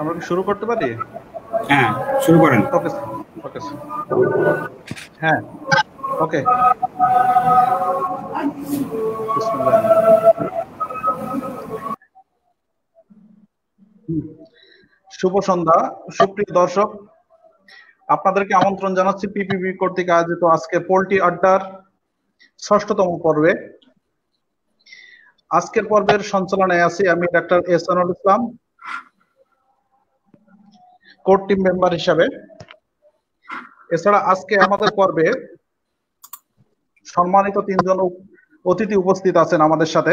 আমরা কি শুরু করতে পারি? হ্যাঁ শুরু করেন। ওকে ওকে হ্যাঁ ওকে। শুভ সন্ধ্যা সুপ্রিয় দর্শক। আপনাদেরকে আমন্ত্রণ জানাচ্ছি পিপিবি কর্তৃক আয়োজিত আজকে পোল্ট্রি আড্ডার ষষ্ঠতম পর্বে। আজকের পর্বের সঞ্চালনায় আছি আমি doctor Esanul Islam. Core team member হিসাবে। এছাড়া আজকে আমাদের পর্বে সম্মানিত তিনজন অতিথি উপস্থিত আছেন আমাদের সাথে।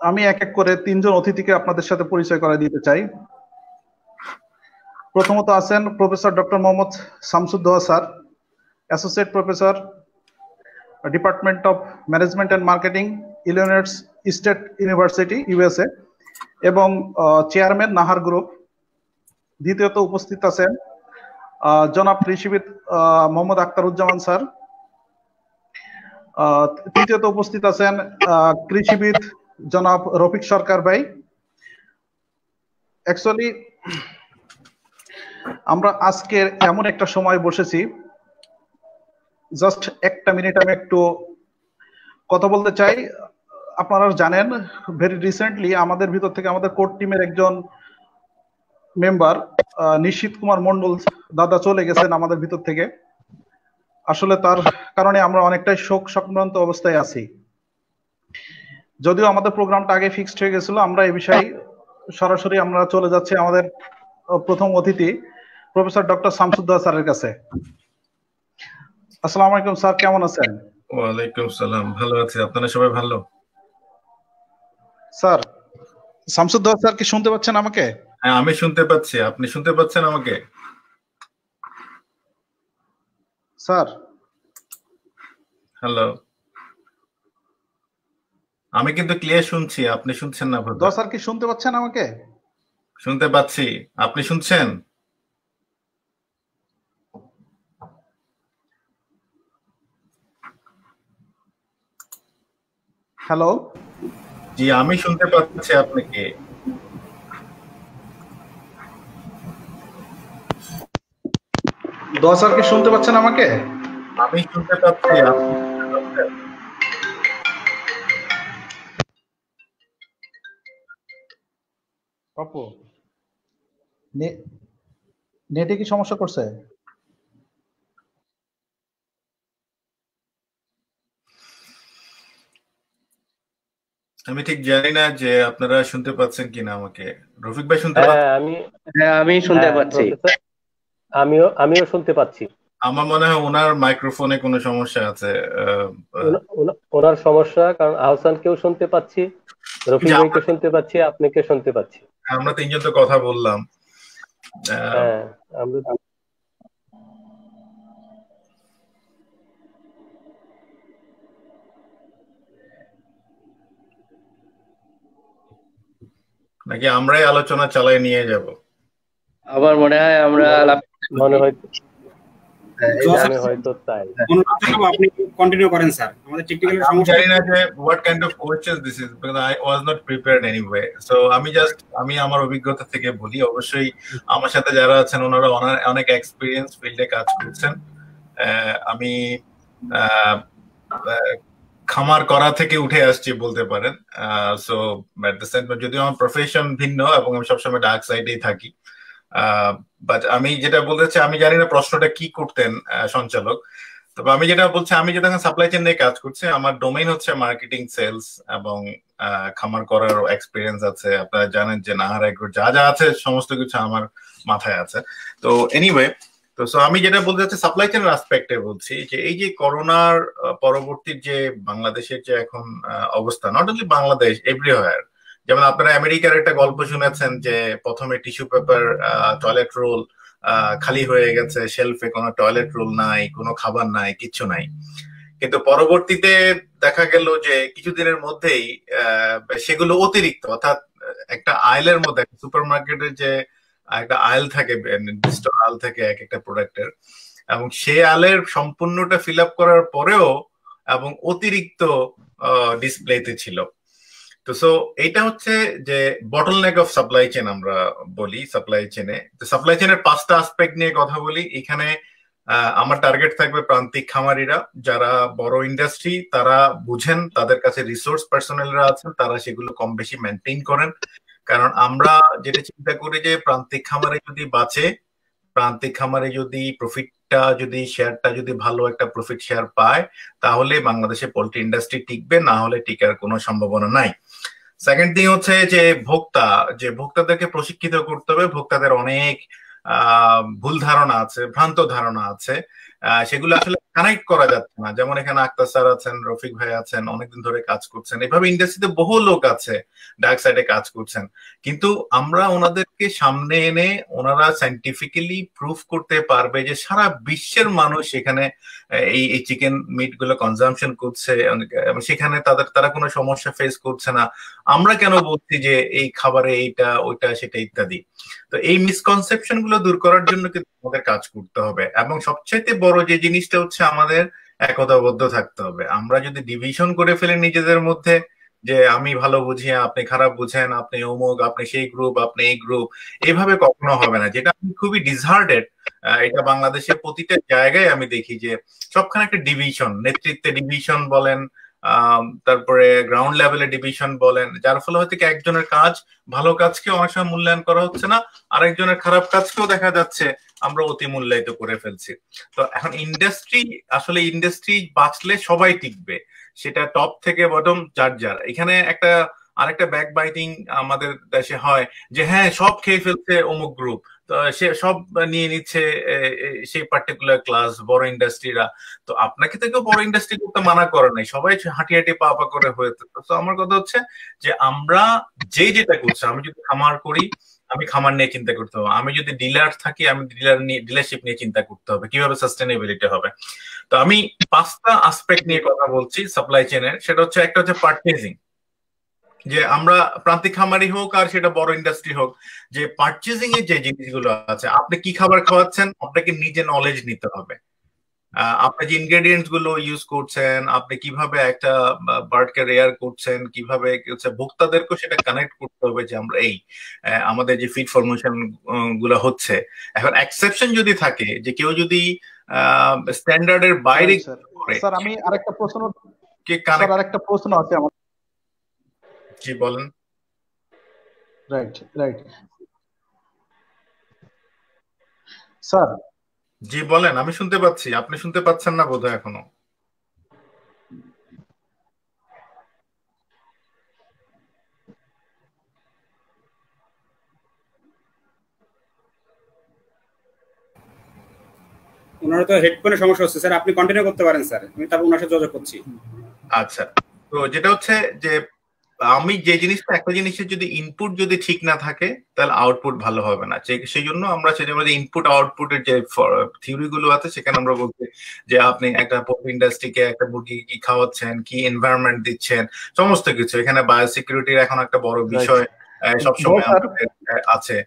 আমি এক এক করে তিনজন অতিথিকে আপনাদের সাথে পরিচয় করে দিতে চাই। প্রথমত আছেন professor doctor Mohammad Shamsuddoha sir, associate professor, department of management and marketing Illinois state university USA এবং চেয়ারম্যান নাহার গ্রুপ। দ্বিতীয়ত উপস্থিত আছেন জনাব কৃষিবিদ মোহাম্মদ আখতারুজ্জামান স্যার। তৃতীয়ত উপস্থিত আছেন কৃষিবিদ জনাব রফিক সরকার ভাই। অ্যাকচুয়ালি আমরা আজকের এমন একটা সময় বসেছি। জাস্ট একটা মিনিট আমি একটু কথা বলতে চাই। আপনারা জানেন ভেরি রিসেন্টলি আমাদের ভিতর থেকে আমাদের কোর্ট টিমের একজন মেম্বার নিশ্চিত কুমার মন্ডল দাদা চলে গেছেন আমাদের ভিতর থেকে। আসলে তার কারণে আমরা অনেকটাই শোক সংক্রান্ত অবস্থায় আছি। যদিও আমাদের প্রোগ্রামটা আগে ফিক্সড হয়ে গেছিল, আমরা এই বিষয়ে সরাসরি আমরা চলে যাচ্ছি আমাদের প্রথম অতিথি, প্রফেসর ডক্টর শামসুদ্দা স্যারের কাছে। আসসালামু আলাইকুম স্যার, কেমন আছেন? ওয়ালাইকুম সালাম, ভালো আছি। আপনারা সবাই ভালো? স্যার শামসুদ্দোহা স্যার কি শুনতে পাচ্ছেন আমাকে? হ্যাঁ আমি শুনতে পাচ্ছি। আপনি শুনতে পাচ্ছেন আমাকে? স্যার। হ্যালো। আমি কিন্তু ক্লিয়ার শুনছি আপনি শুনছেন না দশ স্যার কি শুনতে পাচ্ছেন আমাকে? শুনতে পাচ্ছি। আপনি শুনছেন? হ্যালো। জি আমি শুনতে পাচ্ছি আপনাকে। দশ স্যার কি শুনতে পাচ্ছেন আমাকে? আমি শুনতে পাচ্ছি পাপু নেটে কি সমস্যা করছে? আমি ঠিক জানি না যে আপনারা শুনতে পাচ্ছেন কিনা আমাকে। রফিক ভাই শুনতে হ্যাঁ আমি হ্যাঁ আমি শুনতে পাচ্ছি। আমিও আমিও শুনতে পাচ্ছি। আমার মনে হয় ওনার মাইক্রোফোনে কোনো সমস্যা আছে ওনার সমস্যা কারণ আহসান আহসানকেও শুনতে পাচ্ছি রফিক ভাইকে শুনতে পাচ্ছি আপনাকে শুনতে পাচ্ছি। আমরা তিনজন তো কথা বললাম। নাকি আমরাই আলোচনা চালাই নিয়ে যাব? আমার মনে হয় আমরা মনে হয় হয়তো তাই। আপনি কন্টিনিউ করেন স্যার। আমাদের টেকনিক্যাল সমস্যা জানি না যে what kind of questions this is because I was not prepared anyway so আমি জাস্ট আমি আমার অভিজ্ঞতা থেকে বলি অবশ্যই আমার সাথে যারা আছেন ওনারা অনেক এক্সপিরিয়েন্স ফিল্ডে কাজ করছেন। আমি খামার করা থেকে উঠে আসছি বলতে পারেন। সো এট দ্য সেম যদিও আমার প্রফেশন ভিন্ন এবং আমি সবসময় ডার্ক সাইডেই থাকি। বাট আমি যেটা বলতে আমি জানি না প্রশ্নটা কি করতেন সঞ্চালক। তবে আমি যেটা বলছি, আমি যেটা সাপ্লাই চেন নিয়ে কাজ করছি, আমার ডোমেইন হচ্ছে মার্কেটিং সেলস এবং খামার করার এক্সপিরিয়েন্স আছে। আপনারা জানেন যে নাহার যা যা আছে, সমস্ত কিছু আমার মাথায় আছে। তো এনিওয়ে তো সো আমি যেটা বলতে চাচ্ছি সাপ্লাই চেনের আসপেক্টে বলছি যে, এই যে করোনার পরবর্তী যে বাংলাদেশের যে এখন অবস্থা নট অনলি বাংলাদেশ এভরিওয়ার যেমন আপনারা আমেরিকার একটা গল্প শুনেছেন যে, প্রথমে টিস্যু পেপার টয়লেট রোল খালি হয়ে গেছে শেলফে কোনো টয়লেট রোল নাই, কোনো খাবার নাই, কিচ্ছু নাই। কিন্তু পরবর্তীতে দেখা গেল যে, কিছুদিনের মধ্যেই সেগুলো অতিরিক্ত, অর্থাৎ, একটা আইলের মধ্যে সুপার মার্কেটের যে একটা আইল থাকে নির্দিষ্ট আল থাকে এক একটা প্রোডাক্টের। এবং সে আলের সম্পূর্ণটা ফিল আপ করার পরেও এবং অতিরিক্ত ডিসপ্লেতে ছিল। তো সো এইটা হচ্ছে যে bottle neck of supply chain আমরা বলি সাপ্লাই চেনে তো সাপ্লাই চেনের পাঁচটা আসপেক্ট নিয়ে কথা বলি। এখানে আমার টার্গেট থাকবে প্রান্তিক খামারিরা। যারা বড় ইন্ডাস্ট্রি তারা বুঝেন, তাদের কাছে রিসোর্স পার্সোনালরা আছেন, তারা সেগুলো কম বেশি মেনটেন করেন। কারণ আমরা যেটা চিন্তা করি যে প্রান্তিক খামারে যদি বাঁচে, প্রান্তিক খামারে যদি প্রফিটটা যদি শেয়ারটা যদি ভালো একটা প্রফিট শেয়ার পায়, তাহলে বাংলাদেশে পোল্ট্রি ইন্ডাস্ট্রি টিকবে, না হলে টিকার কোনো সম্ভাবনা নাই। সেকেন্ড থিং হচ্ছে যে ভোক্তা, যে ভোক্তাদেরকে প্রশিক্ষিত করতে হবে, ভোক্তাদের অনেক ভুল ধারণা আছে, ভ্রান্ত ধারণা আছে। সেগুলো আসলে কানেক্ট করা যাচ্ছে না। যেমন এখানে আক্তার স্যার আছেন, রফিক ভাই আছেন, অনেকদিন ধরে কাজ করছেন। এভাবে ইন্ডাস্ট্রিতে বহু লোক আছে ডার্ক সাইডে কাজ করছেন। কিন্তু আমরা ওনাদেরকে সামনে এনে ওনারা সাইন্টিফিক্যালি প্রুফ করতে পারবে যে সারা বিশ্বের মানুষ এখানে এই এই চিকেন মিটগুলো কনজামশন করছে। সেখানে তাদের, তারা কোনো সমস্যা ফেস করছে না। আমরা কেন বলছি যে এই খাবারে এইটা, ওইটা, সেটা ইত্যাদি? তো এই মিসকনসেপশনগুলো দূর করার জন্য কিন্তু আমাদের কাজ করতে হবে। এবং সবচাইতে বড় যে জিনিসটা হচ্ছে আমাদের একতাবদ্ধ থাকতে হবে। আমরা যদি ডিভিশন করে ফেলে নিজেদের মধ্যে, যে আমি ভালো বুঝি, আপনি খারাপ বুঝেন, আপনি অমুক, আপনি সেই গ্রুপ আপনি এই গ্রুপ এভাবে কখনো হবে না। যেটা আমি খুবই ডিসহার্টেড এটা বাংলাদেশের প্রতিটা জায়গায় আমি দেখি যে সবখানে একটা ডিভিশন নেতৃত্বে ডিভিশন বলেন তারপরে গ্রাউন্ড লেভেলে ডিভিশন বলেন, যার ফলে হয়তো একজনের কাজ ভালো কাজকে অনেক সময় মূল্যায়ন করা হচ্ছে না, আরেকজনের খারাপ কাজকেও দেখা যাচ্ছে, আমরা অতি মূল্যায়িত করে ফেলছি। তো এখন ইন্ডাস্ট্রি আসলে ইন্ডাস্ট্রি বাঁচলে সবাই টিকবে, সেটা টপ থেকে বটম যার যার। এখানে একটা, আরেকটা ব্যাক বাইটিং আমাদের দেশে হয়, যে হ্যাঁ সব খেয়ে ফেলছে অমুক গ্রুপ তো সে সব নিয়ে নিচ্ছে সেই পার্টিকুলার ক্লাস বড় ইন্ডাস্ট্রিরা তো আপনাকে তো কেউ বড় ইন্ডাস্ট্রি করতে মানা করে নাই। সবাই হাঁটি হাঁটি পা পা করে হয়েছে। তো আমার কথা হচ্ছে যে, আমরা যে যেটা করছি, আমি যদি খামার করি, আমি খামার নিয়ে চিন্তা করতে হবে। আমি যদি ডিলার থাকি, আমি ডিলার নিয়ে ডিলারশিপ নিয়ে চিন্তা করতে হবে। কীভাবে সাস্টেনেবিলিটি হবে? তো আমি পাঁচটা আসপেক্ট নিয়ে কথা বলছি সাপ্লাই চেনের সেটা হচ্ছে একটা হচ্ছে পার্চেজিং যে আমরা প্রান্তিক খামারি হোক আর সেটা বড় ইন্ডাস্ট্রি হোক যে পার্চেজিং এর যে জিনিসগুলো আছে আপনি কি খাবার খাওয়াচ্ছেন? আপনাকে নিজে নলেজ নিতে হবে। আপনি যে ইনগ্রেডিয়েন্টসগুলো ইউজ করছেন আপনি কীভাবে একটা বার্ডকে রেয়ার করছেন কীভাবে হচ্ছে ভোক্তাদেরকে সেটা কানেক্ট করতে হবে যে আমরা এই আমাদের যে ফিড ফরমেশনগুলো হচ্ছে। এখন এক্সেপশন যদি থাকে যে কেউ যদি স্ট্যান্ডার্ডের বাইরে স্যার আমি আরেকটা প্রশ্ন আরেকটা প্রশ্ন আছে আমার। জি বলেন। রাইট রাইট স্যার জি বলেন আমি শুনতে পাচ্ছি। আপনি শুনতে পাচ্ছেন না বোধহয় এখনও। ওনার তো হেডফোনের সমস্যা হচ্ছে। স্যার আপনি কন্টিনিউ করতে পারেন স্যার আমি তারপর ওনার সাথে যোগাযোগ করছি। আচ্ছা। তো যেটা হচ্ছে যে আমি যে জিনিসটা একটা জিনিসের যদি ইনপুট যদি ঠিক না থাকে তাহলে আউটপুট ভালো হবে না। সেই জন্য আমরা সেই জন্য ইনপুট আউটপুটের যে থিওরি গুলো আছে সেখানে আমরা বলছি যে আপনি একটা ইন্ডাস্ট্রিকে একটা মুরগি কি খাওয়াচ্ছেন কি এনভায়রনমেন্ট দিচ্ছেন সমস্ত কিছু। এখানে বায়োসিকিউরিটির এখন একটা বড় বিষয় সবসময় আছে।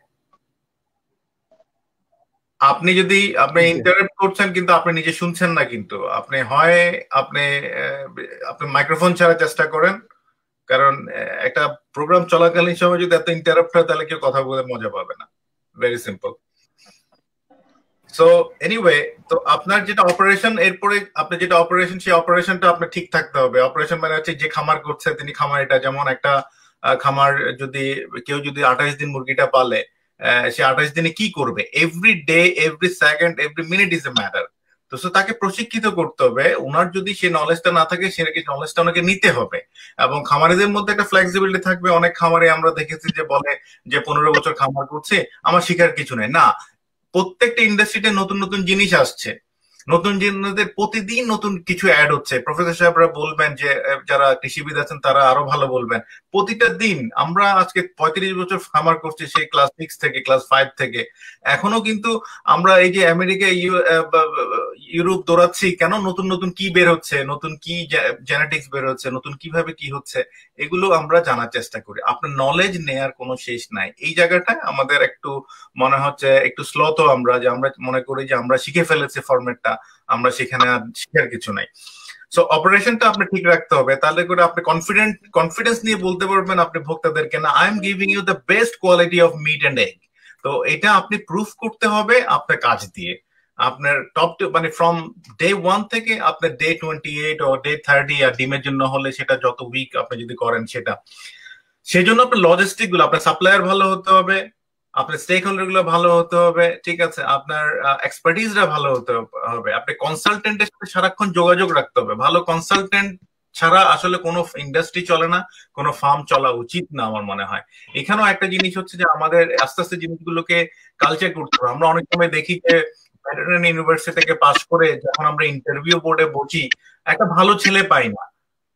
আপনি যদি আপনি ইন্টারাপ্ট করছেন কিন্তু আপনি নিজে শুনছেন না কিন্তু। আপনি হয় আপনি আপনি মাইক্রোফোন ছাড়া চেষ্টা করেন কারণ একটা প্রোগ্রাম চলাকালীন সময় যদি এত ইন্টারাপ্ট হয়, তাহলে কেউ কথা বলে মজা পাবে না। ভেরি সিম্পল সো এনিওয়ে তো আপনার যেটা অপারেশন এরপরে আপনি যেটা অপারেশন সেই অপারেশনটা আপনার ঠিক থাকতে হবে। অপারেশন মানে হচ্ছে যে খামার করছে, তিনি খামার এটা যেমন একটা খামার যদি, কেউ যদি আঠাইশ দিন মুরগিটা পালে সে আঠাইশ দিনে কি করবে? Every day every second every minute is a matter তো তাকে প্রশিক্ষিত করতে হবে। ওনার যদি সে নলেজটা না থাকে, সে নলেজটা ওনাকে নিতে হবে। এবং খামারিদের মধ্যে একটা ফ্লেক্সিবিলিটি থাকবে। অনেক খামারে আমরা দেখেছি যে বলে যে, পনেরো বছর খামার করছে, আমার শিকার কিছু নেই। না, প্রত্যেকটা ইন্ডাস্ট্রিতে নতুন নতুন জিনিস আসছে। নতুন জিনিসদের প্রতিদিন নতুন কিছু অ্যাড হচ্ছে। প্রফেসর সাহেবরা বলবেন যে যারা কৃষিবিদ আছেন, তারা আরও ভালো বলবেন। প্রতিটা দিন আমরা আজকে পঁয়ত্রিশ বছর খামার করছি, সেই ক্লাস সিক্স থেকে ক্লাস ফাইভ থেকে। এখনও কিন্তু আমরা এই যে আমেরিকা ইউরোপ দৌড়াচ্ছি, কেন নতুন নতুন কি বের হচ্ছে, নতুন কি জেনেটিক্স বের হচ্ছে, নতুন কীভাবে কি হচ্ছে, এগুলো আমরা জানার চেষ্টা করি। আপনার নলেজ নেয়ার কোনো শেষ নাই। এই জায়গাটায় আমাদের একটু মনে হচ্ছে, একটু স্লত আমরা, যে আমরা মনে করি যে আমরা শিখে ফেলেছি ফরম্যাটটা আমরা সেখানে আর শিখার কিছু নাই। সো অপারেশনটা আপনি ঠিক রাখতে হবে। তাহলে করে আপনি কনফিডেন্ট কনফিডেন্স নিয়ে বলতে পারবেন আপনি ভোক্তাদেরকে, না I am giving you the best quality of meat and egg তো এটা আপনি প্রুফ করতে হবে আপনার কাজ দিয়ে। আপনার টপ টু মানে ফ্রম ডে ওয়ান থেকে আপনার ডে টোয়েন্টি এইট ও ডে থার্টি আর ডিমের জন্য হলে সেটা যত উইক আপনি যদি করেন সেটা। সেই জন্য আপনার লজিস্টিকগুলো, আপনার সাপ্লায়ার ভালো হতে হবে। আপনার স্টেক হোল্ডারগুলো ভালো হতে হবে, ঠিক আছে? আপনার এক্সপার্টিসরা ভালো হতে হবে। আপনি কনসালটেন্টের সাথে সারাক্ষণ যোগাযোগ রাখতে হবে। ভালো কনসালটেন্ট ছাড়া আসলে কোনো ইন্ডাস্ট্রি চলে না, কোনো ফার্ম চলা উচিত না আমার মনে হয়। এখানেও একটা জিনিস হচ্ছে যে আমাদের আস্তে আস্তে জিনিসগুলোকে কালচার করতে হবে। আমরা অনেক সময় দেখি যে ইউনিভার্সিটি থেকে পাশ করে যখন আমরা ইন্টারভিউ বোর্ডে বসি, একটা ভালো ছেলে পাই না।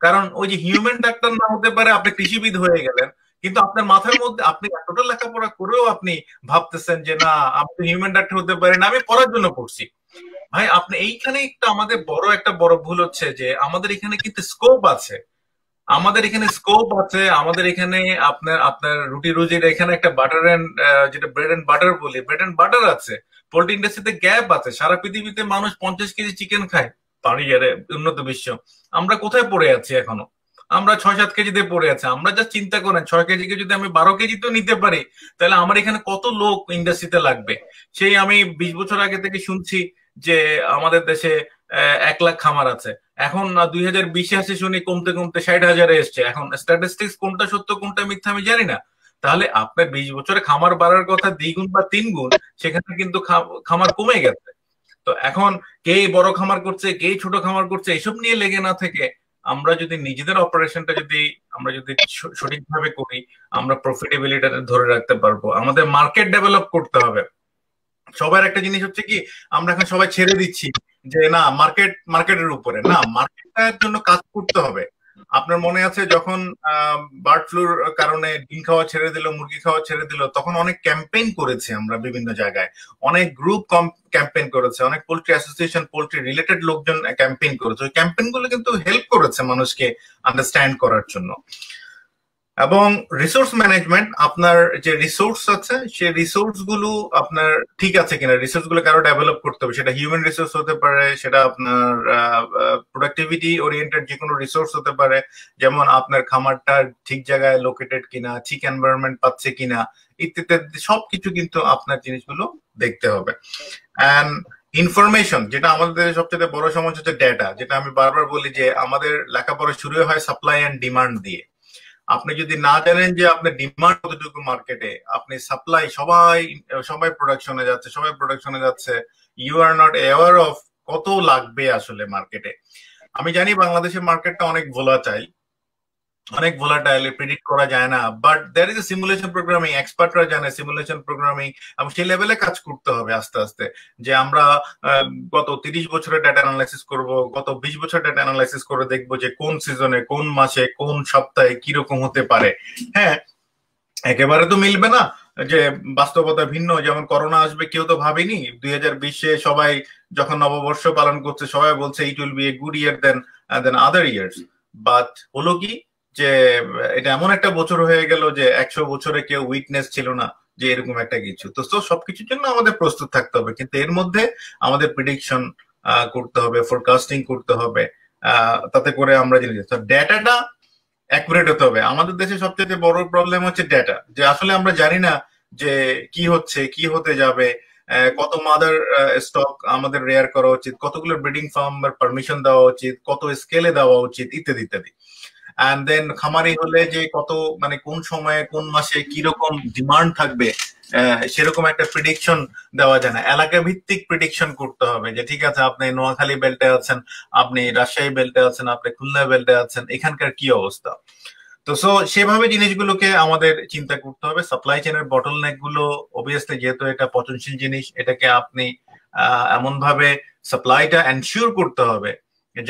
কারণ ওই যে হিউম্যান ডাক্তার না হতে পারে, আপনি কৃষিবিদ হয়ে গেলেন। কিন্তু আপনার মাথার মধ্যে, আপনি এতটা লেখাপড়া করেও আপনি ভাবতেছেন যে, না আপনি হিউম্যান ডাক্তার হতে পারেন আমি পড়ার জন্য পড়ছি। ভাই, আপনি এইখানে একটা আমাদের বড় একটা বড় ভুল হচ্ছে যে, আমাদের এখানে কিন্তু স্কোপ আছে। আমাদের এখানে স্কোপ আছে, আমাদের এখানে আপনার আপনার রুটি রুজির এখানে একটা বাটার এন্ড যেটা ব্রেড এন্ড বাটার বলি ব্রেড এন্ড বাটার আছে। পোল্ট্রি ইন্ডাস্ট্রিতে গ্যাপ আছে। সারা পৃথিবীতে মানুষ পঞ্চাশ কেজি চিকেন খায়। পারি উন্নত বিশ্ব। আমরা কোথায় পড়ে আছি এখনও? আমরা ছয় সাত কেজিতে পড়ে আছে, আমরা যা চিন্তা করেন, ছয় কেজিকে যদি আমি বারো কেজি তো নিতে পারি, তাহলে আমার এখানে কত লোক ইন্ডাস্ট্রিতে লাগবে? সেই আমি বিশ বছর আগে থেকে শুনছি যে আমাদের দেশে এক লাখ খামার আছে। এখন দুই হাজার বিশে আসে শুনি কমতে কমতে ষাট হাজারে এসছে। এখন স্ট্যাটিস্টিক্স কোনটা সত্য, কোনটা মিথ্যা আমি জানি না। তাহলে আপনার বিশ বছরে খামার বাড়ার কথা দ্বিগুণ বা তিন গুণ সেখানে কিন্তু খামার কমে গেছে। তো এখন কে বড় খামার করছে, কে ছোট খামার করছে, এসব নিয়ে লেগে না থেকে আমরা যদি নিজেদের অপারেশনটা যদি আমরা যদি সঠিকভাবে করি, আমরা প্রফিটেবিলিটি ধরে রাখতে পারব। আমাদের মার্কেট ডেভেলপ করতে হবে। সবার একটা জিনিস হচ্ছে কি, আমরা এখন সবাই ছেড়ে দিচ্ছি যে না মার্কেট মার্কেটের উপরে। না মার্কেটের জন্য কাজ করতে হবে। আপনার মনে আছে যখন বার্ড ফ্লুর কারণে ডিম খাওয়া ছেড়ে দিল, মুরগি খাওয়া ছেড়ে দিল, তখন অনেক ক্যাম্পেইন করেছে আমরা বিভিন্ন জায়গায়। অনেক গ্রুপ ক্যাম্পেইন করেছে, অনেক পোলট্রি অ্যাসোসিয়েশন পোল্ট্রি রিলেটেড লোকজন ক্যাম্পেইন করেছে। ওই ক্যাম্পেইনগুলো কিন্তু হেল্প করেছে মানুষকে আন্ডারস্ট্যান্ড করার জন্য। এবং রিসোর্স ম্যানেজমেন্ট আপনার যে রিসোর্স আছে, সেই রিসোর্সগুলো আপনার ঠিক আছে কিনা? রিসোর্সগুলো কারও ডেভেলপ করতে হবে। সেটা হিউম্যান রিসোর্স হতে পারে, সেটা আপনার প্রোডাক্টিভিটি ওরিয়েন্টেড যে কোনো রিসোর্স হতে পারে। যেমন আপনার খামারটা ঠিক জায়গায় লোকেটেড কিনা, ঠিক এনভায়রনমেন্ট পাচ্ছে কিনা, ইত্যাদি সবকিছু কিন্তু আপনার জিনিসগুলো দেখতে হবে। অ্যান্ড ইনফরমেশন যেটা আমাদের সবচেয়ে বড় সমস্যা হচ্ছে ডেটা যেটা আমি বারবার বলি যে আমাদের লেখাপড়া শুরু হয় সাপ্লাই অ্যান্ড ডিমান্ড দিয়ে। আপনি যদি না জানেন যে আপনার ডিমান্ড কতটুকু মার্কেটে আপনি সাপ্লাই সবাই সবাই প্রোডাকশনে যাচ্ছে, সবাই প্রোডাকশনে যাচ্ছে you are not aware of কত লাগবে আসলে মার্কেটে আমি জানি বাংলাদেশের মার্কেটটা অনেক ভোলাটাইল অনেক ভোলাটাইল প্রেডিক্ট করা যায় না but there is a simulation programming এক্সপার্টরা জানে সিমুলেশন প্রোগ্রামিং এবং সেই লেভেলে কাজ করতে হবে আস্তে আস্তে। যে আমরা গত তিরিশ বছরের ডাটা অ্যানালাইসিস করব, গত বিশ বছর ডাটা অ্যানালাইসিস করে দেখব যে কোন সিজনে কোন মাসে, কোন সপ্তাহে কীরকম হতে পারে। হ্যাঁ একেবারে তো মিলবে না যে বাস্তবতা ভিন্ন, যেমন করোনা আসবে কেউ তো ভাবেনি। দুই হাজার বিশে সবাই যখন নববর্ষ পালন করছে, সবাই বলছে it will be a good year then then other years but হলো কি? যে, এটা এমন একটা বছর হয়ে গেল যে একশো বছরে কেউ উইকনেস ছিল না যে এরকম একটা কিছু। তো সবকিছুর জন্য আমাদের প্রস্তুত থাকতে হবে। কিন্তু এর মধ্যে আমাদের প্রিডিকশন করতে হবে ফোরকাস্টিং করতে হবে তাতে করে আমরা জিনিস ডেটাটা অ্যাকুরেট হতে হবে। আমাদের দেশে সবচেয়ে বড় প্রবলেম হচ্ছে ডেটা যে আসলে আমরা জানি না যে কি হচ্ছে, কি হতে যাবে কত মাদার স্টক আমাদের রেয়ার করা উচিত, কতগুলো ব্রিডিং ফার্মের পারমিশন দেওয়া উচিত, কত স্কেলে দেওয়া উচিত, ইত্যাদি ইত্যাদি। অ্যান্ড দেন খামারি হলে যে কত মানে কোন সময়ে, কোন মাসে কীরকম ডিমান্ড থাকবে সেরকম একটা প্রিডিকশন দেওয়া যায় না। এলাকা ভিত্তিক প্রিডিকশন করতে হবে যে, ঠিক আছে, আপনি নোয়াখালী বেল্টে আছেন, আপনি রাজশাহী বেল্টে আছেন, আপনি খুলনা বেল্টে আছেন, এখানকার কি অবস্থা? তো সো সেভাবে জিনিসগুলোকে আমাদের চিন্তা করতে হবে। সাপ্লাই চেনের বটল নেকগুলো অবভিয়াসলি যেহেতু এটা পচনশীল জিনিস, এটাকে আপনি এমন ভাবে সাপ্লাইটা এনশিওর করতে হবে।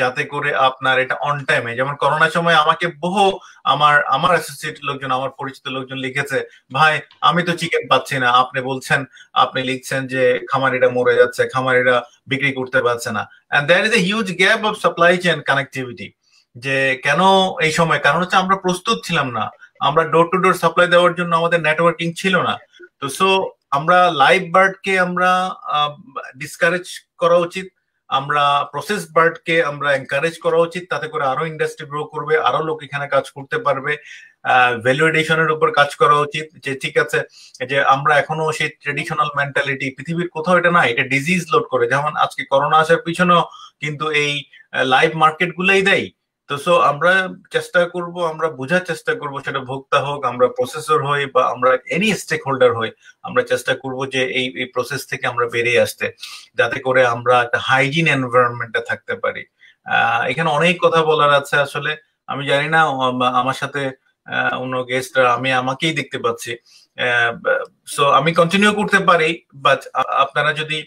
যাতে করে আপনার এটা অন টাইমে যেমন করোনার সময় আমাকে বহু আমার আমার অ্যাসোসিয়েট লোকজন, আমার পরিচিত লোকজন লিখেছে, ভাই, আমি তো চিকেন পাচ্ছি না। আপনি বলছেন, আপনি লিখছেন যে খামারিরা মরে যাচ্ছে, খামারিরা বিক্রি করতে পারছে না। And there is a huge gap of supply chain connectivity যে কেন এই সময়? কারণ হচ্ছে আমরা প্রস্তুত ছিলাম না। আমরা ডোর টু ডোর সাপ্লাই দেওয়ার জন্য আমাদের নেটওয়ার্কিং ছিল না। তো সো আমরা লাইভ বার্ডকে আমরা ডিসকারেজ করা উচিত। আমরা প্রসেস বার্ডকে আমরা এনকারেজ করা উচিত, তাতে করে আরও ইন্ডাস্ট্রি গ্রো করবে, আরও লোক এখানে কাজ করতে পারবে। ভ্যালুয়েডেশনের উপর কাজ করা উচিত, যে ঠিক আছে, যে আমরা এখনও সেই ট্রেডিশনাল মেন্টালিটি পৃথিবীর কোথাও এটা না, এটা ডিজিজ লোড করে। যেমন আজকে করোনা আসার পিছনেও কিন্তু এই লাইভ মার্কেট গুলোই দেয়। তো সো আমরা চেষ্টা করব, আমরা বোঝার চেষ্টা করব, সেটা ভোক্তা হোক, আমরা প্রসেসর হই বা আমরা এনি স্টেক হোল্ডার হই, আমরা চেষ্টা করব যে এই এই প্রসেস থেকে আমরা বেরিয়ে আসতে, যাতে করে আমরা একটা হাইজিন এনভায়রনমেন্টে থাকতে পারি। এখানে অনেক কথা বলার আছে আসলে। আমি জানি না আমার সাথে অন্য গেস্টরা আমি আমাকেই দেখতে পাচ্ছি। সো আমি কন্টিনিউ করতে পারি বাট আপনারা যদি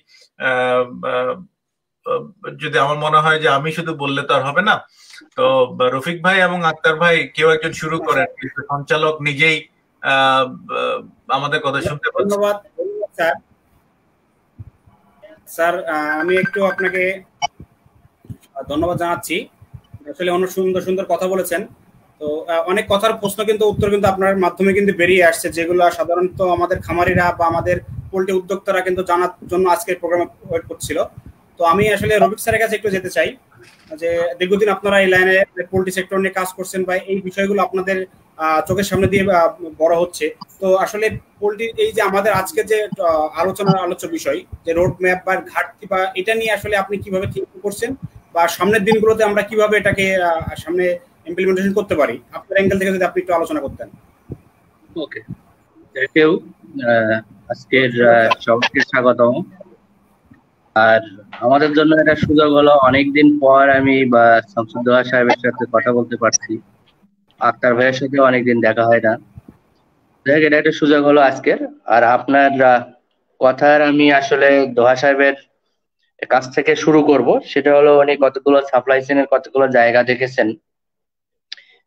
যদি আমার মনে হয় যে আমি শুধু বললে তো আর হবে না তো রফিক ভাই এবং আক্তার ভাই কেউ একজন শুরু করেন সঞ্চালক নিজেই আমাদের কথা শুনতে পাচ্ছেন ধন্যবাদ। স্যার। স্যার আমি একটু আপনাকে ধন্যবাদ জানাচ্ছি। আসলে অনেক সুন্দর সুন্দর কথা বলেছেন। তো অনেক কথার প্রশ্ন কিন্তু, উত্তর কিন্তু আপনার মাধ্যমে কিন্তু বেরিয়ে আসছে, যেগুলো সাধারণত আমাদের খামারিরা বা আমাদের পোল্ট্রি উদ্যোক্তারা কিন্তু জানার জন্য আজকের প্রোগ্রামে ওয়েট করছিল। তো আমি আসলে রবিক স্যারের কাছে একটু যেতে চাই যে দীর্ঘদিন আপনারা এই লাইনে পোল্ট্রি সেক্টর নিয়ে কাজ করছেন বা এই বিষয়গুলো আপনাদের চোখের সামনে দিয়ে বড় হচ্ছে। তো আসলে পোল্ট্রি, এই যে আমাদের আজকে যে আলোচনার আলোচ্য বিষয়, যে রোড ম্যাপ বা ঘাটতি বা এটা নিয়ে আসলে আপনি কীভাবে চিন্তা করছেন বা সামনের দিনগুলোতে আমরা কীভাবে এটাকে সামনে ইমপ্লিমেন্টেশন করতে পারি? আপনার অ্যাঙ্গেল থেকে যদি আপনি একটু আলোচনা করতেন। ওকে ইউ আজকের সবাইকে স্বাগতম। আর আমাদের জন্য এটা সুযোগ হলো, অনেকদিন পর আমি বা শামসুদ্দোহা সাহেবের সাথে কথা বলতে পারছি। আক্তার ভাইয়ের সাথে অনেকদিন দেখা হয় না। দেখ এটা একটা সুযোগ হলো আজকের। আর আপনার কথার আমি আসলে দোহা সাহেবের কাছ থেকে শুরু করব। সেটা হলো উনি কতগুলো সাপ্লাই চেনের কতগুলো জায়গা দেখেছেন।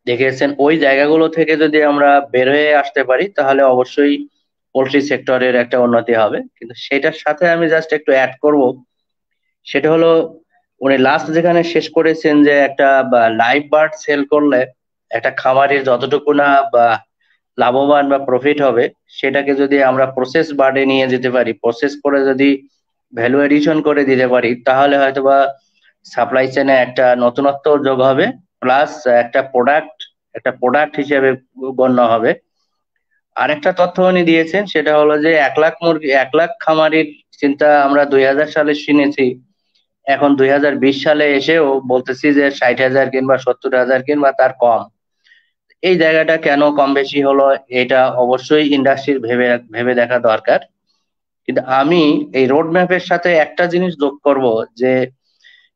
দেখেছেন ওই জায়গাগুলো থেকে যদি আমরা বেরোয় আসতে পারি, তাহলে অবশ্যই পোলট্রি সেক্টরের একটা উন্নতি হবে। কিন্তু সেটার সাথে আমি জাস্ট একটু অ্যাড করব। সেটা হলো উনি লাস্ট যেখানে শেষ করেছেন যে একটা লাইভ বার্ড সেল করলে একটা খামারের যতটুকু না, বা লাভবান বা প্রফিট হবে, সেটাকে যদি আমরা প্রসেস বার্ডে নিয়ে যেতে পারি প্রসেস করে যদি ভ্যালু এডিশন করে দিতে পারি, তাহলে হয়তো বা সাপ্লাই চেনে একটা নতুনত্ব যোগ হবে প্লাস একটা প্রোডাক্ট একটা প্রোডাক্ট হিসেবে গণ্য হবে। আরেকটা তথ্য উনি দিয়েছেন, সেটা হলো যে এক লাখ মুরগি, এক লাখ খামারির চিন্তা আমরা দুই হাজার সালে শুনেছি এখন দুই হাজার বিশ সালে এসেও বলতেছি যে ষাট হাজার কিংবা সত্তর হাজার কিংবা তার কম। এই জায়গাটা কেন কম বেশি হলো এটা অবশ্যই ইন্ডাস্ট্রির ভেবে ভেবে দেখা দরকার। কিন্তু আমি এই রোড ম্যাপের সাথে একটা জিনিস যোগ করব যে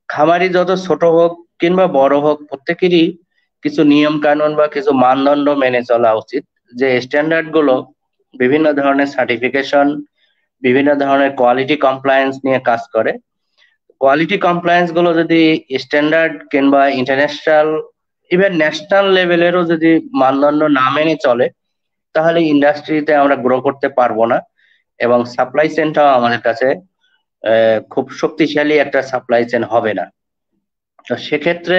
খামারি যত ছোট হোক কিংবা বড় হোক প্রত্যেকেরই কিছু নিয়ম কানুন বা কিছু মানদণ্ড মেনে চলা উচিত। যে স্ট্যান্ডার্ডগুলো বিভিন্ন ধরনের সার্টিফিকেশন বিভিন্ন ধরনের কোয়ালিটি কমপ্লায়েন্স নিয়ে কাজ করে। কোয়ালিটি কমপ্লায়েন্সগুলো যদি স্ট্যান্ডার্ড কিংবা ইন্টারন্যাশনাল ইভেন ন্যাশনাল লেভেলেরও যদি মানদণ্ড না মেনে চলে, তাহলে ইন্ডাস্ট্রিতে আমরা গ্রো করতে পারব না। এবং সাপ্লাই চেনটাও আমাদের কাছে খুব শক্তিশালী একটা সাপ্লাই চেন হবে না। তো সেক্ষেত্রে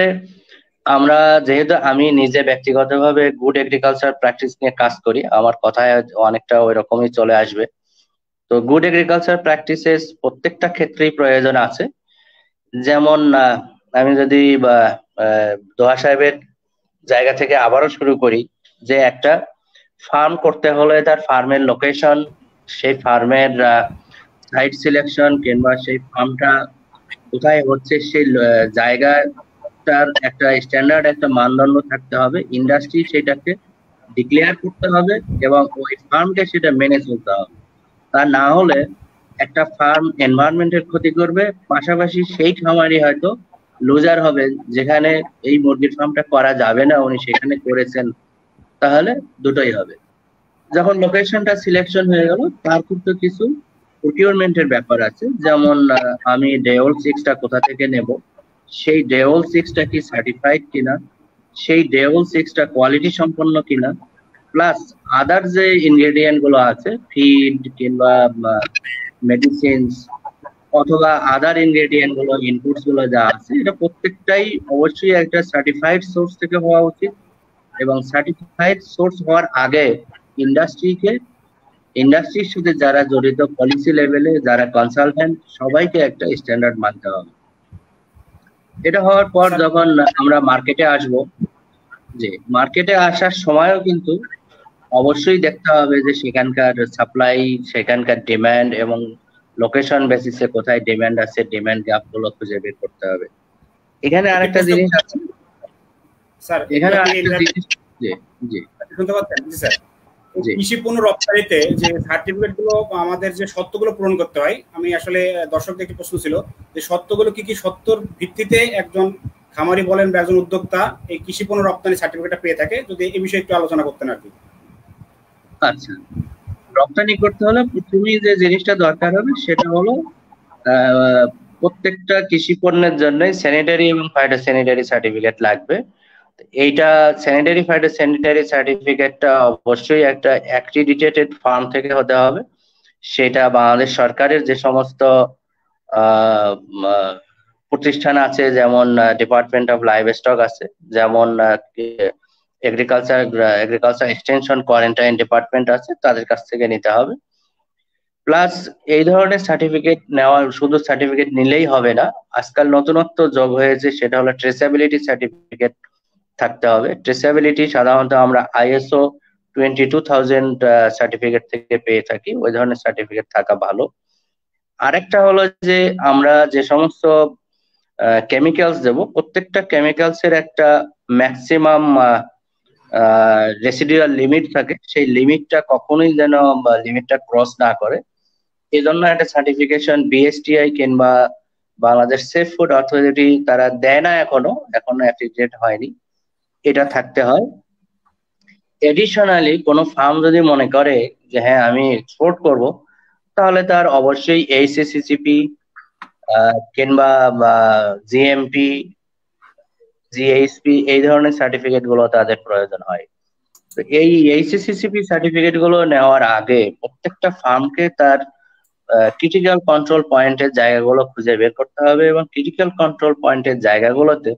আমরা যেহেতু আমি নিজে ব্যক্তিগতভাবে গুড এগ্রিকালচার প্র্যাকটিস নিয়ে কাজ করি, আমার কথায় অনেকটা ওই রকমই চলে আসবে। তো গুড এগ্রিকালচার প্র্যাকটিসেস প্রত্যেকটা ক্ষেত্রেই প্রয়োজন আছে। যেমন আমি যদি দোহা সাহেবের জায়গা থেকে আবারও শুরু করি যে একটা ফার্ম করতে হলে তার ফার্মের লোকেশন সেই ফার্মের সাইট সিলেকশন কিংবা সেই ফার্মটা কোথায় হচ্ছে, সেই জায়গাটার একটা স্ট্যান্ডার্ড একটা মানদণ্ড থাকতে হবে। ইন্ডাস্ট্রি সেটাকে ডিক্লেয়ার করতে হবে এবং ওই ফার্মকে সেটা মেনে চলতে হবে। তা না হলে একটা ফার্ম এনভায়রনমেন্টের ক্ষতি করবে, পাশাপাশি সেই খামারি হয়তো লুজার হবে, যেখানে এই মুরগির ফার্মটা করা যাবে না, উনি সেখানে করেছেন। তাহলে দুটোই হবে। যখন লোকেশনটা সিলেকশন হয়ে গেল, তার কিন্তু কিছু প্রকিউরমেন্টের ব্যাপার আছে। যেমন আমি ডেওল সিক্সটা কোথা থেকে নেব? সেই ডেওল সিক্সটা কি সার্টিফাইড কিনা? সেই ডেওল সিক্সটা কোয়ালিটি সম্পন্ন কিনা? প্লাস আদার যে ইনগ্রেডিয়েন্টগুলো আছে ফিড কিংবা মেডিসিনস অথবা আদার ইনগ্রেডিয়েন্টগুলো ইনপুটসগুলো যা আছে, এটা প্রত্যেকটাই অবশ্যই একটা সার্টিফাইড সোর্স থেকে হওয়া উচিত এবং সার্টিফাইড সোর্স হওয়ার আগে ইন্ডাস্ট্রিকে ইন্ডাস্ট্রির সাথে যারা জড়িত পলিসি লেভেলে যারা কনসালটেন্ট সবাইকে একটা স্ট্যান্ডার্ড মানতে হবে। এটা হওয়ার পর যখন আমরা মার্কেটে আসব, যে মার্কেটে আসার সময়ও কিন্তু অবশ্যই দেখতে হবে যে সেখানকার সাপ্লাই সেখানকার ডিমান্ড এবং লোকেশন বেসিসে কোথায় ডিমান্ড আছে ডিমান্ড গ্যাপগুলো খুঁজে বের করতে হবে। এখানে আরেকটা জিনিস আছে। স্যার এখানে আরেকটা জিনিস জি জি। শুনতে পাচ্ছেন? জি স্যার কৃষি পণ্য রপ্তানিতে যে সার্টিফিকেটগুলো আমাদের যে সত্যগুলো পূরণ করতে হয় আমি আসলে দর্শকদের একটি প্রশ্ন ছিল যে সত্যগুলো কি কি সত্যর ভিত্তিতে একজন খামারি বলেন বা একজন উদ্যোক্তা এই কৃষি পণ্য রপ্তানি সার্টিফিকেটটা পেয়ে থাকে? যদি এই বিষয়ে একটু আলোচনা করতেন আর কি। আচ্ছা রপ্তানি করতে হলে প্রথমেই যে জিনিসটা দরকার হবে সেটা হলো প্রত্যেকটা কৃষি পণ্যের জন্য স্যানিটারি এবং ফাইটো স্যানিটারি সার্টিফিকেট লাগবে। এইটা স্যানিটারি ফাইটো স্যানিটারি সার্টিফিকেটটা অবশ্যই একটা অ্যাক্রিডিটেটেড ফার্ম থেকে হতে হবে। সেটা বাংলাদেশ সরকারের যে সমস্ত প্রতিষ্ঠান আছে, যেমন ডিপার্টমেন্ট অফ লাইভ স্টক আছে, যেমন agriculture agriculture extension quarantine department আছে, তাদের কাছ থেকে নিতে হবে। প্লাস এই ধরনের সার্টিফিকেট নেওয়া, শুধু সার্টিফিকেট নিলেই হবে না, আজকাল নতুনত্ব যোগ হয়েছে, সেটা হলো ট্রেসেবিলিটি সার্টিফিকেট থাকতে হবে। ট্রেসেবিলিটি সাধারণত আমরা ISO twenty two thousand certificate থেকে পেয়ে থাকি, ওই ধরনের সার্টিফিকেট থাকা ভালো। আরেকটা হলো যে, আমরা যে সমস্ত কেমিক্যালস দেব, প্রত্যেকটা কেমিক্যালস এর একটা ম্যাক্সিমাম রেসিডুয়াল লিমিট থাকে, সেই লিমিটটা কখনোই যেন লিমিটটা ক্রস না করে। এই জন্য একটা সার্টিফিকেশন বিএসটিআই কিংবা বাংলাদেশ সেফ ফুড অথরিটি তারা দেয় না এখনও এখনও অ্যাফিলিয়েট হয়নি। এটা থাকতে হয়। এডিশনালি কোনো ফার্ম যদি মনে করে যে হ্যাঁ আমি এক্সপোর্ট করব, তাহলে তার অবশ্যই এইচএসিসিপি কিংবা জিএমপি জিএইচপি এই ধরনের সার্টিফিকেটগুলো তাদের প্রয়োজন হয়। তো এই এইচএসিসিপি সার্টিফিকেটগুলো নেওয়ার আগে প্রত্যেকটা ফার্মকে তার ক্রিটিক্যাল কন্ট্রোল পয়েন্টের জায়গাগুলো খুঁজে বের করতে হবে এবং ক্রিটিক্যাল কন্ট্রোল পয়েন্টের জায়গাগুলোতে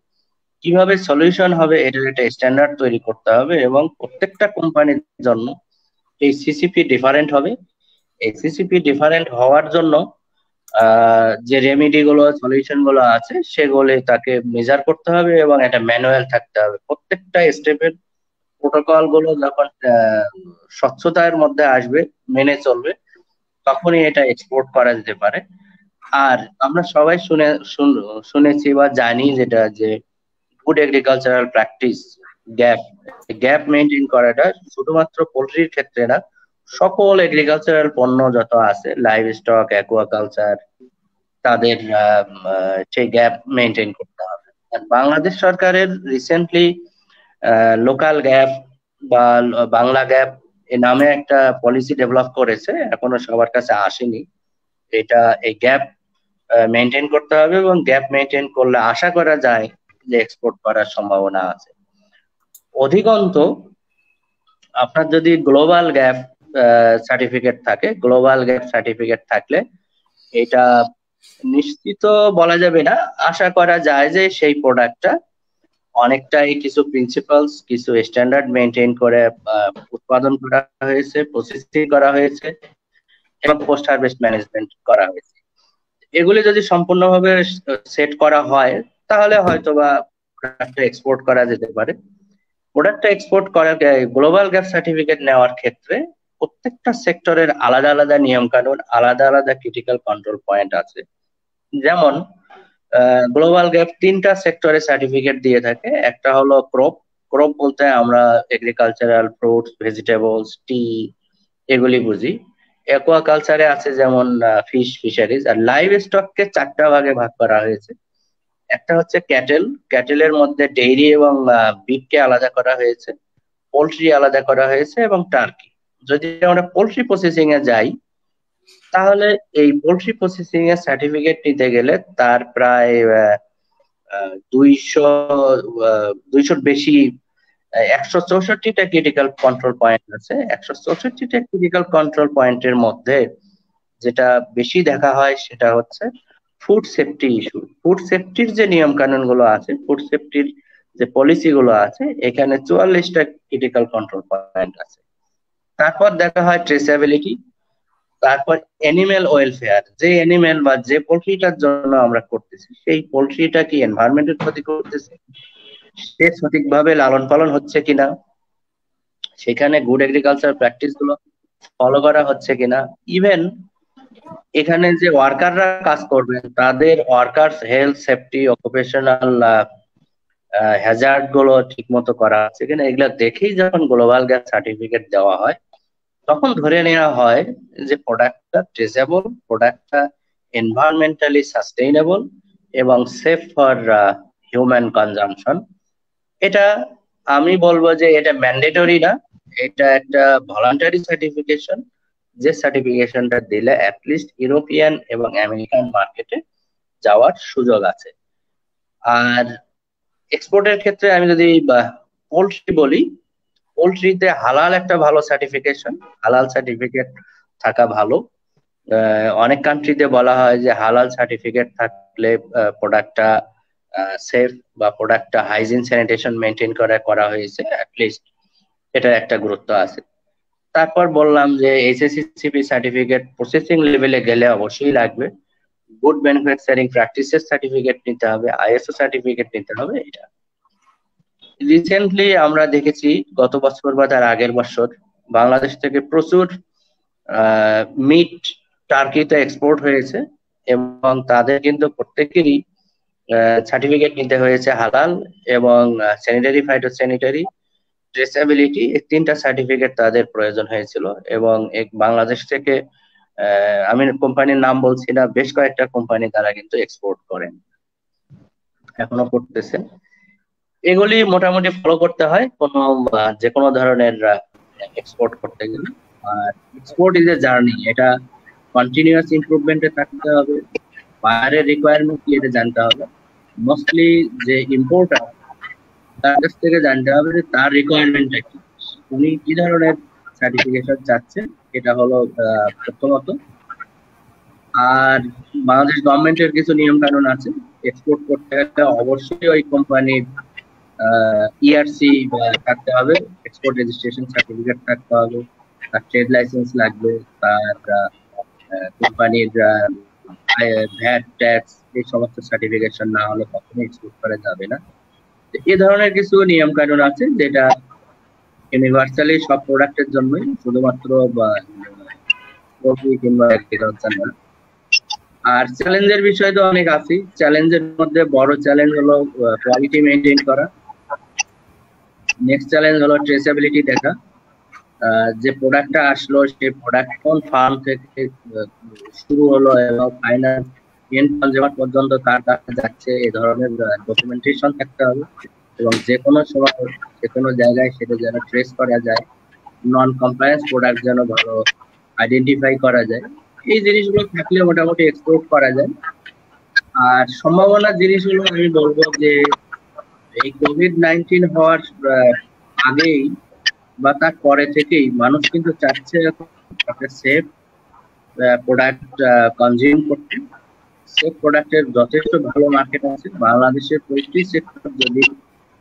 কীভাবে সলিউশন হবে এটার একটা স্ট্যান্ডার্ড তৈরি করতে হবে এবং প্রত্যেকটা কোম্পানির জন্য এই সিসিপি ডিফারেন্ট হবে। এই সিসিপি ডিফারেন্ট হওয়ার জন্য যে রেমিডি গুলো সলিউশনগুলো আছে, সেগুলো তাকে মেজার করতে হবে এবং একটা ম্যানুয়াল থাকতে হবে। প্রত্যেকটা স্টেপের প্রোটোকলগুলো যখন স্বচ্ছতার মধ্যে আসবে, মেনে চলবে, তখনই এটা এক্সপোর্ট করা যেতে পারে। আর আমরা সবাই শুনে শুনেছি বা জানি যেটা যে good agricultural practice gap gap maintain করাটা শুধুমাত্র পোলট্রির ক্ষেত্রে না সকল এগ্রিকালচারাল পণ্য যত আছে লাইভ স্টক অ্যাকুয়াকালচার তাদের সেই গ্যাপ মেনটেন করতে হবে। বাংলাদেশ সরকারের রিসেন্টলি লোকাল গ্যাপ বা বাংলা গ্যাপ এ নামে একটা পলিসি ডেভেলপ করেছে, এখনও সবার কাছে আসেনি। এটা, এই গ্যাপ মেনটেন করতে হবে এবং গ্যাপ মেনটেন করলে আশা করা যায় যে এক্সপোর্ট করার সম্ভাবনা আছে। অধিকন্ত, আপনার যদি গ্লোবাল গ্যাপ সার্টিফিকেট থাকে গ্লোবাল গ্যাপ সার্টিফিকেট থাকলে, এটা নিশ্চিত বলা যাবে না। আশা করা যায় যে সেই প্রোডাক্টটা অনেকটাই কিছু প্রিন্সিপালস কিছু স্ট্যান্ডার্ড মেনটেন করে উৎপাদন করা হয়েছে প্রসেসিং করা হয়েছে, এবং পোস্ট হারভেস্ট ম্যানেজমেন্ট করা হয়েছে। এগুলি যদি সম্পূর্ণভাবে সেট করা হয়, তাহলে হয়তোবা প্রোডাক্টটা এক্সপোর্ট করা যেতে পারে। প্রোডাক্টটা এক্সপোর্ট করার গ্লোবাল গ্যাপ সার্টিফিকেট নেওয়ার ক্ষেত্রে প্রত্যেকটা সেক্টরের আলাদা আলাদা নিয়ম কানুন আলাদা আলাদা ক্রিটিক্যাল কন্ট্রোল পয়েন্ট আছে। যেমন গ্লোবাল গ্যাপ তিনটা সেক্টরে সার্টিফিকেট দিয়ে থাকে। একটা হলো ক্রপ ক্রপ বলতে আমরা এগ্রিকালচারাল ফ্রুটস ভেজিটেবলস টি এগুলি বুঝি। অ্যাকোয়াকালচারে আছে যেমন ফিশ ফিশারিজ আর লাইভ স্টককে চারটা ভাগে ভাগ করা হয়েছে। একটা হচ্ছে ক্যাটেল ক্যাটেলের মধ্যে ডেইরি এবং বিফকে আলাদা করা হয়েছে। পোলট্রি আলাদা করা হয়েছে এবং টার্কি যদি আমরা পোলট্রি প্রসেসিং এ যাই, তাহলে এই পোলট্রি প্রসেসিং এর সার্টিফিকেট নিতে গেলে তার প্রায় দুইশো দুইশোর বেশি একশো চৌষট্টিটা ক্রিটিক্যাল কন্ট্রোল পয়েন্ট আছে। একশো চৌষট্টিটা ক্রিটিক্যাল কন্ট্রোল পয়েন্টের মধ্যে যেটা বেশি দেখা হয় সেটা হচ্ছে ফুড সেফটি ইস্যু ফুড সেফটির যে নিয়ম কানুনগুলো আছে ফুড সেফটির যে পলিসি গুলো আছে, এখানে চুয়াল্লিশটা ক্রিটিক্যাল কন্ট্রোল পয়েন্ট আছে। তারপর দেখা হয় ট্রেসেবিলিটি তারপর অ্যানিমেল ওয়েলফেয়ার যে অ্যানিমেল বা যে পোলট্রিটার জন্য আমরা করতেছি, সেই পোলট্রিটা কি এনভায়রনমেন্টের ক্ষতি করতেছে? সে সঠিকভাবে লালন পালন হচ্ছে কিনা? সেখানে গুড এগ্রিকালচার প্র্যাকটিসগুলো ফলো করা হচ্ছে কিনা? ইভেন এখানে যে ওয়ার্কাররা কাজ করবেন, তাদের ওয়ার্কার্স হেলথ সেফটি অকুপেশনাল হ্যাজার্ডগুলো ঠিক মতো করা আছে কিনা? এগুলো দেখেই যখন গ্লোবাল গ্যাস সার্টিফিকেট দেওয়া হয় তখন ধরে নেওয়া হয় যে প্রোডাক্টটা ট্রেসেবল প্রোডাক্টটা এনভায়রনমেন্টালি সাস্টেইনেবল এবং সেফ ফর হিউম্যান কনজামশন এটা আমি বলব যে এটা ম্যান্ডেটরি না, এটা একটা ভলান্টারি সার্টিফিকেশন যে সার্টিফিকেশনটা দিলে অ্যাটলিস্ট ইউরোপিয়ান এবং আমেরিকান মার্কেটে যাওয়ার সুযোগ আছে। আর এক্সপোর্টের ক্ষেত্রে আমি যদি পোলট্রি বলি পোলট্রিতে হালাল একটা ভালো সার্টিফিকেশন হালাল সার্টিফিকেট থাকা ভালো। অনেক কান্ট্রিতে বলা হয় যে হালাল সার্টিফিকেট থাকলে প্রোডাক্টটা সেফ বা প্রোডাক্টটা হাইজিন স্যানিটেশন মেনটেন করা করা হয়েছে অ্যাটলিস্ট এটার একটা গুরুত্ব আছে। তারপর বললাম যে এইচএসসিসিপি সার্টিফিকেট প্রসেসিং লেভেলে গেলে অবশ্যই লাগবে। গুড ম্যানুফ্যাকচারিং প্র্যাকটিসের সার্টিফিকেট নিতে হবে আইএসও সার্টিফিকেট নিতে হবে, এটা রিসেন্টলি আমরা দেখেছি গত বছর বা তার আগের বছর বাংলাদেশ থেকে প্রচুর মিট টার্কিতে এক্সপোর্ট হয়েছে এবং তাদের কিন্তু প্রত্যেকেরই সার্টিফিকেট নিতে হয়েছে হালাল এবং স্যানিটারি ফাইটো স্যানিটারি ট্রেসেবিলিটি এই তিনটা সার্টিফিকেট তাদের প্রয়োজন হয়েছিল এবং এক বাংলাদেশ থেকে আমি কোম্পানির নাম বলছি না, বেশ কয়েকটা কোম্পানি তারা কিন্তু এক্সপোর্ট করেন। এখনও করতেছেন এগুলি মোটামুটি ফলো করতে হয় কোনো যে কোনো ধরনের এক্সপোর্ট করতে গেলে। আর এক্সপোর্ট ইজ এ জার্নি এটা কন্টিনিউয়াস ইমপ্রুভমেন্টে থাকতে হবে। বাইরের রিকোয়ারমেন্ট কি, এটা জানতে হবে। মোস্টলি যে ইম্পোর্টার তার কাছ থেকে জানতে হবে যে তার রিকোয়ারমেন্টটা কি। উনি কি ধরনের সার্টিফিকেশন চাচ্ছেন, এটা হলো প্রথমত। আর বাংলাদেশ গভর্নমেন্টের কিছু নিয়ম কানুন আছে। এক্সপোর্ট করতে গেলে অবশ্যই ওই কোম্পানির ইআরসি থাকতে হবে এক্সপোর্ট রেজিস্ট্রেশন সার্টিফিকেট থাকতে হবে, তার ট্রেড লাইসেন্স লাগবে, তার কোম্পানির ভ্যাট ট্যাক্স এই সমস্ত সার্টিফিকেশন না হলে কখনোই এক্সপোর্ট করা যাবে না। এ ধরনের কিছু নিয়ম কানুন আছে যেটা ইউনিভার্সালি সব প্রোডাক্টের জন্যই, শুধুমাত্র কিংবা আর চ্যালেঞ্জের বিষয় তো অনেক আছে চ্যালেঞ্জের মধ্যে বড় চ্যালেঞ্জ হলো কোয়ালিটি মেনটেন করা। নেক্সট চ্যালেঞ্জ হলো ট্রেসেবিলিটি দেখা। যে প্রোডাক্টটা আসলো, সেই প্রোডাক্ট কোন ফার্ম থেকে শুরু হলো এবং ফাইনাল এন্ড কনজিউমার পর্যন্ত কার কাছে যাচ্ছে, এই ধরনের ডকুমেন্টেশন থাকতে হবে। এবং যে কোনো সময়, যে কোনো জায়গায় সেটা যেন ট্রেস করা যায় নন কমপ্লায়েন্স প্রোডাক্ট যেন ভালো আইডেন্টিফাই করা যায়। এই জিনিসগুলো থাকলে মোটামুটি এক্সপোর্ট করা যায়। আর সম্ভাবনার জিনিসগুলো আমি বলব যে এই কোভিড নাইন্টিন হওয়ার আগেই বা তার পরে থেকেই মানুষ কিন্তু চাচ্ছে একটা সেফ প্রোডাক্ট কনজিউম করতে। সেফ প্রোডাক্টের যথেষ্ট ভালো মার্কেট আছে। বাংলাদেশের পোলট্রি সেক্টর যদি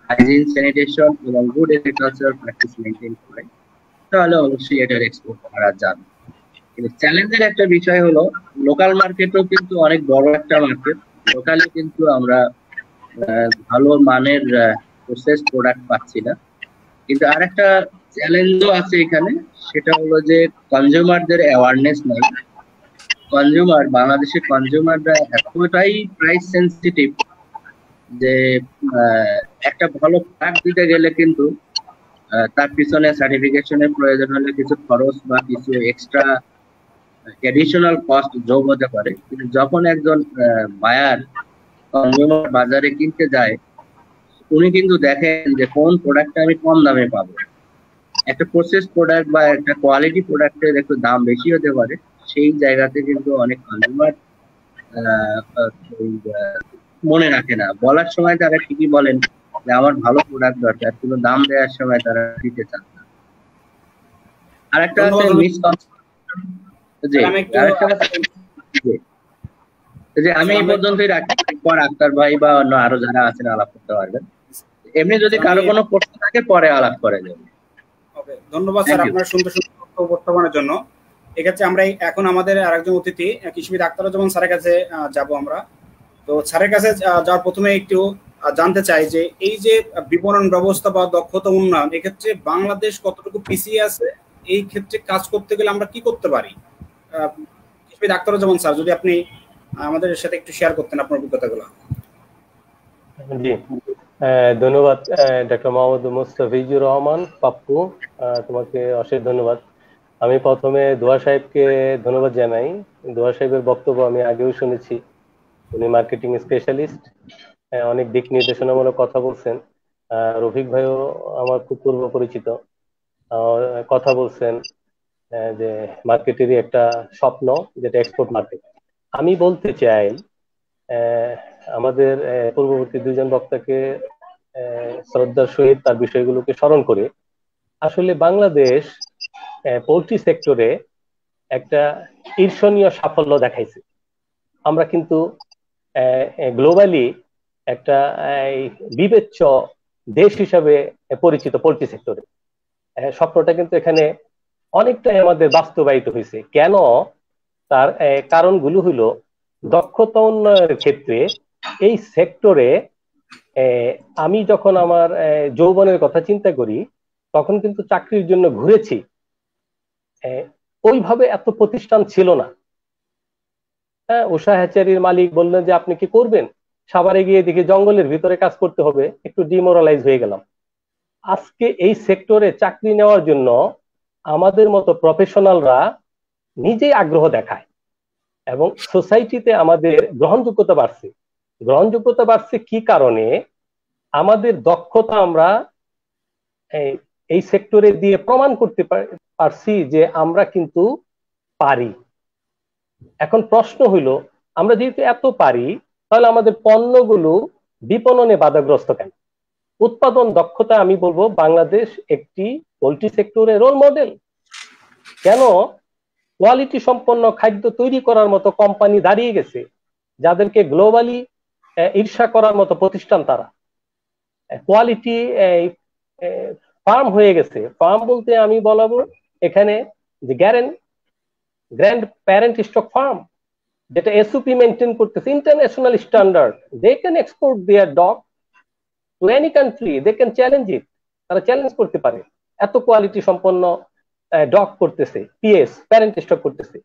হাইজিন স্যানিটেশন এবং গুড এগ্রিকালচার প্র্যাকটিস মেনটেন করে, তাহলে অবশ্যই এটার এক্সপোর্ট করা যাবে। কিন্তু চ্যালেঞ্জের একটা বিষয় হলো লোকাল মার্কেটও কিন্তু অনেক বড় একটা মার্কেট লোকালি কিন্তু আমরা ভালো মানের প্রসেস প্রোডাক্ট পাচ্ছি না। কিন্তু আরেকটা চ্যালেঞ্জও আছে এখানে, সেটা হলো যে কনজিউমারদের অ্যাওয়ারনেস নাই। কনজিউমার বাংলাদেশের কনজিউমাররা এতটাই প্রাইস সেন্সিটিভ যে একটা ভালো প্রোডাক্ট দিতে গেলে কিন্তু তার পিছনে সার্টিফিকেশনের প্রয়োজন হলে কিছু খরচ বা কিছু এক্সট্রা এডিশনাল কস্ট যোগ হতে পারে। কিন্তু যখন একজন বায়ার কনজিউমার বাজারে কিনতে যায় উনি কিন্তু দেখেন যে কোন প্রোডাক্টটা আমি কম দামে পাবো। একটা প্রসেস প্রোডাক্ট বা একটা কোয়ালিটি প্রোডাক্টের একটু দাম বেশি হতে পারে সেই জায়গাতে কিন্তু অনেক কনজিউমার মনে রাখে না। বলার সময় তারা ঠিকই বলেন যে আমার ভালো প্রোডাক্ট দরকার কিন্তু দাম দেওয়ার সময় তারা দিতে চান না। আর একটা আছে মিসকনসেপশন যে আমি এই পর্যন্তই রাখি পর আক্তার ভাই বা অন্য আরও যারা আছেন আলাপ করতে পারবেন। এমনি যদি কারও কোনো প্রশ্ন থাকে পরে আলাপ করে যাবে ধন্যবাদ স্যার আপনার সুন্দর সুন্দর তথ্য উপস্থাপনের জন্য। এক্ষেত্রে আমরা এখন আমাদের আরেকজন অতিথি কৃষিবিদ আক্তারুজ্জামান স্যারের কাছে যাব আমরা। তো স্যারের কাছে যাওয়ার প্রথমে একটু জানতে চাই যে এই যে বিপণন ব্যবস্থা বা দক্ষতা উন্নয়ন এক্ষেত্রে বাংলাদেশ কতটুকু পিছিয়ে আছে? এই ক্ষেত্রে কাজ করতে গেলে আমরা কি করতে পারি? কৃষিবিদ আক্তারুজ্জামান স্যার যদি আপনি আমাদের সাথে একটু শেয়ার করতেন আপনার অভিজ্ঞতাগুলো। জি। ধন্যবাদ ডক্টর মোহাম্মদ মুস্তাফিজুর রহমান, পাপ্পু। তোমাকে অশেষ ধন্যবাদ। আমি প্রথমে দোয়া সাহেবকে ধন্যবাদ জানাই। দোয়া সাহেবের বক্তব্য আমি আগেও শুনেছি। উনি মার্কেটিং স্পেশালিস্ট অনেক দিক নির্দেশনামূলক কথা বলছেন। রফিক ভাইও আমার খুব পূর্ব পরিচিত। কথা বলছেন যে মার্কেটেরই একটা স্বপ্ন, যেটা এক্সপোর্ট মার্কেট আমি বলতে চাই আমাদের পূর্ববর্তী দুজন বক্তাকে শ্রদ্ধার সহিত তার বিষয়গুলোকে স্মরণ করে, আসলে বাংলাদেশ পোলট্রি সেক্টরে একটা ঈর্ষণীয় সাফল্য দেখাইছে। আমরা কিন্তু গ্লোবালি একটা বিবেচ্য দেশ হিসাবে পরিচিত পোলট্রি সেক্টরে। স্বপ্নটা কিন্তু এখানে অনেকটাই আমাদের বাস্তবায়িত হয়েছে। কেন তার কারণগুলো হলো দক্ষতা উন্নয়নের ক্ষেত্রে এই সেক্টরে আমি যখন আমার যৌবনের কথা চিন্তা করি, তখন কিন্তু চাকরির জন্য ঘুরেছি। ওইভাবে এত প্রতিষ্ঠান ছিল না। হ্যাঁ উষা হ্যাচারির মালিক বললেন যে, আপনি কি করবেন? সাভারে গিয়ে দেখি জঙ্গলের ভিতরে কাজ করতে হবে, একটু ডিমোরালাইজ হয়ে গেলাম। আজকে এই সেক্টরে চাকরি নেওয়ার জন্য আমাদের মতো প্রফেশনালরা নিজেই আগ্রহ দেখায়। এবং সোসাইটিতে আমাদের গ্রহণযোগ্যতা বাড়ছে। গ্রহণযোগ্যতা বাড়ছে কি কারণে? আমাদের দক্ষতা আমরা এই সেক্টরে দিয়ে প্রমাণ করতে পারছি যে আমরা কিন্তু পারি। এখন প্রশ্ন হইল, আমরা যেহেতু এত পারি, তাহলে আমাদের পণ্যগুলো বিপণনে বাধাগ্রস্ত কেন? উৎপাদন দক্ষতা আমি বলব, বাংলাদেশ একটি পোলট্রি সেক্টরের রোল মডেল কেন? কোয়ালিটি সম্পন্ন খাদ্য তৈরি করার মতো কোম্পানি দাঁড়িয়ে গেছে, যাদেরকে গ্লোবালি ঈর্ষা করার মতো প্রতিষ্ঠান তারা। কোয়ালিটি ফার্ম হয়ে গেছে। ফার্ম বলতে আমি বলাবো এখানে যে গ্যারেন, গ্র্যান্ড প্যারেন্ট স্টক ফার্ম, যেটা এসওপি মেনটেন করতেছে international standard they can export their dog to any country they can challenge it তারা চ্যালেঞ্জ করতে পারে। এত কোয়ালিটি সম্পন্ন ডক করতেছে পিএস প্যারেন্ট স্টক করতেছে।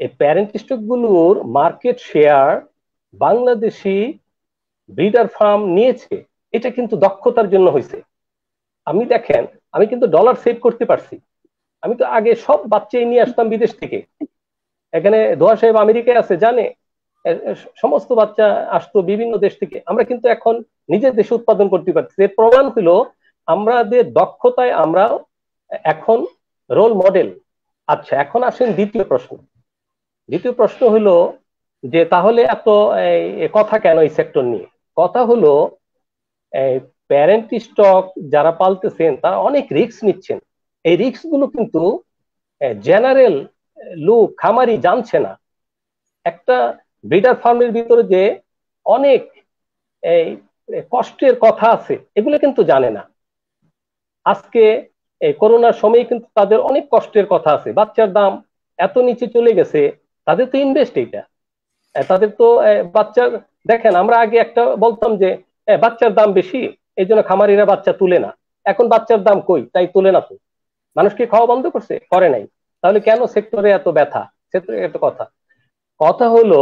এই parent স্টকগুলোর market share Bangladeshi breeder farm নিয়েছে। এটা কিন্তু দক্ষতার জন্য হয়েছে। আমি দেখেন, আমি কিন্তু ডলার সেভ করতে পারছি। আমি তো আগে সব বাচ্চাই নিয়ে আসতাম বিদেশ থেকে। এখানে দোয়া সাহেব আমেরিকায় আছে, জানে? সমস্ত বাচ্চা আসতো বিভিন্ন দেশ থেকে। আমরা কিন্তু এখন নিজের দেশে উৎপাদন করতে পারছি এর প্রমাণ হলো আমাদের দক্ষতায় আমরা এখন রোল মডেল আচ্ছা এখন আসেন দ্বিতীয় প্রশ্ন। দ্বিতীয় প্রশ্ন হলো যে তাহলে এত কথা কেন এই সেক্টর নিয়ে? কথা হলো প্যারেন্ট স্টক যারা পালতেছেন, তারা অনেক রিস্ক নিচ্ছেন। এই রিস্কগুলো কিন্তু জেনারেল লোক, খামারি জানছে না। একটা ব্রিডার ফার্মের ভিতরে যে অনেক, এই কষ্টের কথা আছে, এগুলো কিন্তু জানে না। আজকে এই করোনার সময় কিন্তু তাদের অনেক কষ্টের কথা আছে। বাচ্চার দাম এত নিচে চলে গেছে, তাদের তো ইনভেস্ট এইটা। তাদের তো বাচ্চার, দেখেন, আমরা আগে একটা বলতাম যে বাচ্চার দাম বেশি এই জন্য খামারিরা বাচ্চা তুলে না। এখন বাচ্চার দাম কই? তাই তুলে না তো। মানুষকে খাওয়া বন্ধ করছে? করে নাই। তাহলে কেন সেক্টরে এত ব্যথা? সেক্টরে এত কথা। কথা হলো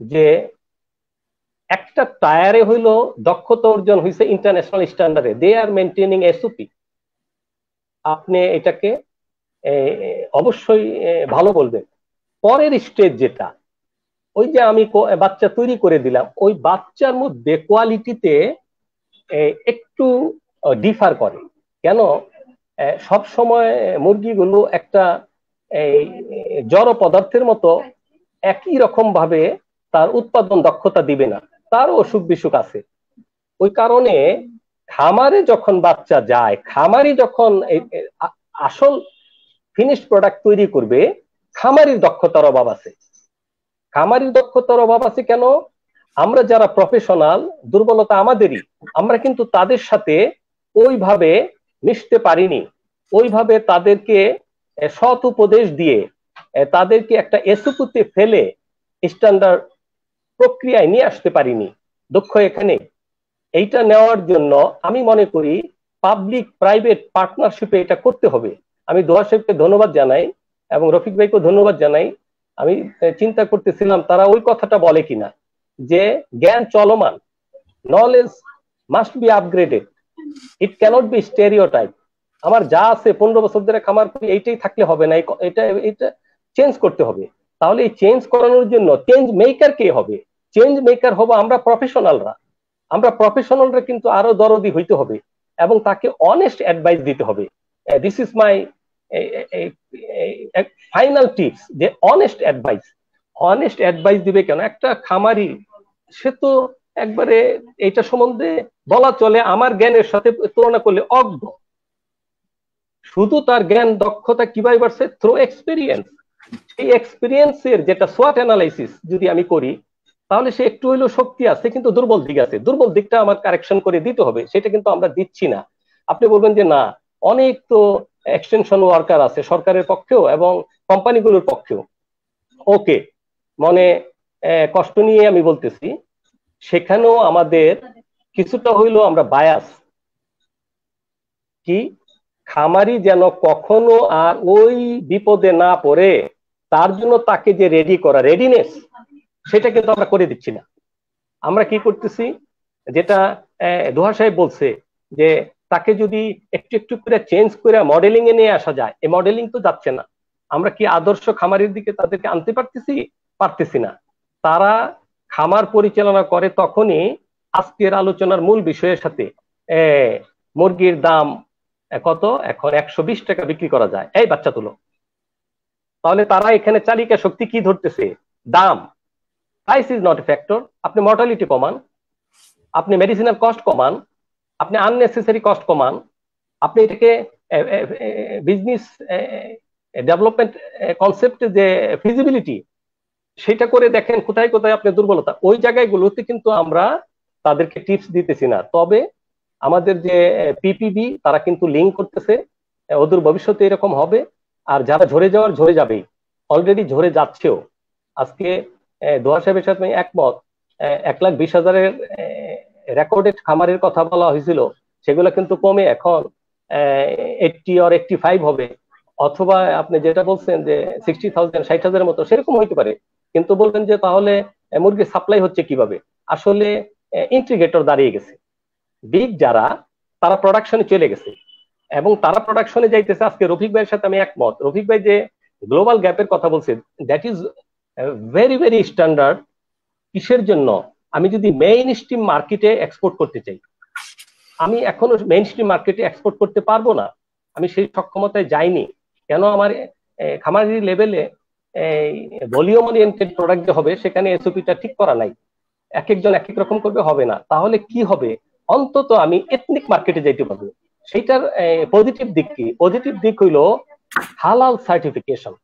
যে, একটা টায়ারে হইল দক্ষতা অর্জন হয়েছে ইন্টারন্যাশনাল স্ট্যান্ডার্ডে দে আর মেনটেনিং এসওপি আপনি এটাকে অবশ্যই ভালো বলবেন। পরের স্টেজ যেটা, ওই যে আমি বাচ্চা তৈরি করে দিলাম, ওই বাচ্চার মধ্যে কোয়ালিটিতে একটু ডিফার করে। কেন? সব সময় মুরগিগুলো একটা জড় পদার্থের মতো একই রকম ভাবে তার উৎপাদন দক্ষতা দিবে না। তারও অসুখ বিসুখ আছে। ওই কারণে খামারে যখন বাচ্চা যায় খামারি যখন আসল ফিনিশড প্রোডাক্ট তৈরি করবে, খামারির দক্ষতার অভাব আছে। খামারির দক্ষতার অভাব আছে কেন? আমরা যারা প্রফেশনাল দুর্বলতা আমাদেরই, আমরা কিন্তু তাদের সাথে ওইভাবে মিশতে পারিনি। ওইভাবে তাদেরকে সৎ উপদেশ দিয়ে তাদেরকে একটা এসুপুতে ফেলে স্ট্যান্ডার্ড প্রক্রিয়ায় নিয়ে আসতে পারিনি। দক্ষ এখানে। এইটা নেওয়ার জন্য আমি মনে করি পাবলিক প্রাইভেট পার্টনারশিপে এটা করতে হবে। আমি দোয়া সাহেবকে ধন্যবাদ জানাই এবং রফিক ভাইকেও ধন্যবাদ জানাই। আমি চিন্তা করতেছিলাম তারা ওই কথাটা বলে কিনা যে জ্ঞান চলমান knowledge must be upgraded it cannot be stereotype আমার যা আছে পনেরো বছর ধরে খামার করি, এইটাই থাকলে হবে না। এটা এটা চেঞ্জ করতে হবে। তাহলে এই চেঞ্জ করানোর জন্য চেঞ্জ মেকার কে হবে? চেঞ্জ মেকার হব আমরা প্রফেশনালরা আমরা প্রফেশনালরা কিন্তু আরও দরদি হইতে হবে এবং তাকে অনেস্ট অ্যাডভাইস দিতে হবে। This is my final tips যে অনেস্ট অ্যাডভাইস অনেস্ট অ্যাডভাইস দিবে কেন? একটা খামারি, সে তো একবারে এইটা সম্বন্ধে বলা চলে, আমার জ্ঞানের সাথে তুলনা করলে অজ্ঞ। শুধু তার জ্ঞান দক্ষতা কীভাবে বাড়ছে? থ্রু এক্সপিরিয়েন্স এই এক্সপিরিয়েন্সের যেটা সোয়াট অ্যানালাইসিস যদি আমি করি তাহলে সে একটু হইলেও শক্তি আছে, কিন্তু দুর্বল দিক আছে। দুর্বল দিকটা আমার কারেকশন করে দিতে হবে, সেটা কিন্তু আমরা দিচ্ছি না। আপনি বলবেন যে, না, অনেক তো এক্সটেনশন ওয়ার্কার আছে সরকারের পক্ষেও এবং কোম্পানিগুলোর পক্ষেও। ওকে, মনে কষ্ট নিয়ে আমি বলতেছি, সেখানেও আমাদের কিছুটা হইলেও আমরা বায়াস কি? খামারি যেন কখনো আর ওই বিপদে না পড়ে, তার জন্য তাকে যে রেডি করা রেডিনেস সেটা কিন্তু আমরা করে দিচ্ছি না। আমরা কি করতেছি, যেটা দোহা সাহেব বলছে যে, তাকে যদি একটু একটু করে চেঞ্জ করে মডেলিং এ নিয়ে আসা যায়, এই মডেলিং তো যাচ্ছে না। আমরা কি আদর্শ খামারের দিকে তাদেরকে আনতে পারতেছি পারতেছি না। তারা খামার পরিচালনা করে তখনই আজকের আলোচনার মূল বিষয়ের সাথে মুরগির দাম কত? এখন একশো বিশ টাকা বিক্রি করা যায়। এই বাচ্চা তুলো। তাহলে তারা এখানে চালিকা শক্তি কি ধরতেছে? দাম। Price is not a factor আপনি মর্টালিটি কমান, আপনি মেডিসিনাল কস্ট কমান, আপনি আননেসেসারি কস্ট কমান, আপনি এটাকে বিজনেস ডেভেলপমেন্ট কনসেপ্ট যে ফিজিবিলিটি সেটা করে দেখেন কোথায় কোথায় আপনার দুর্বলতা। ওই জায়গাগুলোতে কিন্তু আমরা তাদেরকে টিপস দিতেছি না। তবে আমাদের যে পিপিবি তারা কিন্তু লিঙ্ক করতেছে ওদের ভবিষ্যতে এরকম হবে। আর যারা ঝরে যাওয়ার, ঝরে যাবেই। অলরেডি ঝরে যাচ্ছেও। আজকে দোয়া সাহেবের সাথে আমি একমত। এক লাখ বিশ হাজারের রেকর্ডেড খামারের কথা বলা হয়েছিল, সেগুলো কিন্তু কমে এখন এইটটি আর এইটটি ফাইভ হবে। অথবা আপনি যেটা বলছেন যে সিক্সটি থাউজেন্ড ষাট হাজারের মতো, সেরকম হইতে পারে। কিন্তু বলবেন যে তাহলে মুরগির সাপ্লাই হচ্ছে কীভাবে? আসলে ইন্টিগ্রেটর দাঁড়িয়ে গেছে। বিগ যারা, তারা প্রোডাকশনে চলে গেছে। এবং তারা প্রোডাকশনে যাইতেছে, আজকে রফিক ভাইয়ের সাথে আমি একমত। রফিক ভাই যে গ্লোবাল গ্যাপের কথা বলছে that is very very standard কিসের জন্য? আমি যদি মেইন স্ট্রিম মার্কেটে এক্সপোর্ট করতে চাই, আমি এখনও মেইন স্ট্রিম মার্কেটে এক্সপোর্ট করতে পারব না, আমি সেই সক্ষমতায় যাইনি, কেন আমার খামারি লেভেলে ভলিউম ওরিয়েন্টেড প্রোডাক্ট যে হবে, সেখানে এসওপিটা ঠিক করা নাই। এক একজন এক এক রকম করবে, হবে না। তাহলে কি হবে? অন্তত আমি এথনিক মার্কেটে যাইতে পারব। সেইটার পজিটিভ দিক কি? পজিটিভ দিক হইল হালাল সার্টিফিকেশন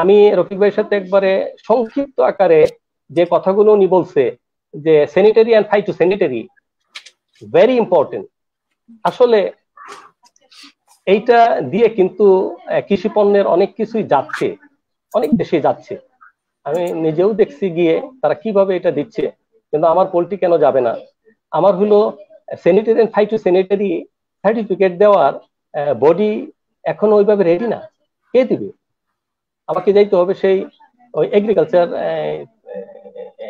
আমি রফিক ভাইয়ের সাথে একবারে সংক্ষিপ্ত আকারে যে কথাগুলো উনি বলছে, যে sanitary and phytosanitary very important আসলে এইটা দিয়ে কিন্তু কৃষি পণ্যের অনেক কিছুই যাচ্ছে, অনেক দেশে যাচ্ছে। আমি নিজেও দেখছি গিয়ে তারা কীভাবে এটা দিচ্ছে, কিন্তু আমার পোলট্রি কেন যাবে না? আমার হলো sanitary and phytosanitary certificate দেওয়ার বডি এখনও ওইভাবে রেডি না। কে দিবে? আমাকে যাইতে হবে সেই ওই এগ্রিকালচার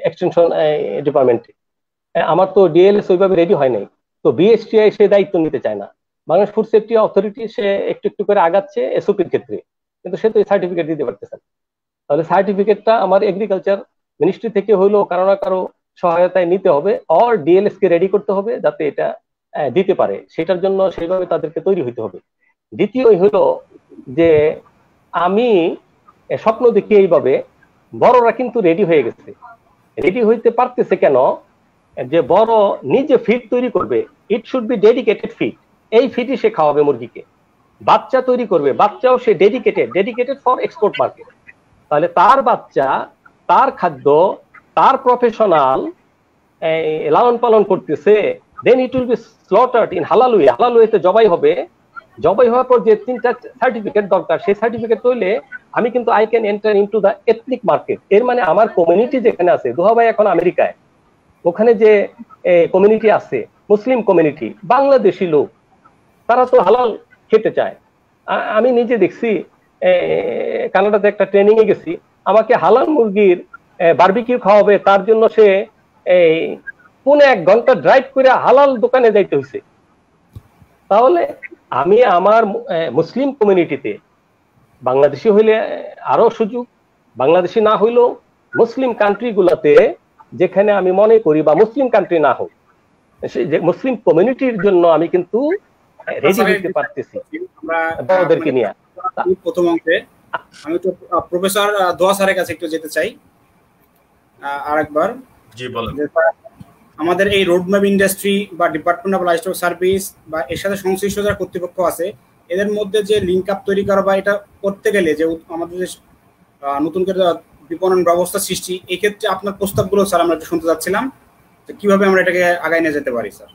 এক্সটেনশন ডিপার্টমেন্টে আমার তো ডিএলএস ওইভাবে রেডি হয় নাই। তো বিএসটিআই সে দায়িত্ব নিতে চায় না। বাংলাদেশ ফুড সেফটি অথরিটি সে একটু একটু করে আগাচ্ছে এসওপির ক্ষেত্রে। কিন্তু সে তো সার্টিফিকেট দিতে পারতেছে তাহলে সার্টিফিকেটটা আমার এগ্রিকালচার মিনিস্ট্রি থেকে হইলেও কারও না কারও সহায়তায় নিতে হবে। অর ডিএলএস কে রেডি করতে হবে যাতে এটা দিতে পারে। সেটার জন্য সেইভাবে তাদেরকে তৈরি হইতে হবে। দ্বিতীয় হলো যে আমি স্বপ্ন দেখি এইভাবে বড়রা কিন্তু রেডি হয়ে গেছে। রেডি হইতে পারতেছে কেন? যে বড় নিজে ফিড তৈরি করবে। It should be dedicated feed এই ফিডই সে খাওয়াবে মুরগিকে। বাচ্চা তৈরি করবে। বাচ্চাও সে dedicated dedicated for export market তাহলে তার বাচ্চা, তার খাদ্য, তার প্রফেশনাল লালন পালন করতেছে। Then it will be slaughtered in হালালুই হালালুইতে জবাই হবে। জবাই হওয়ার পর যে তিনটা সার্টিফিকেট দরকার, সেই সার্টিফিকেট তৈলে আমি কিন্তু I can enter into the ethnic market এর মানে আমার কমিউনিটি যেখানে আছে দোহাবাই এখন আমেরিকায়। ওখানে যে কমিউনিটি আছে, মুসলিম কমিউনিটি বাংলাদেশি লোক, তারা তো হালাল খেতে চায়। আমি নিজে দেখছি কানাডাতে একটা ট্রেনিং এ গেছি, আমাকে হালাল মুরগির বার্বিকিউ খাওয়াবে, তার জন্য সে এই কোন এক ঘণ্টা ড্রাইভ করে হালাল দোকানে যাইতে হয়েছে তাহলে আমি আমার মুসলিম কমিউনিটিতে বাংলাদেশি হইলে আরও সুযোগ বাংলাদেশি না হইলেও মুসলিম কান্ট্রি গুলাতে যেখানে আমি মনে করি বা মুসলিম কান্ট্রি না হোক যে মুসলিম কমিউনিটির জন্য আমি কিন্তু রেডি হইতে পারতেছি। ওদেরকে নিয়ে। প্রথম অঙ্কে আমি তো প্রফেসর দোয়া স্যারের কাছে একটু যেতে চাই। আরেকবার। জি বলেন। আমাদের এই রোডম্যাপ ইন্ডাস্ট্রি বা ডিপার্টমেন্ট অফ লাইফস্টক সার্ভিস বা এর সাথে সংশ্লিষ্ট যারা কর্তৃপক্ষ আছে, এদের মধ্যে যে লিঙ্ক আপ তৈরি করা বা এটা করতে গেলে যে আমাদের যে নতুন করে বিপণন ব্যবস্থা সৃষ্টি এই ক্ষেত্রে আপনার প্রস্তাবগুলো স্যার আমরা একটু শুনতে চাচ্ছিলাম তো কীভাবে আমরা এটাকে আগায় নিয়ে যেতে পারি স্যার।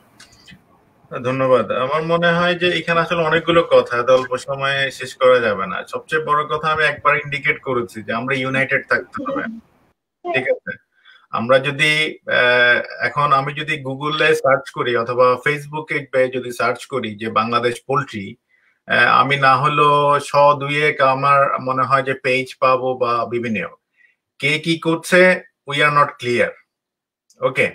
ধন্যবাদ। আমার মনে হয় যে এখানে আসলে অনেকগুলো কথা অল্প সময়ে শেষ করা যাবে না। সবচেয়ে বড় কথা আমি একবার ইন্ডিকেট করেছি যে আমরা ইউনাইটেড থাকতে হবে। ঠিক আছে? আমরা যদি এখন আমি যদি গুগলে সার্চ করি অথবা ফেসবুকে যদি সার্চ করি যে বাংলাদেশ পোলট্রি আমি না হলো শ দুয়েক আমার মনে হয় যে পেজ পাবো বা বিভিন্ন। কে কি করছে we are not clear okay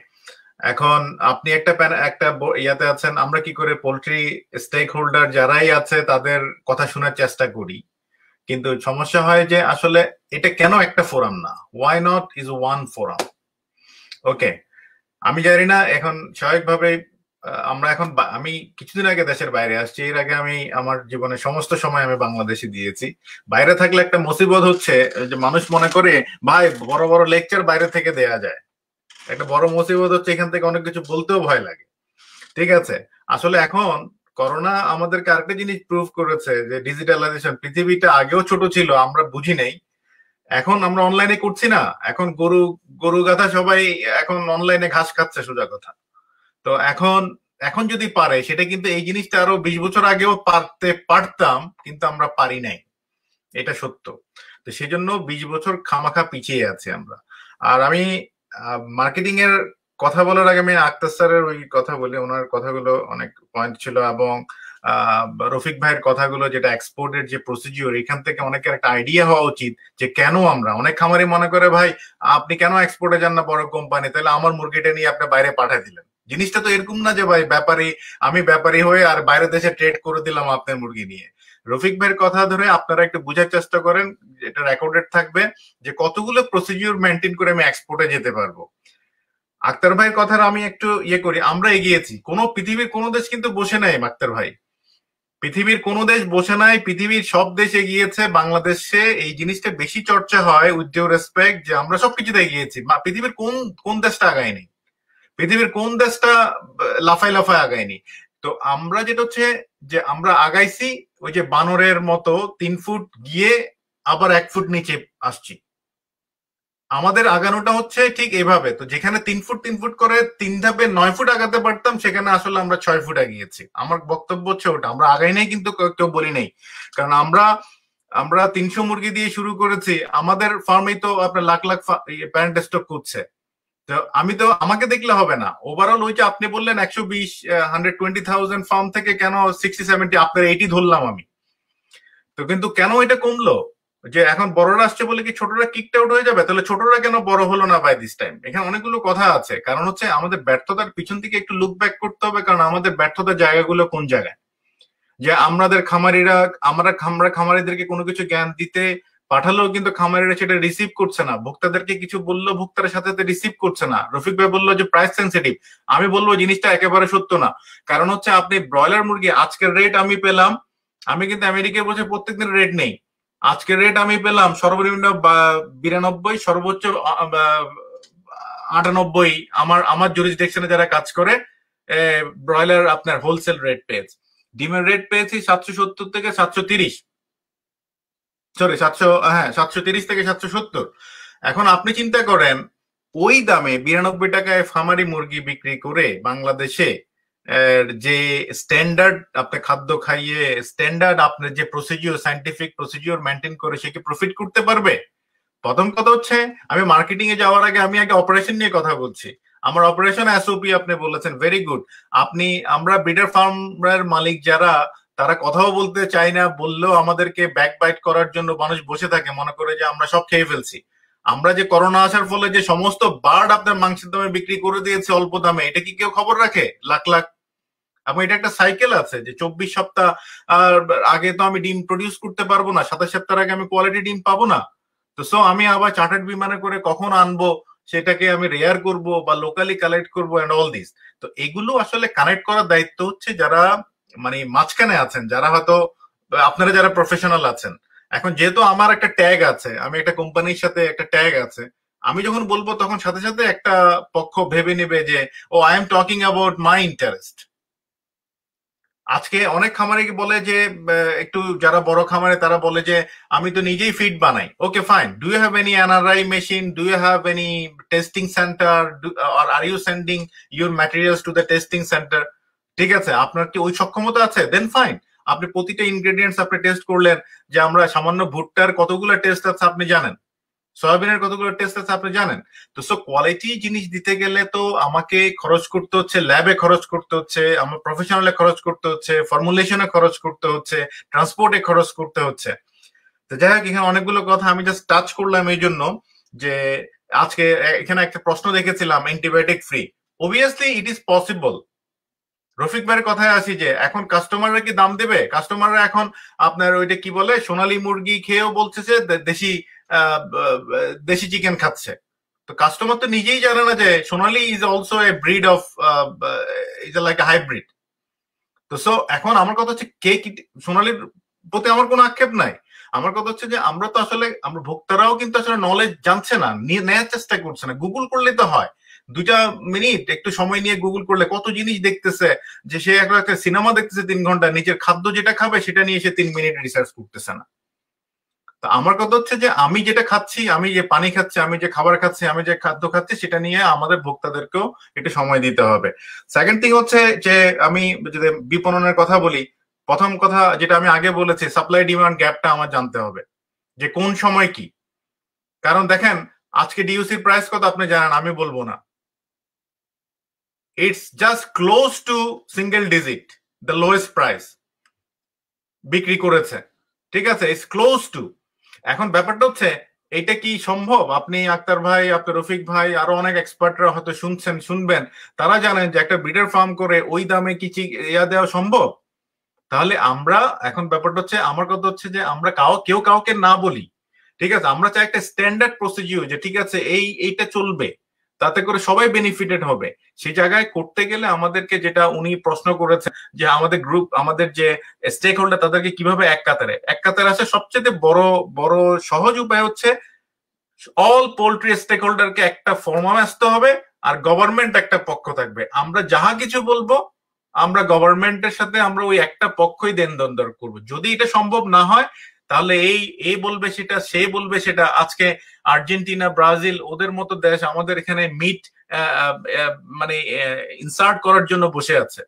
এখন আপনি একটা একটা ইয়াতে আছেন, আমরা কি করে পোলট্রি স্টেক হোল্ডার যারাই আছে তাদের কথা শোনার চেষ্টা করি। কিন্তু সমস্যা হয় যে আসলে এটা কেন একটা ফোরাম না? Why not is one forum okay আমি জানি না, এখন স্বাভাবিকভাবে আমরা এখন আমি কিছুদিন আগে দেশের বাইরে আসছি। এর আগে আমি আমার জীবনে সমস্ত সময় আমি বাংলাদেশে দিয়েছি। বাইরে থাকলে একটা মুসিবত হচ্ছে, যে মানুষ মনে করে, ভাই, বড় বড় লেকচার বাইরে থেকে দেয়া যায়। একটা বড় মুসিবত হচ্ছে, এখান থেকে অনেক কিছু বলতেও ভয় লাগে। ঠিক আছে? আসলে এখন করোনা আমাদেরকে আরেকটা জিনিস প্রুভ করেছে, যে ডিজিটালাইজেশন পৃথিবীটা আগেও ছোট ছিল, আমরা বুঝি নেই। এখন আমরা অনলাইনে করছি না। এখন গরু গরু গাথা সবাই এখন অনলাইনে ঘাস খাচ্ছে সোজা কথা। তো এখন এখন যদি পারে, সেটা কিন্তু এই জিনিসটা আরও বিশ বছর আগেও পারতে পারতাম, কিন্তু আমরা পারি নাই। এটা সত্য। তো সেই জন্য বিশ বছর খামাখা পিছিয়ে আছে আমরা। আর আমি মার্কেটিং এর কথা বলার আগে আমি আক্তার স্যারের ওই কথা বলি। ওনার কথাগুলো অনেক পয়েন্ট ছিল এবং রফিক ভাইয়ের কথাগুলো, যেটা এক্সপোর্টের যে প্রসিডিওর এখান থেকে অনেকের একটা আইডিয়া হওয়া উচিত যে কেন আমরা? অনেক খামারি মনে করে, ভাই, আপনি কেন এক্সপোর্টে যান না বড় কোম্পানি তাহলে আমার মুরগিটা নিয়ে আপনি বাইরে পাঠিয়ে দিলেন। জিনিসটা তো এরকম না যে, ভাই, ব্যাপারী, আমি ব্যাপারী হয়ে আর বাইরের দেশে ট্রেড করে দিলাম আপনার মুরগি নিয়ে। রফিক ভাইয়ের কথা ধরে আপনারা একটু বুঝার চেষ্টা করেন, এটা রেকর্ডেড থাকবে, যে কতগুলো প্রসিডিওর মেনটেন করে আমি এক্সপোর্টে যেতে পারব। আক্তার ভাইয়ের কথা আমি একটু ইয়ে করি, আমরা এগিয়েছি। কোন পৃথিবীর কোনো দেশ কিন্তু বসে নাই, আক্তার ভাই। পৃথিবীর কোন দেশ বসে নাই, পৃথিবীর সব দেশ এগিয়েছে বাংলাদেশে এই জিনিসটা বেশি চর্চা হয় উইথ ডিউ রেসপেক্ট যে আমরা সবকিছুতে এগিয়েছি পৃথিবীর কোন কোন দেশটা আগায়নি? পৃথিবীর কোন দেশটা লাফায় লাফায় আগায়নি? তো আমরা যেটা হচ্ছে যে আমরা আগাইছি, ওই যে বানরের মতো তিন ফুট গিয়ে আবার এক ফুট নিচে আসছি। আমাদের আগানোটা হচ্ছে ঠিক এভাবে। তো যেখানে তিন ফুট তিন ফুট করে তিন ধাপে নয় ফুট আগাতে পারতাম, সেখানে আসলে আমরা ছয় ফুট আগিয়েছি আমার বক্তব্য হচ্ছে ওটা। আমরা আগাই নাই কিন্তু কেউ বলি নাই। কারণ আমরা আমরা তিনশো মুরগি দিয়ে শুরু করেছি। আমাদের ফার্মেই তো আপনার লাখ লাখ প্যারেন্ট স্টক করছে তো আমি তো, আমাকে দেখলে হবে না। ওভারঅল ওই যে আপনি বললেন একশো বিশ হান্ড্রেড টোয়েন্টি থাউজেন্ড ফার্ম থেকে কেন সিক্সটি সেভেন্টি আপনার এইটি ধরলাম আমি। তো কিন্তু কেন এটা কমলো? যে এখন বড়রা আসছে বলে কি ছোটরা কিকড আউট হয়ে যাবে? তাহলে ছোটরা কেন বড় হলো না বাই দিস টাইম এখানে অনেকগুলো কথা আছে। কারণ হচ্ছে আমাদের ব্যর্থতার পিছন থেকে একটু লুক ব্যাক করতে হবে, কারণ আমাদের ব্যর্থতার জায়গাগুলো কোন জায়গায়? যে আমাদের খামারিরা, আমরা খামরা খামারিদেরকে কোনো কিছু জ্ঞান দিতে পাঠালেও কিন্তু খামারিরা সেটা রিসিভ করছে না। ভোক্তাদেরকে কিছু বলল ভোক্তার সাথে রিসিভ করছে না। রফিক ভাই বলল যে প্রাইস সেন্সিটিভ আমি বলব জিনিসটা একেবারে সত্য না। কারণ হচ্ছে আপনি ব্রয়লার মুরগি, আজকের রেট আমি পেলাম। আমি কিন্তু আমেরিকায় বসে প্রত্যেকদিন রেট নেই। আজকের রেট আমি পেলাম সর্বনিম্ন বিরানব্বই, সর্বোচ্চ আটানব্বই। আমার আমার জুরিসডিকশনে যারা কাজ করে ব্রয়লার আপনার হোলসেল রেট পেয়েছে। ডিমের রেট পেয়েছি সাতশো সত্তর থেকে সাতশো তিরিশ। সরি সাতশো হ্যাঁ সাতশো তিরিশ থেকে সাতশো সত্তর। এখন আপনি চিন্তা করেন, ওই দামে বিরানব্বই টাকায় ফার্মারি মুরগি বিক্রি করে বাংলাদেশে যে স্ট্যান্ডার্ড আপনি খাদ্য খাইয়ে স্ট্যান্ডার্ড আপনার যে প্রসিজিওর সাইন্টিফিক প্রসিজিওর মেনটেন করে সে কি প্রফিট করতে পারবে? প্রথম কথা হচ্ছে, আমি মার্কেটিং এ যাওয়ার আগে আমি আগে অপারেশন নিয়ে কথা বলছি। আমার অপারেশন এসওপি আপনি বলেছেন ভেরি গুড আপনি, আমরা ব্রিডার ফার্মের মালিক যারা, তারা কথাও বলতে চায় না, বললেও আমাদেরকে ব্যাক বাইট করার জন্য মানুষ বসে থাকে, মনে করে যে আমরা সব খেয়ে ফেলছি। আমরা যে করোনা আসার ফলে যে সমস্ত বার্ড আপনার মাংসের দামে বিক্রি করে দিয়েছে অল্প দামে, এটা কি কেউ খবর রাখে? লাখ লাখ এবং এটা একটা সাইকেল আছে যে চব্বিশ সপ্তাহ আগে তো আমি ডিম প্রডিউস করতে পারব না, সাতাশ সপ্তাহ আগে আমি কোয়ালিটি ডিম পাবো না। তো সো আমি আবার চার্টার্ড বিমানে করে কখন আনব, সেটাকে আমি রেয়ার করব বা লোকালি কালেক্ট করব অ্যান্ড অল দিস তো এগুলো আসলে কানেক্ট করার দায়িত্ব হচ্ছে যারা মানে মাঝখানে আছেন, যারা হয়তো আপনারা যারা প্রফেশনাল আছেন। এখন যেহেতু আমার একটা ট্যাগ আছে, আমি একটা কোম্পানির সাথে একটা ট্যাগ আছে, আমি যখন বলব তখন সাথে সাথে একটা পক্ষ ভেবে নেবে যে ও I am talking about my interest আজকে অনেক খামারে বলে যে একটু যারা বড় খামারে তারা বলে যে, আমি তো নিজেই ফিড বানাই। Okay fine do you have any NRI machine do you have any testing centre R are you sending your materials to the testing centre ঠিক আছে, আপনার কি ওই সক্ষমতা আছে? দেন ফাইন আপনি প্রতিটা ইনগ্রেডিয়েন্টস আপনি টেস্ট করলেন যে, আমরা সামান্য ভুট্টার কতগুলো টেস্ট আছে আপনি জানেন? সয়াবিনের কতগুলো টেস্ট আছে আপনি জানেন? তো সো কোয়ালিটি জিনিস দিতে গেলে তো আমাকে খরচ করতে হচ্ছে ল্যাবে খরচ করতে হচ্ছে, আমার প্রফেশনালে খরচ করতে হচ্ছে ফর্মুলেশনে খরচ করতে হচ্ছে ট্রান্সপোর্টে খরচ করতে হচ্ছে। তো যাই হোক, এখানে অনেকগুলো কথা, আমি জাস্ট টাচ করলাম এই জন্য যে আজকে এখানে একটা প্রশ্ন দেখেছিলাম antibiotic free obviously it is possible Rafiq ভাইয়ের কথায় আসি যে, এখন কাস্টমাররা কি দাম দেবে? কাস্টমাররা এখন আপনার ওইটা কি বলে, সোনালী মুরগি খেয়েও বলছে যে দেশি দেশি চিকেন খাচ্ছে। তো কাস্টমার তো নিজেই জানে না যে Sonali is also a breed of is like hybrid তো সো এখন আমার কথা হচ্ছে কে কি সোনালির প্রতি আমার কোনো আক্ষেপ নাই। আমার কথা হচ্ছে যে আমরা তো আসলে, আমরা ভোক্তারাও কিন্তু আসলে নলেজ জানছে না নেওয়ার চেষ্টা করছে না। গুগল করলে তো হয়। দুইটা মিনিট একটু সময় নিয়ে গুগল করলে কত জিনিস দেখতেছে যে সে একটা সিনেমা দেখতেছে তিন ঘণ্টা, নিজের খাদ্য যেটা খাবে সেটা নিয়ে সে তিন মিনিট রিসার্চ করতেছে না। আমার কথা হচ্ছে যে আমি যেটা খাচ্ছি, আমি যে পানি খাচ্ছি, আমি যে খাবার খাচ্ছি, আমি যে খাদ্য খাচ্ছি, সেটা নিয়ে আমাদের ভোক্তাদেরকেও একটু সময় দিতে হবে। সেকেন্ড থিং হচ্ছে যে আমি যদি বিপণনের কথা বলি, প্রথম কথা যেটা আমি আগে বলেছি সাপ্লাই ডিমান্ড গ্যাপটা আমার জানতে হবে। যে কোন সময় কি? কারণ দেখেন, আজকে ডিউসির প্রাইস কত আপনি জানেন? আমি বলব না। It's just close to single digit the lowest price বিক্রি করেছে। ঠিক আছে? ইটস ক্লোজ টু এখন ব্যাপারটা হচ্ছে, এটা কি সম্ভব? আপনি আক্তার ভাই আপনার রফিক ভাই, আরও অনেক এক্সপার্টরা হয়তো শুনছেন, শুনবেন। তারা জানেন যে একটা ব্রিডার ফার্ম করে ওই দামে কি ইয়া দেওয়া সম্ভব? তাহলে আমরা, এখন ব্যাপারটা হচ্ছে, আমার কথা হচ্ছে যে আমরা কাউ কেউ কাউকে না বলি। ঠিক আছে? আমরা চাই একটা স্ট্যান্ডার্ড প্রসিডিউর যে, ঠিক আছে, এই, এইটা চলবে। তাতে করে সবাই বেনিফিটেড হবে। সেই জায়গায় করতে গেলে আমাদেরকে যেটা উনি প্রশ্ন করেছেন যে আমাদের গ্রুপ আমাদের যে স্টেক হোল্ডার তাদেরকে কীভাবে এক কাতারে? এক কাতারে আসে সবচেয়ে বড় বড় সহজ উপায় হচ্ছে অল পোল্ট্রি স্টেক হোল্ডারকে একটা ফর্মামে আসতে হবে আর গভর্নমেন্ট একটা পক্ষ থাকবে। আমরা যাহা কিছু বলব, আমরা গভর্নমেন্টের সাথে আমরা ওই একটা পক্ষই দেন দন্দর করব। যদি এটা সম্ভব না হয় তাহলে এই এ বলবে সেটা, সে বলবে সেটা। আজকে আর্জেন্টিনা, ব্রাজিল ওদের মতো দেশ আমাদের এখানে মিট মানে ইনসার্ট করার জন্য বসে আছে।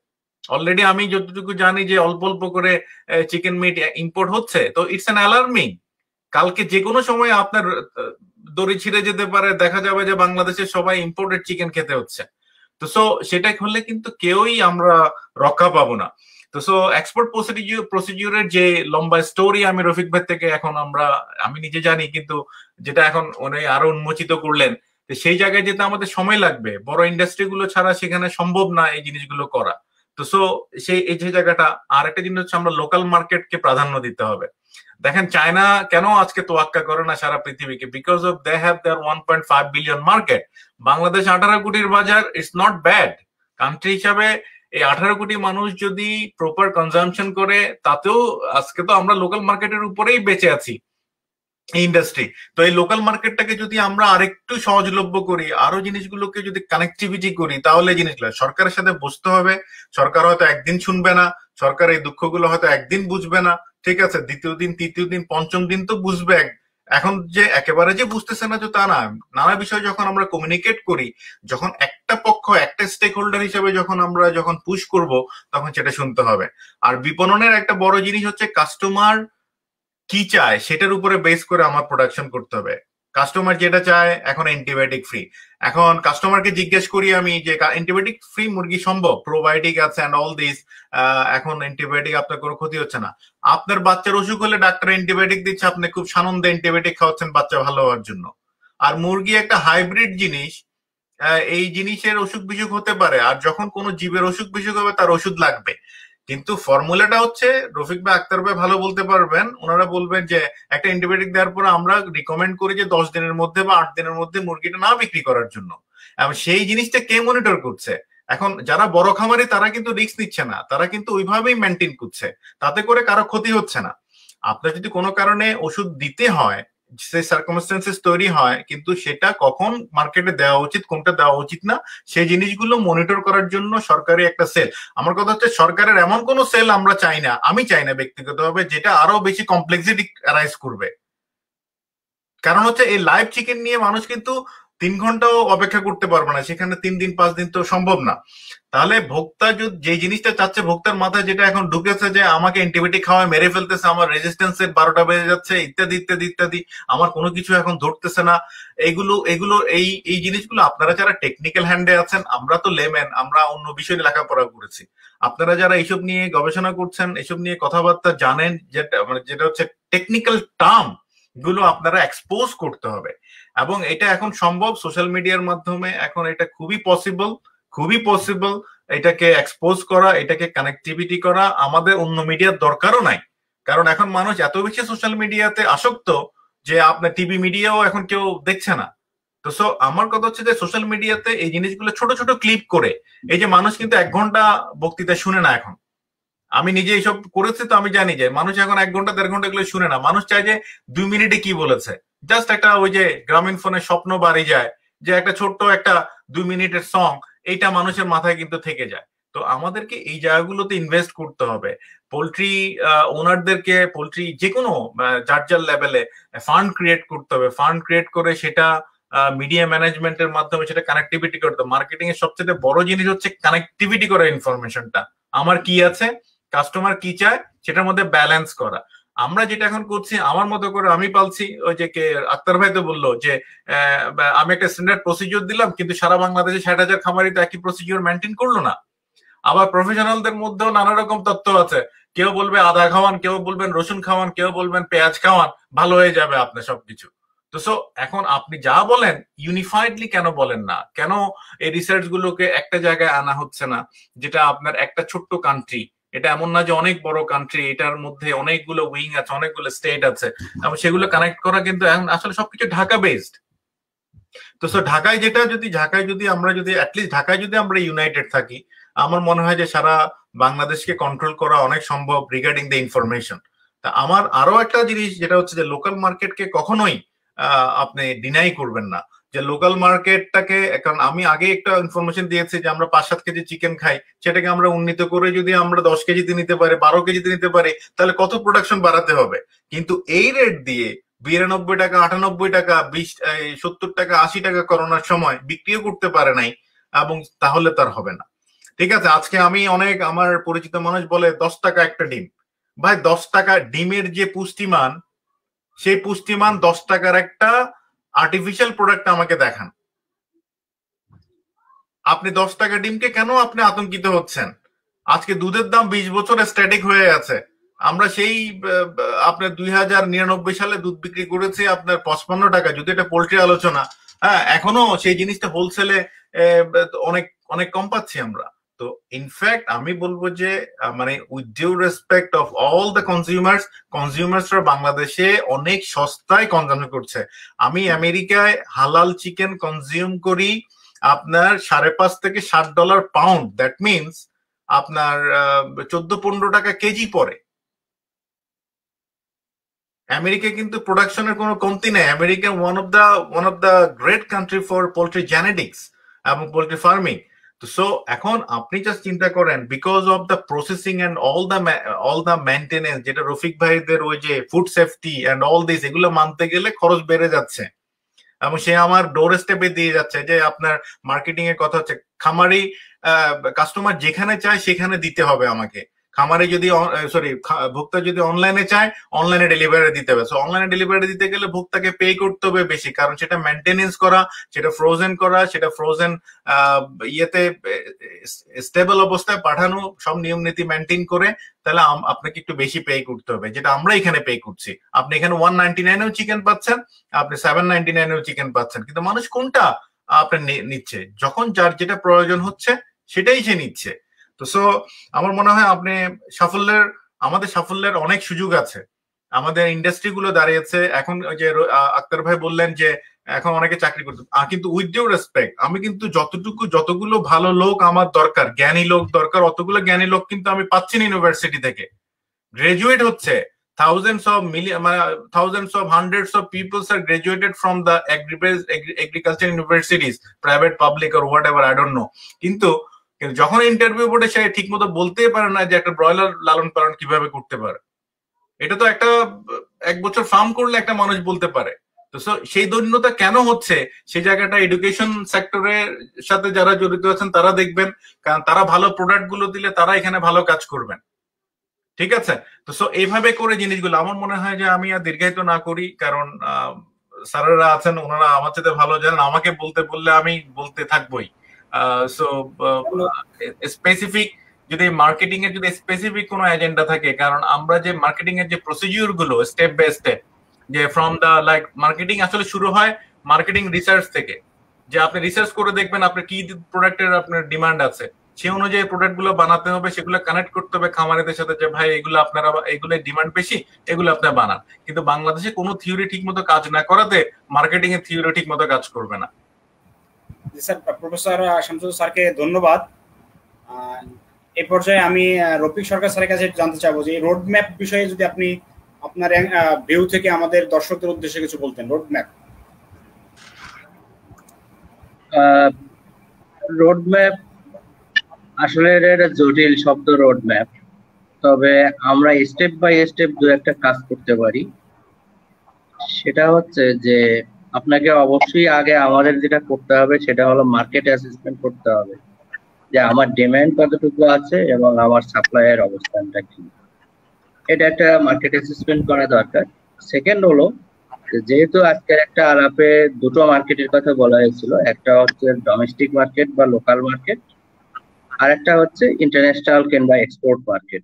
অলরেডি আমি যতটুকু জানি যে অল্প অল্প করে চিকেন মিট ইম্পোর্ট হচ্ছে, তো ইটস অ্যান অ্যালার্মিং কালকে যে কোনো সময় আপনার দড়ি ছিঁড়ে যেতে পারে, দেখা যাবে যে বাংলাদেশের সবাই ইম্পোর্টেড চিকেন খেতে হচ্ছে। তো সো সেটা করলে কিন্তু কেউই আমরা রক্ষা পাবো না। তো সো এক্সপোর্ট প্রসিডিউর প্রসিডিউরের যে লম্বা স্টোরি আমি রফিক ভাই থেকে এখন আমরা, আমি নিজে জানি, কিন্তু যেটা এখন উনি আরও উন্মোচিত করলেন সেই জায়গায় যেতে আমাদের সময় লাগবে। বড় ইন্ডাস্ট্রি গুলো ছাড়া সেখানে সম্ভব না এই জিনিসগুলো করা। তো সো সেই, এই যে জায়গাটা আর একটা জিনিস হচ্ছে আমরা লোকাল মার্কেটকে প্রাধান্য দিতে হবে। দেখেন চায়না কেন আজকে তোয়াক্কা করে না সারা পৃথিবীকে? Because of they have their one point five billion market Bangladesh আঠারো কোটির বাজার ইটস নট ব্যাড কান্ট্রি হিসাবে এই আঠারো কোটি মানুষ যদি প্রপার কনজামশন করে, তাতেও আজকে তো আমরা লোকাল মার্কেটের উপরেই বেঁচে আছি ইন্ডাস্ট্রি তো এই লোকাল মার্কেটটাকে যদি আমরা আরেকটু সহজলভ্য করি, আরও জিনিসগুলোকে যদি কানেক্টিভিটি করি, তাহলে জিনিসগুলো, সরকারের সাথে বসতে হবে। সরকার হয়তো একদিন শুনবে না, সরকার এই দুঃখগুলো হয়তো একদিন বুঝবে না, ঠিক আছে? দ্বিতীয় দিন, তৃতীয় দিন, পঞ্চম দিন তো বুঝবে এখন যে একেবারে যে বুঝতেছে না যে তা না, নানা বিষয় যখন আমরা কমিউনিকেট করি, যখন একটা পক্ষ, একটা স্টেক হোল্ডার হিসেবে যখন আমরা যখন পুশ করব, তখন সেটা শুনতে হবে। আর বিপণনের একটা বড় জিনিস হচ্ছে কাস্টমার কি চায়, সেটার উপরে বেস করে আমার প্রোডাকশন করতে হবে। কাস্টমার যেটা চায়, এখন অ্যান্টিবায়োটিক ফ্রি এখন কাস্টমারকে জিজ্ঞেস করি আমি যে অ্যান্টিবায়োটিক ফ্রি মুরগি সম্ভব? প্রোবায়োটিক আছে অ্যান্ড অল দিস এখন অ্যান্টিবায়োটিক আপনার কোনো ক্ষতি হচ্ছে না। আপনার বাচ্চার অসুখ হলে ডাক্তার অ্যান্টিবায়োটিক দিচ্ছে, আপনি খুব সানন্দে অ্যান্টিবায়োটিক খাওয়াচ্ছেন বাচ্চা ভালো হওয়ার জন্য। আর মুরগি একটা হাইব্রিড জিনিস এই জিনিসের অসুখ বিসুখ হতে পারে, আর যখন কোনো জীবের অসুখ বিসুখ হবে, তার ওষুধ লাগবে। কিন্তু ফর্মুলাটা হচ্ছে রফিক ভাই আক্তার ভাই ভালো বলতে পারবেন। ওনারা বলবেন যে, একটা অ্যান্টিবায়োটিক দেওয়ার পর আমরা রিকমেন্ড করি যে, দশ দিনের মধ্যে বা আট দিনের মধ্যে মুরগিটা না বিক্রি করার জন্য। এবং সেই জিনিসটা কে মনিটর করছে? এখন যারা বড় খামারি, তারা কিন্তু রিস্ক নিচ্ছে না। তারা কিন্তু ওইভাবেই মেনটেন করছে। তাতে করে কারও ক্ষতি হচ্ছে না। আপনার যদি কোনো কারণে ওষুধ দিতে হয় সেই সার্কমস্টেন্সেস তৈরি হয়, কিন্তু সেটা কখন মার্কেটে দেওয়া উচিত, কোনটা দেওয়া উচিত না, সেই জিনিসগুলো মনিটর করার জন্য সরকারি একটা সেল আমার কথা হচ্ছে সরকারের এমন কোন সেল আমরা চাই না, আমি চাই না ব্যক্তিগতভাবে, যেটা আরও বেশি কমপ্লেক্সিটি অ্যারাইজ করবে। কারণ হচ্ছে এই লাইভ চিকেন নিয়ে মানুষ কিন্তু তিন ঘন্টাও অপেক্ষা করতে পারবে না, সেখানে তিন দিন, পাঁচ দিন তো সম্ভব না। তাহলে ভোক্তা যে জিনিসটা চাচ্ছে ভোক্তার মাথায় যেটা এখন ঢুকেছে যে আমাকে অ্যান্টিবায়োটিক খাওয়ায় মেরে ফেলতেছে, আমার রেজিস্ট্যান্সের বারোটা বেজে যাচ্ছে, ইত্যাদি ইত্যাদি ইত্যাদি, আমার কোনো কিছু এখন ধরতেছে না। এগুলো এগুলো, এই এই জিনিসগুলো আপনারা যারা টেকনিক্যাল হ্যান্ডে আছেন, আমরা তো লেমেন আমরা অন্য বিষয়ে লেখাপড়া করেছি। আপনারা যারা এইসব নিয়ে গবেষণা করছেন এসব নিয়ে কথাবার্তা জানেন, যেটা মানে যেটা হচ্ছে টেকনিক্যাল টার্মগুলো আপনারা এক্সপোজ করতে হবে। এবং এটা এখন সম্ভব সোশ্যাল মিডিয়ার মাধ্যমে। এখন এটা খুবই পসিবল খুবই পসিবল এটাকে এক্সপোজ করা, এটাকে কানেক্টিভিটি করা। আমাদের অন্য মিডিয়ার দরকারও নাই। কারণ এখন মানুষ এত বেশি সোশ্যাল মিডিয়াতে আসক্ত যে আপনার টিভি মিডিয়াও এখন কেউ দেখছে না। তো সো আমার কথা হচ্ছে যে সোশ্যাল মিডিয়াতে এই জিনিসগুলো ছোট ছোট ক্লিপ করে, এই যে মানুষ কিন্তু এক ঘণ্টা বক্তৃতা শুনে না এখন। আমি নিজে এইসব করেছি তো আমি জানি যে মানুষ এখন এক ঘণ্টা, দেড় ঘণ্টা এগুলো শুনে না। মানুষ চায় যে দুই মিনিটে কি বলেছে। জাস্ট একটা ওই যে গ্রামীণ ফোনে স্বপ্ন বাড়ি যায়, যে একটা ছোট্ট একটা দুই মিনিটের সং এইটা মানুষের মাথায় কিন্তু থেকে যায়। তো আমাদেরকে এই জায়গাগুলোতে ইনভেস্ট করতে হবে। পোলট্রি ওনারদেরকে পোলট্রি যে কোনো যার যার লেভেলে ফান্ড ক্রিয়েট করতে হবে। ফান্ড ক্রিয়েট করে সেটা মিডিয়া ম্যানেজমেন্টের মাধ্যমে সেটা কানেক্টিভিটি করতে হবে। মার্কেটিং এর সবচেয়ে বড় জিনিস হচ্ছে কানেক্টিভিটি করা ইনফরমেশনটা আমার কি আছে? কাস্টমার কি চায়? সেটার মধ্যে ব্যালেন্স করা। আমরা যেটা এখন করছি, আমার মতো করে আমি পালছি। ওই যে কে, আক্তার ভাই তো বলল যে আমি একটা স্ট্যান্ডার্ড প্রসিডিওর দিলাম, কিন্তু সারা বাংলাদেশে ষাট হাজার খামারি তো একই প্রসিডিওর মেনটেন করল না। আবার প্রফেশনালদের মধ্যেও নানা রকম তত্ত্ব আছে। কেউ বলবে আদা খাওয়ান, কেউ বলবেন রসুন খাওয়ান, কেউ বলবেন পেঁয়াজ খাওয়ান, ভালো হয়ে যাবে আপনার সবকিছু। তো সো এখন আপনি যা বলেন ইউনিফাইডলি কেন বলেন না? কেন এই রিসার্চ গুলোকে একটা জায়গায় আনা হচ্ছে না? যেটা আপনার একটা ছোট্ট কান্ট্রি এটা এমন না যে অনেক বড় কান্ট্রি এটার মধ্যে অনেকগুলো উইং আছে, অনেকগুলো স্টেট আছে। এবং সেগুলো কানেক্ট করা কিন্তু আসলে সবকিছু ঢাকা বেসড তো সো ঢাকায় যেটা যদি, ঢাকায় যদি আমরা যদি অ্যাটলিস্ট ঢাকায় যদি আমরা ইউনাইটেড থাকি, আমার মনে হয় যে সারা বাংলাদেশকে কন্ট্রোল করা অনেক সম্ভব রিগার্ডিং দ্য ইনফরমেশন তা আমার আরও একটা জিনিস, যেটা হচ্ছে যে লোকাল মার্কেটকে কখনোই আপনি ডিনাই করবেন না। যে লোকাল মার্কেটটাকে কারণ আমি আগে একটা ইনফরমেশন দিয়েছি যে আমরা পাঁচ সাত কেজি চিকেন খাই, সেটাকে আমরা উন্নীত করে যদি আমরা দশ কেজিতে নিতে পারি, বারো কেজিতে নিতে পারি, তাহলে কত প্রোডাকশন বাড়াতে হবে? কিন্তু এই রেট দিয়ে বিরানব্বই টাকা, আটানব্বই টাকা, বিশ সত্তর টাকা, আশি টাকা করোনার সময় বিক্রিও করতে পারে নাই, এবং তাহলে তার হবে না। ঠিক আছে, আজকে আমি অনেক আমার পরিচিত মানুষ বলে দশ টাকা একটা ডিম। ভাই, দশ টাকা ডিমের যে পুষ্টিমান, সেই পুষ্টিমান দশ টাকার একটা আর্টিফিশিয়াল প্রোডাক্ট আমাকে দেখান। আপনি দশ টাকা ডিমকে কেন আপনি আতঙ্কিত হচ্ছেন? আজকে দুধের দাম বিশ বছর স্ট্যাটিক হয়ে আছে। আমরা সেই আপনার দুই হাজার নিরানব্বই সালে দুধ বিক্রি করেছি, আপনার পঁচপান্ন টাকা, যদি এটা পোল্ট্রি আলোচনা। হ্যাঁ এখনও সেই জিনিসটা হোলসেলে অনেক অনেক কম পাচ্ছি আমরা। তো ইনফ্যাক্ট আমি বলব যে মানে with due respect of all the consumers কনজিউমার্সরা বাংলাদেশে অনেক সস্তায় কনজাম করছে। আমি আমেরিকায় হালাল চিকেন কনজিউম করি আপনার সাড়ে পাঁচ থেকে ষাট ডলার পাউন্ড দ্যাট মিনস আপনার চোদ্দ পনেরো টাকা কেজি পরে আমেরিকা কিন্তু প্রোডাকশনের কোনো কমতি নেই। America one of the one of the great country for poultry genetics এবং পোলট্রি ফার্মিং সো এখন আপনি জাস্ট চিন্তা করেন because of the processing and all the all the maintenance যেটা রফিক ভাইদের ওই যে food safety and all this এগুলো মানতে গেলে খরচ বেড়ে যাচ্ছে। এবং সে আমার ডোর স্টেপে দিয়ে যাচ্ছে যে, আপনার মার্কেটিং এর কথা হচ্ছে, খামারি কাস্টমার যেখানে চায় সেখানে দিতে হবে আমাকে। খামারে যদি সরি ভোক্তা যদি অনলাইনে চায় অনলাইনে ডেলিভারি দিতে হবে। সো অনলাইনে ডেলিভারি দিতে গেলে ভোক্তাকে পে করতে হবে বেশি। কারণ সেটা মেনটেনেন্স করা, সেটা ফ্রোজেন করা, সেটা ফ্রোজেন ইয়েতে স্টেবল অবস্থায় পাঠানো, সব নিয়ম নীতি মেনটেন করে তাহলে আপনাকে একটু বেশি পে করতে হবে, যেটা আমরা এখানে পে করছি। আপনি এখানে ওয়ান নাইনটি নাইনেও চিকেন পাচ্ছেন, আপনি সেভেন নাইনটি নাইনেও চিকেন পাচ্ছেন। কিন্তু মানুষ কোনটা আপনার নিচ্ছে? যখন যার যেটা প্রয়োজন হচ্ছে, সেটাই সে নিচ্ছে। তো সো আমার মনে হয় আপনি সাফল্যের, আমাদের সাফল্যের অনেক সুযোগ আছে। আমাদের ইন্ডাস্ট্রি গুলো দাঁড়িয়েছে। এখন যে আক্তার ভাই বললেন যে, এখন অনেকে চাকরি করতে কিন্তু উইথ ডিউ রেসপেক্ট আমি কিন্তু যতটুকু, যতগুলো ভালো লোক আমার দরকার, জ্ঞানী লোক দরকার, অতগুলো জ্ঞানী লোক কিন্তু আমি পাচ্ছি না ইউনিভার্সিটি থেকে। গ্রাজুয়েট হচ্ছে thousands thousands of million thousands of hundreds of people are graduated from the agriculture universities, private, public or whatever, i don't know. কিন্তু কিন্তু যখন ইন্টারভিউ বোর্ডে সে ঠিক মতো বলতেই পারে না যে একটা ব্রয়লার লালন পালন কীভাবে করতে পারে। এটা তো একটা, এক বছর ফার্ম করলে একটা মানুষ বলতে পারে। তো সেই দৈন্যতা কেন হচ্ছে? সেই জায়গাটা এডুকেশন সেক্টরের সাথে যারা জড়িত আছেন তারা দেখবেন। কারণ তারা ভালো প্রোডাক্টগুলো দিলে তারা এখানে ভালো কাজ করবেন। ঠিক আছে? তো সো এইভাবে করে জিনিসগুলো। আমার মনে হয় যে আমি আর দীর্ঘায়িত না করি। কারণ স্যারেরা আছেন, ওনারা আমার সাথে ভালো জানেন। আমাকে বলতে বললে আমি বলতে থাকবোই। সো স্পেসিফিক যদি মার্কেটিং এর যদি স্পেসিফিক কোনো এজেন্ডা থাকে কারণ আমরা যে মার্কেটিং এর যে প্রসিডিউরগুলো স্টেপ বাই স্টেপ যে ফ্রম দা লাইক মার্কেটিং আসলে শুরু হয় মার্কেটিং রিসার্চ থেকে। যে আপনি রিসার্চ করে দেখবেন আপনার কি প্রোডাক্টের আপনার ডিমান্ড আছে। সেই অনুযায়ী প্রোডাক্টগুলো বানাতে হবে সেগুলো কানেক্ট করতে হবে খামারিদের সাথে যে ভাই এগুলো আপনারা এগুলো ডিমান্ড বেশি এগুলো আপনার বানান। কিন্তু বাংলাদেশে কোনো থিওরি ঠিক মতো কাজ না করাতে মার্কেটিং এর থিওরি ঠিক মতো কাজ করবে না। স্যার, প্রফেসর শামসুল স্যারকে ধন্যবাদ। এই পর্যায়ে আমি রফিক সরকার স্যারের কাছে জানতে চাবো যে রোড ম্যাপ বিষয়ে যদি আপনি আপনার ভিউ থেকে আমাদের দর্শকদের উদ্দেশ্যে কিছু বলতেন রোড ম্যাপ রোড ম্যাপ আসলে এটা জটিল শব্দ রোড ম্যাপ তবে আমরা স্টেপ বাই স্টেপ দু একটা কাজ করতে পারি। সেটা হচ্ছে যে আপনাকে অবশ্যই আগে আমাদের যেটা করতে হবে, সেটা হলো মার্কেট অ্যাসেসমেন্ট করতে হবে যে আমার ডিমান্ড কতটুকু আছে এবং আমার সাপ্লাইয়ের অবস্থানটা কি। এটা একটা মার্কেট অ্যাসেসমেন্ট করা দরকার। সেকেন্ড হলো, যেহেতু আজকের একটা আলাপে দুটো মার্কেটের কথা বলা হয়েছিল, একটা হচ্ছে ডোমেস্টিক মার্কেট বা লোকাল মার্কেট আর একটা হচ্ছে ইন্টারন্যাশনাল কিংবা এক্সপোর্ট মার্কেট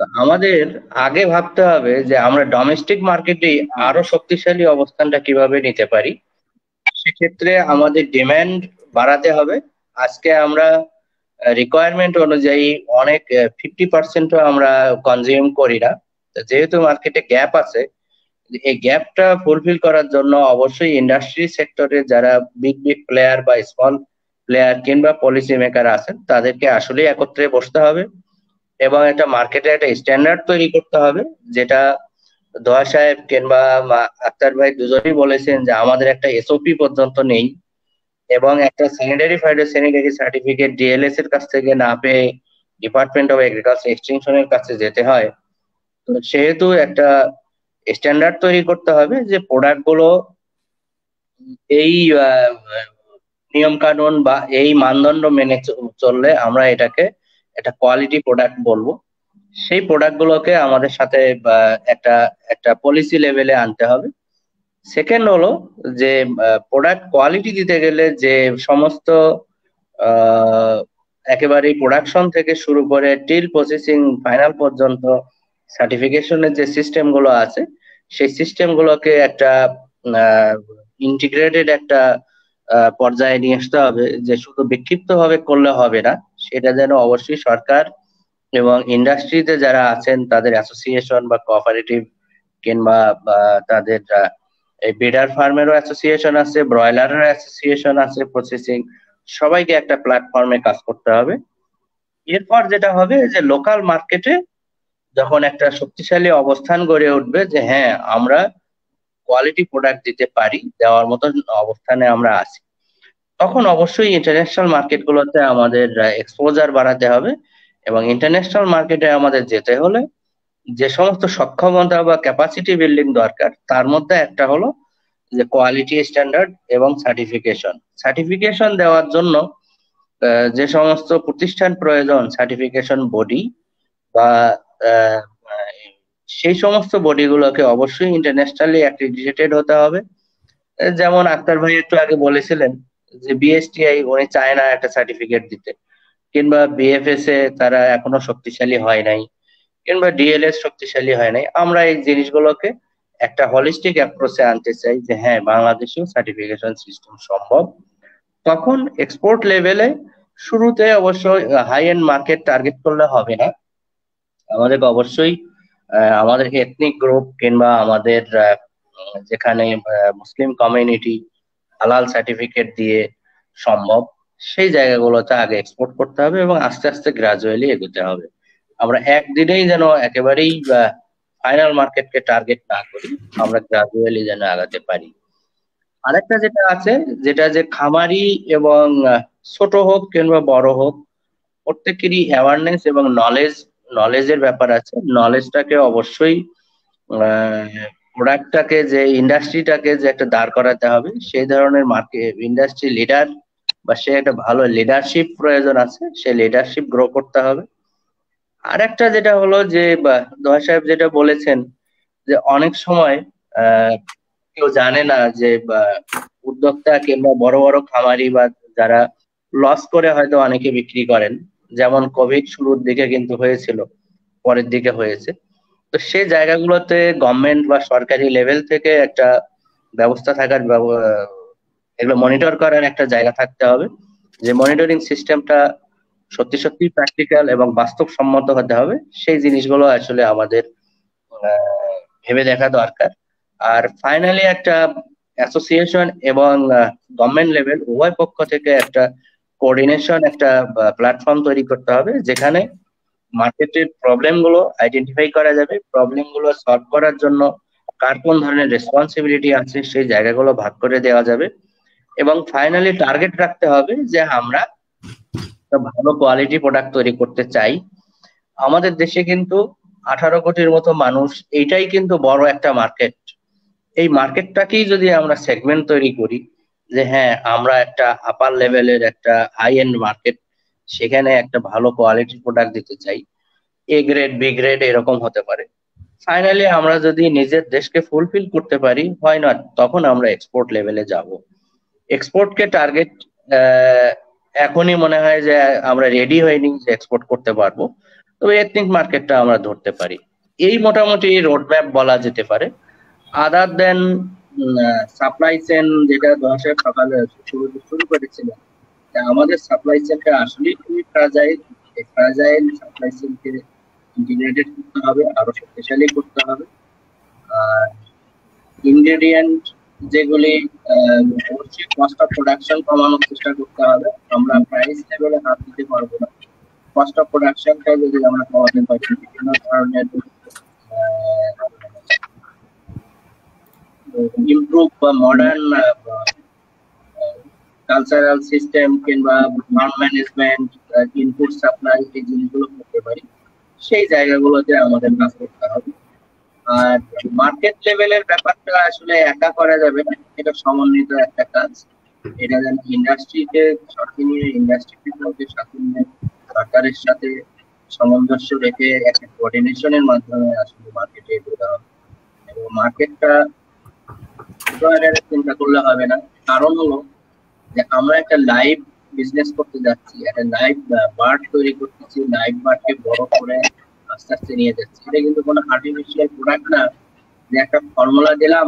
আমাদের আগে ভাবতে হবে যে আমরা ডোমেস্টিক মার্কেটে আরও শক্তিশালী অবস্থানটা কীভাবে নিতে পারি, সেক্ষেত্রে আমাদের ডিমান্ড বাড়াতে হবে। আজকে আমরা রিকোয়ারমেন্ট অনুযায়ী অনেক ফিফটি পার্সেন্টও আমরা কনজিউম করি না। যেহেতু মার্কেটে গ্যাপ আছে, এই গ্যাপটা ফুলফিল করার জন্য অবশ্যই ইন্ডাস্ট্রি সেক্টরে যারা বিগ বিগ প্লেয়ার বা স্মল প্লেয়ার কিংবা পলিসি মেকার আছেন, তাদেরকে আসলে একত্রে বসতে হবে। এবং একটা মার্কেটে একটা স্ট্যান্ডার্ড তৈরি করতে হবে, যেটা দোয়া সাহেব কিংবা আক্তার ভাই দুজনই বলেছেন যে আমাদের একটা এসওপি পর্যন্ত নেই এবং একটা স্যানিটারি ফাইড স্যানিটারি সার্টিফিকেট ডিএলএস এর কাছ থেকে না পেয়ে ডিপার্টমেন্ট অফ এগ্রিকালচার এক্সটেনশনের কাছে যেতে হয়। তো সেহেতু একটা স্ট্যান্ডার্ড তৈরি করতে হবে যে প্রোডাক্টগুলো এই নিয়ম কানুন বা এই মানদণ্ড মেনে চললে আমরা এটাকে একটা কোয়ালিটি প্রোডাক্ট বলব। সেই প্রোডাক্ট গুলোকে আমাদের সাথে একটা একটা পলিসি লেভেলে আনতে হবে। সেকেন্ড হলো যে প্রোডাক্ট কোয়ালিটি দিতে গেলে যে সমস্ত একেবারে প্রোডাকশন থেকে শুরু করে টিল প্রসেসিং ফাইনাল পর্যন্ত সার্টিফিকেশনের যে সিস্টেমগুলো আছে, সেই সিস্টেম গুলোকে একটা ইন্টিগ্রেটেড একটা পর্যায়ে নিয়ে আসতে হবে যে শুধু বিক্ষিপ্ত ভাবে করলে হবে না, সেটা যেন অবশ্যই সরকার এবং ইন্ডাস্ট্রিতে যারা আছেন, তাদের অ্যাসোসিয়েশন বা কোঅপারেটিভ কিংবা তাদের এই বিডার ফার্মেরও অ্যাসোসিয়েশন আছে ব্রয়লারের অ্যাসোসিয়েশন আছে প্রসেসিং সবাইকে একটা প্ল্যাটফর্মে কাজ করতে হবে। এরপর যেটা হবে যে লোকাল মার্কেটে যখন একটা শক্তিশালী অবস্থান গড়ে উঠবে যে হ্যাঁ আমরা কোয়ালিটি প্রোডাক্ট দিতে পারি, দেওয়ার মতো অবস্থানে আমরা আছি। তখন অবশ্যই ইন্টারন্যাশনাল মার্কেটগুলোতে আমাদের এক্সপোজার বাড়াতে হবে এবং ইন্টারন্যাশনাল মার্কেটে আমাদের যেতে হলে যে সমস্ত সক্ষমতা বা ক্যাপাসিটি বিল্ডিং দরকার, তার মধ্যে একটা হলো যে কোয়ালিটি স্ট্যান্ডার্ড এবং সার্টিফিকেশন সার্টিফিকেশন দেওয়ার জন্য যে সমস্ত প্রতিষ্ঠান প্রয়োজন সার্টিফিকেশন বডি বা সেই সমস্ত বডিগুলোকে অবশ্যই ইন্টারন্যাশনালি অ্যাক্রিডিটেটেড হতে হবে। যেমন আক্তার ভাই একটু আগে বলেছিলেন যে বিএসটিআই উনি চায় না একটা সার্টিফিকেট দিতে। কিংবা বিএফএস এ তারা এখনও শক্তিশালী হয় নাই, কিংবা ডিএলএস শক্তিশালী হয় নাই। আমরা এই জিনিসগুলোকে একটা হলিস্টিক অ্যাপ্রোচে আনতে চাই যে হ্যাঁ বাংলাদেশেও সার্টিফিকেশন সিস্টেম সম্ভব। তখন এক্সপোর্ট লেভেলে শুরুতে অবশ্যই হাই এন্ড মার্কেট টার্গেট করলে হবে না। আমাদেরকে অবশ্যই আমাদের এথনিক গ্রুপ কিংবা আমাদের যেখানে মুসলিম কমিউনিটি হালাল সার্টিফিকেট দিয়ে সম্ভব, সেই জায়গাগুলোতে আগে এক্সপোর্ট করতে হবে এবং আস্তে আস্তে গ্রাজুয়ালি এগোতে হবে। আমরা একদিনেই যেন একেবারেই ফাইনাল মার্কেটকে টার্গেট না করি, আমরা গ্রাজুয়ালি যেন আগাতে পারি। আরেকটা যেটা আছে, যেটা যে খামারি এবং ছোট হোক কিংবা বড় হোক, প্রত্যেকেরই অ্যাওয়ারনেস এবং নলেজ নলেজের ব্যাপার আছে। নলেজটাকে অবশ্যই প্রোডাক্টটাকে যে ইন্ডাস্ট্রিটাকে যে একটা দাঁড় করাতে হবে, সেই ধরনের মার্কেট ইন্ডাস্ট্রি লিডার বা সে একটা ভালো লিডারশিপ প্রয়োজন আছে, সে লিডারশিপ গ্রো করতে হবে। আর একটা যেটা হলো যে দোহা সাহেব যেটা বলেছেন যে, অনেক সময় কেউ জানে না যে উদ্যোক্তা কিংবা বড় বড় খামারি বা যারা লস করে হয়তো অনেকে বিক্রি করেন। যেমন কোভিড শুরুর দিকে কিন্তু হয়েছিল, পরের দিকে হয়েছে। তো সেই জায়গাগুলোতে গভর্নমেন্ট বা সরকারি লেভেল থেকে একটা ব্যবস্থা থাকার এগুলো মনিটর করার একটা জায়গা থাকতে হবে। যে মনিটরিং সিস্টেমটা সত্যি সত্যি প্র্যাকটিক্যাল এবং বাস্তবসম্মত হতে হবে, সেই জিনিসগুলো আসলে আমাদের ভেবে দেখা দরকার। আর ফাইনালি একটা অ্যাসোসিয়েশন এবং গভর্নমেন্ট লেভেল উভয় পক্ষ থেকে একটা কোঅর্ডিনেশন একটা প্ল্যাটফর্ম তৈরি করতে হবে, যেখানে মার্কেটের প্রবলেমগুলো আইডেন্টিফাই করা যাবে প্রবলেমগুলো সলভ করার জন্য কার কোন ধরনের রেসপন্সিবিলিটি আছে সেই জায়গাগুলো ভাগ করে দেওয়া যাবে। এবং ফাইনালি টার্গেট রাখতে হবে যে আমরা ভালো কোয়ালিটি প্রোডাক্ট তৈরি করতে চাই। আমাদের দেশে কিন্তু আঠারো কোটির মতো মানুষ, এইটাই কিন্তু বড় একটা মার্কেট এই মার্কেটটাকেই যদি আমরা সেগমেন্ট তৈরি করি যে হ্যাঁ আমরা একটা আপার লেভেলের একটা হাই এন্ড মার্কেট সেখানে একটা ভালো কোয়ালিটির প্রোডাক্ট দিতে চাই। এ গ্রেড বি গ্রেড এরকম হতে পারে। ফাইনালি আমরা যদি নিজের দেশকে ফুলফিল করতে পারি হয় না তখন আমরা এক্সপোর্ট লেভেলে যাব। এক্সপোর্টকে টার্গেট এখনই মনে হয় যে আমরা রেডি হইনি যে এক্সপোর্ট করতে পারব। তবে এথনিক মার্কেটটা আমরা ধরতে পারি। এই মোটামুটি রোডম্যাপ বলা যেতে পারে। আদার দেন সাপ্লাই চেন যেটা দশের সকালে শুরু শুরু করেছিলেন আমাদের সাপ্লাই চেনটা আসলে খুবই ফ্রাজাইল এই ফ্রাজাইল সাপ্লাই চেনকে ইন্টিগ্রেটেড করতে হবে, আরও শক্তিশালী করতে হবে। আর ইনগ্রেডিয়েন্ট যেগুলি অবশ্যই কস্ট অফ প্রোডাকশন কমানোর চেষ্টা করতে হবে, আমরা প্রাইস লেভেলে হাত দিতে পারব না। কস্ট অফ প্রোডাকশনটা যদি আমরা কমাতে পারি, বিভিন্ন ধরনের ইমপ্রুভ বা মডার্ন কালচারাল সিস্টেম কিংবা ফার্ম ম্যানেজমেন্ট ইনপুট সাপ্লাই এই জিনিসগুলো করতে পারি। সেই জায়গাগুলোতে আমাদের কাজ করতে হবে। আর মার্কেট লেভেলের ব্যাপারটা আসলে একা করা যাবে না। এটা সমন্বিত একটা কাজ। এটা যেন ইন্ডাস্ট্রিকে সাথে নিয়ে ইন্ডাস্ট্রি পিপলকে সাথে নিয়ে, সরকারের সাথে সামঞ্জস্য রেখে একটা কোঅর্ডিনেশনের মাধ্যমে আসলে মার্কেটে এগোতে হবে। এবং মার্কেটটা চিন্তা হবে না। কারণ হলো যে আমরা একটা লাইভ বিজনেস করতে যাচ্ছি, একটা লাইভ তৈরি করতেছি লাইভ বড় করে আস্তে আস্তে নিয়ে যাচ্ছি। এটা কিন্তু কোনো আর্টিফিশিয়াল প্রোডাক্ট না। যে একটা ফর্মুলা দিলাম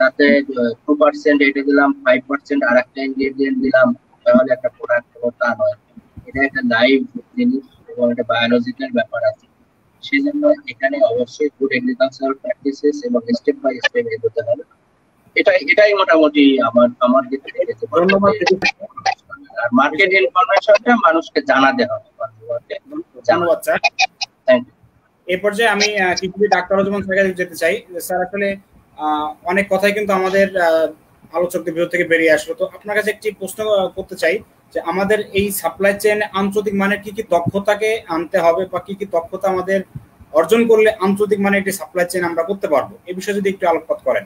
তাতে টু পার্সেন্ট এটা দিলাম ফাইভ পার্সেন্ট আর একটা ইনগ্রেডিয়েন্ট দিলাম, তাহলে একটা প্রোডাক্ট তা নয়। এটা একটা লাইভ জিনিস এবং একটা বায়োলজিক্যাল ব্যাপার আছে। সেই জন্য এখানে অবশ্যই গুড এগ্রিকালচারাল প্র্যাকটিসেস এবং স্টেপ বাই স্টেপ এগোতে হবে। এটাই এটাই মোটামুটি আমার আমার থেকে আর মার্কেট ইনফরমেশনটা মানুষকে জানাতে হবে। ধন্যবাদ স্যার। থ্যাংক ইউ এই পর্যায়ে আমি কিছু ডাক্তার রজমান স্যারের কাছে যেতে চাই। স্যার আসলে অনেক কথাই কিন্তু আমাদের আলোচকদের ভিতর থেকে বেরিয়ে আসলো। তো আপনার কাছে একটি প্রশ্ন করতে চাই। যে আমাদের এই সাপ্লাই চেন আন্তর্জাতিক মানের কি কি দক্ষতাকে আনতে হবে বা কি কি দক্ষতা আমাদের অর্জন করলে আন্তর্জাতিক মানে একটি সাপ্লাই চেন আমরা করতে পারব? এই বিষয়ে যদি একটু আলোকপাত করেন।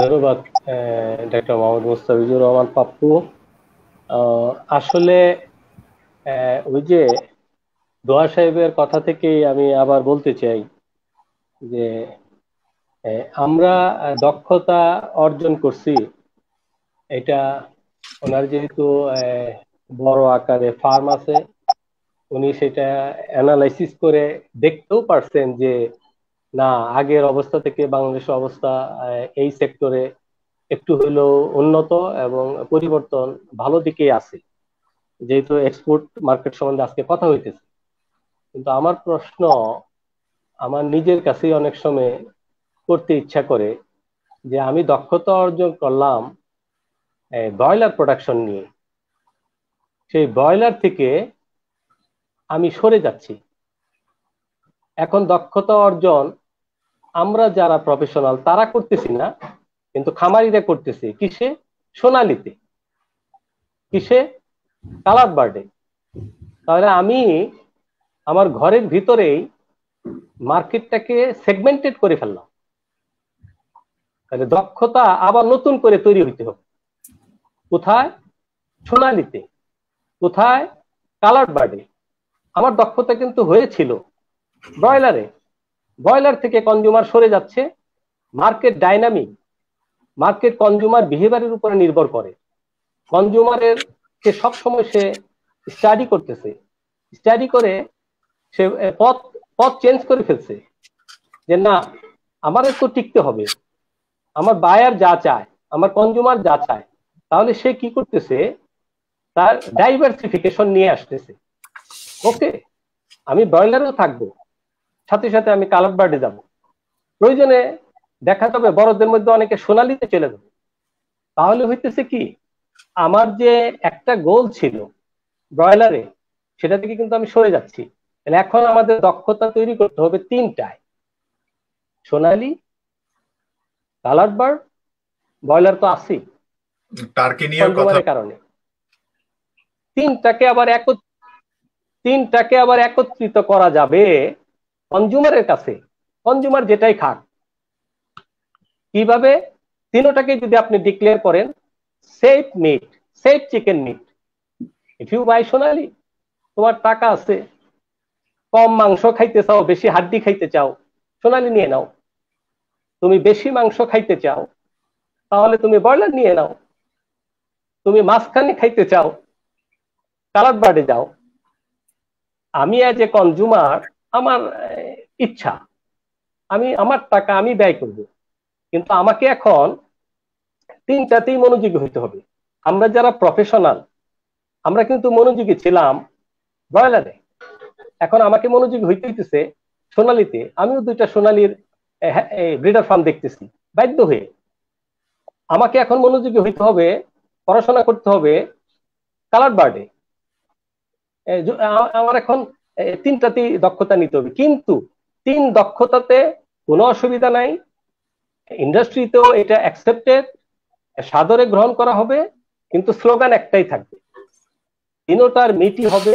ধন্যবাদ ডক্টর মোহাম্মদ মুস্তাফিজুর রহমান পাপ্পু। আসলে ওই যে দোয়া সাহেবের কথা থেকেই আমি আবার বলতে চাই যে আমরা দক্ষতা অর্জন করছি। এটা ওনার যেহেতু বড় আকারে ফার্ম আছে, উনি সেটা অ্যানালাইসিস করে দেখতেও পারছেন যে, না, আগের অবস্থা থেকে বাংলাদেশের অবস্থা এই সেক্টরে একটু হলেও উন্নত এবং পরিবর্তন ভালো দিকেই আছে। যেহেতু এক্সপোর্ট মার্কেট সম্বন্ধে আজকে কথা হইতেছে। কিন্তু আমার প্রশ্ন, আমার নিজের কাছেই অনেক সময় করতে ইচ্ছা করে যে আমি দক্ষতা অর্জন করলাম ব্রয়লার প্রোডাকশন নিয়ে। সেই ব্রয়লার থেকে আমি সরে যাচ্ছি। এখন দক্ষতা অর্জন আমরা যারা প্রফেশনাল তারা করতেছি না, কিন্তু খামারিরা করতেছে। কিসে? সোনালিতে। কিসে? কালার বার্ডে। তাহলে আমি আমার ঘরের ভিতরেই মার্কেটটাকে সেগমেন্টেড করে ফেললাম। তাহলে দক্ষতা আবার নতুন করে তৈরি হইতে হবে। কোথায়? সোনালিতে। কোথায়? কালার বার্ডে আমার দক্ষতা কিন্তু হয়েছিল ব্রয়লারে। ব্রয়লার থেকে কনজিউমার সরে যাচ্ছে। মার্কেট ডাইনামিক মার্কেট কনজিউমার বিহেভিয়ারের উপরে নির্ভর করে। কনজিউমারের সে সবসময় সে স্টাডি করতেছে। স্টাডি করে সে পথ পথ চেঞ্জ করে ফেলছে। যে না আমার তো টিকতে হবে। আমার বায়ার যা চায়, আমার কনজিউমার যা চায়, তাহলে সে কি করতেছে? তার ডাইভার্সিফিকেশন নিয়ে আসতেছে। ওকে আমি ব্রয়লারেও থাকব, সাথে সাথে আমি কালার বার্ডে যাব। প্রয়োজনে দেখা যাবে বড়দের মধ্যে অনেকে সোনালিতে চলে যাবে। তাহলে হইতেছে কি? আমার যে একটা গোল ছিল ব্রয়লারে সেটা থেকে কিন্তু আমি সরে যাচ্ছি। এখন আমাদের দক্ষতা তৈরি করতে হবে তিনটায়। সোনালি কালার বার্ড ব্রয়লার তো আছি টার্কি নিয়ে কথা। কারণে। তিনটাকে আবার এক তিনটাকে আবার একত্রিত করা যাবে কনজিউমারের কাছে। কনজিউমার যেটাই খাক। কীভাবে? তিনোটাকে যদি আপনি ডিক্লেয়ার করেন safe meat safe chicken meat if you buy Sonali তোমার টাকা আছে। কম মাংস খাইতে চাও বেশি হাড্ডি খাইতে চাও সোনালি নিয়ে নাও। তুমি বেশি মাংস খাইতে চাও, তাহলে তুমি ব্রয়লার নিয়ে নাও। তুমি মাঝখানে খাইতে চাও কালার বার্ডে যাও। আমি অ্যাজ এ কনজুমার আমার ইচ্ছা। আমি, আমার টাকা আমি ব্যয় করব। কিন্তু আমাকে এখন তিনটাতেই মনোযোগী হইতে হবে। আমরা যারা প্রফেশনাল আমরা কিন্তু মনোযোগী ছিলাম ব্রয়লারে। এখন আমাকে মনোযোগী হইতে হইতেছে সোনালিতে। আমিও দুইটা সোনালির ব্রিডার ফার্ম দেখতেছি। বাধ্য হয়ে। আমাকে এখন মনোযোগী হইতে হবে, পড়াশোনা করতে হবে কালার বার্ডে আমার এখন তিনটাতেই দক্ষতা নিতে হবে। কিন্তু তিন দক্ষতাতে কোনো অসুবিধা নাই। ইন্ডাস্ট্রিতেও এটা অ্যাকসেপ্টেড সাদরে গ্রহণ করা হবে, কিন্তু স্লোগান একটাই থাকবে। তিনোটার মিটি হবে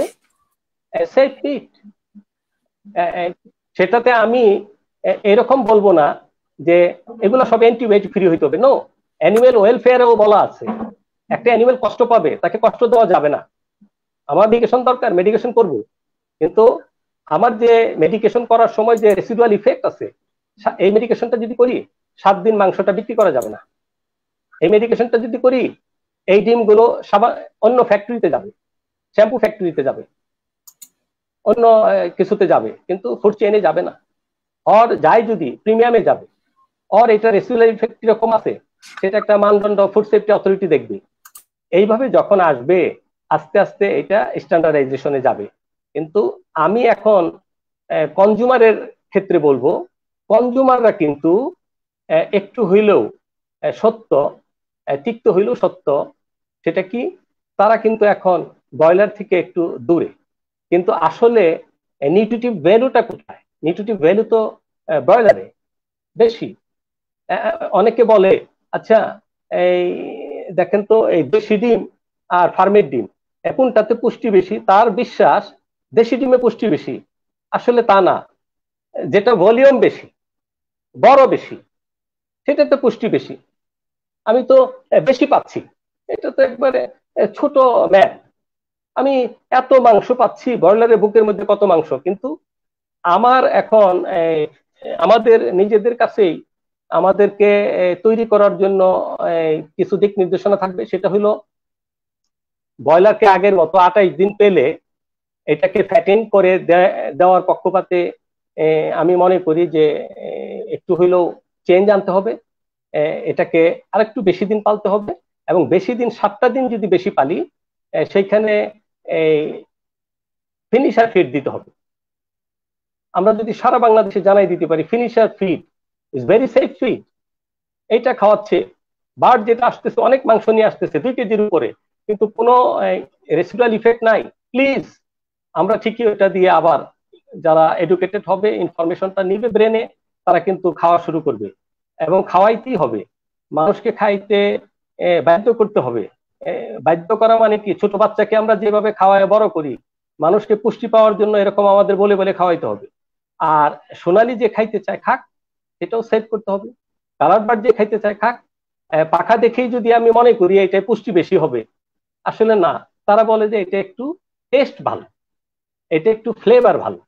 সেটাতে আমি এরকম বলব না যে এগুলো সব অ্যান্টিবায়োটিক ফ্রি হইতে হবে। নো অ্যানিমেল ওয়েলফেয়ারেও বলা আছে। একটা অ্যানিমেল কষ্ট পাবে, তাকে কষ্ট দেওয়া যাবে না। আমার মেডিকেশন দরকার মেডিকেশন করব। কিন্তু আমার যে মেডিকেশন করার সময় যে রেসিডুয়াল ইফেক্ট আছে এই মেডিকেশনটা যদি করি, সাত দিন মাংসটা বিক্রি করা যাবে না। এই মেডিকেশনটা যদি করি, এই ডিমগুলো অন্য ফ্যাক্টরিতে যাবে। শ্যাম্পু ফ্যাক্টরিতে যাবে। অন্য কিছুতে যাবে। কিন্তু ফুড চেইনে যাবে না। অর যায় যদি প্রিমিয়ামে যাবে। অর এটা রেসিডুয়াল ইফেক্ট কীরকম আছে, সেটা একটা মানদণ্ড ফুড সেফটি অথরিটি দেখবে। এইভাবে যখন আসবে, আস্তে আস্তে এটা স্ট্যান্ডার্ডাইজেশনে যাবে। কিন্তু আমি এখন কনজুমারের ক্ষেত্রে বলব কনজুমাররা কিন্তু একটু হইলেও সত্য তিক্ত হইলেও সত্য, সেটা কি? তারা কিন্তু এখন ব্রয়লার থেকে একটু দূরে। কিন্তু আসলে নিউট্রিটিভ ভ্যালুটা কোথায়? নিউট্রিটিভ ভ্যালু তো ব্রয়লারে বেশি। অনেকে বলে আচ্ছা এই দেখেন তো, এই দেশি ডিম আর ফার্মের ডিম কোনটাতে পুষ্টি বেশি, তার বিশ্বাস দেশি ডিমে পুষ্টি বেশি। আসলে তা না। যেটা ভলিউম বেশি, বড় বেশি, সেটাতে পুষ্টি বেশি। আমি তো বেশি পাচ্ছি। এটা তো একবারে ছোট ম্যাপ। আমি এত মাংস পাচ্ছি, ব্রয়লারের বুকের মধ্যে কত মাংস, কিন্তু আমার এখন আমাদের নিজেদের কাছেই আমাদেরকে তৈরি করার জন্য কিছু দিক নির্দেশনা থাকবে। সেটা হলো, ব্রয়লারকে আগের মতো আঠাইশ দিন পেলে এটাকে ফ্যাটেন করে দেওয়ার পক্ষপাতে আমি মনে করি যে একটু হইলেও চেঞ্জ আনতে হবে। এটাকে আরেকটু বেশি দিন পালতে হবে এবং বেশি দিন, সাতটা দিন যদি বেশি পালি সেইখানে ফিনিশার ফিড দিতে হবে। আমরা যদি সারা বাংলাদেশে জানাই দিতে পারি finisher feed is very safe feed এইটা খাওয়াচ্ছে বার্ড যেটা আসতেছে, অনেক মাংস নিয়ে আসতেছে, দুই কেজির উপরে, কিন্তু কোনো রেসিডুয়াল ইফেক্ট নাই। প্লিজ আমরা ঠিকই ওটা দিয়ে আবার যারা এডুকেটেড হবে ইনফরমেশনটা নিবে ব্রেনে তারা কিন্তু খাওয়া শুরু করবে। এবং খাওয়াইতেই হবে। মানুষকে খাইতে বাধ্য করতে হবে। বাধ্য করা মানে কি? ছোট বাচ্চাকে আমরা যেভাবে খাওয়ায় বড় করি, মানুষকে পুষ্টি পাওয়ার জন্য এরকম আমাদের বলে বলে খাওয়াইতে হবে। আর সোনালি যে খাইতে চায়, খাক, সেটাও সেভ করতে হবে। কালার বার্ড যে খাইতে চায়, খাক। পাখা দেখেই যদি আমি মনে করি এটাই পুষ্টি বেশি হবে, আসলে না। তারা বলে যে এটা একটু টেস্ট ভালো, এটা একটু ফ্লেভার ভালো,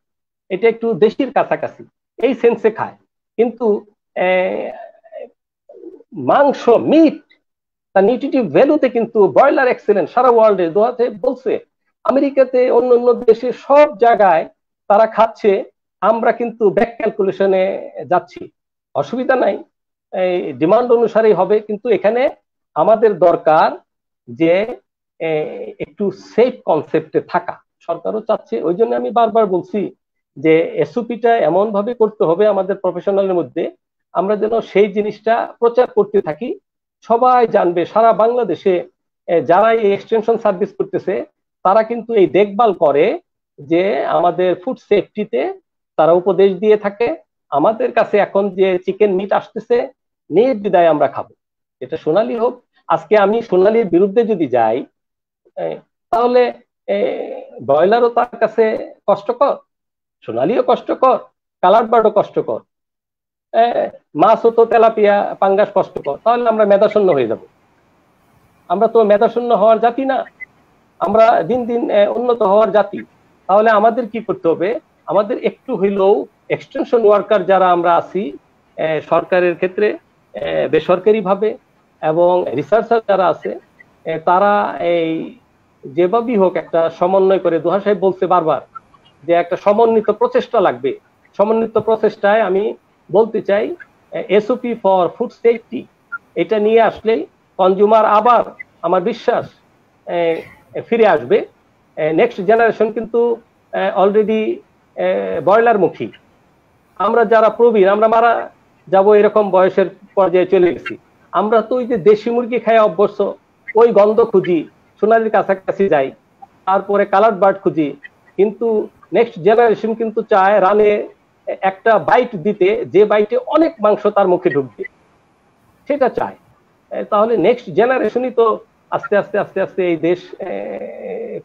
এটা একটু দেশির কাছাকাছি, এই সেন্সে খায়। কিন্তু মাংস মিট তার নিউট্রিটিভ ভ্যালুতে কিন্তু ব্রয়লার এক্সেলেন্ট সারা ওয়ার্ল্ডে দোয়াতে বলছে, আমেরিকাতে অন্য অন্য দেশে সব জায়গায় তারা খাচ্ছে আমরা কিন্তু ব্যাক ক্যালকুলেশনে যাচ্ছি। অসুবিধা নাই। এই ডিমান্ড অনুসারেই হবে, কিন্তু এখানে আমাদের দরকার যে একটু সেফ কনসেপ্টে থাকা। সরকারও চাচ্ছে, ওই জন্য আমি বারবার বলছি যে এসওপিটা এমন ভাবে করতে হবে আমাদের প্রফেশনালের মধ্যে, আমরা যেন সেই জিনিসটা প্রচার করতে থাকি। সবাই জানবে, সারা বাংলাদেশে যারা এই এক্সটেনশন সার্ভিস করতেছে, তারা কিন্তু এই দেখভাল করে যে, আমাদের ফুড সেফটিতে তারা উপদেশ দিয়ে থাকে, আমাদের কাছে এখন যে চিকেন মিট আসতেছে নির্বিদায় আমরা খাব। এটা সোনালি হোক, আজকে আমি সোনালির বিরুদ্ধে যদি যাই তাহলে ব্রয়লারও তার কাছে কষ্টকর, সোনালিও কষ্টকর কালার বার্ডও কষ্টকর মাছও তো তেলাপিয়া, পাঙ্গাস কষ্টকর, তাহলে আমরা মেধাশূন্য হয়ে যাব। আমরা তো মেধাশূন্য হওয়ার জাতি না, আমরা দিন দিন উন্নত হওয়ার জাতি। তাহলে আমাদের কি করতে হবে? আমাদের একটু হইলেও এক্সটেনশন ওয়ার্কার যারা আমরা আছি সরকারের ক্ষেত্রে বেসরকারি ভাবে এবং রিসার্চার যারা আছে তারা এই যেভাবেই হোক একটা সমন্বয় করে দোহা সাহেব বলছে বারবার যে একটা সমন্বিত প্রচেষ্টা লাগবে। সমন্বিত প্রচেষ্টায় আমি বলতে চাই এসওপি ফর ফুড সেফটি এটা নিয়ে আসলে কনজিউমার আবার আমার বিশ্বাস ফিরে আসবে। নেক্সট জেনারেশন কিন্তু অলরেডি ব্রয়লার মুখী আমরা যারা প্রবীণ আমরা মারা যাব এরকম বয়সের পর্যায়ে চলে গেছি। আমরা তো ওই যে দেশি মুরগি খায় অভ্যস্ত, ওই গন্ধ খুঁজি, সোনালির কাছাকাছি যাই, তারপরে কালার বার্ড খুঁজি। কিন্তু নেক্সট জেনারেশন কিন্তু চায় রানে একটা বাইট দিতে, যে বাইটে অনেক মাংস তার মুখে ঢুকবে। সেটা চায়। তাহলে নেক্সট জেনারেশনই তো আস্তে আস্তে আস্তে আস্তে এই দেশ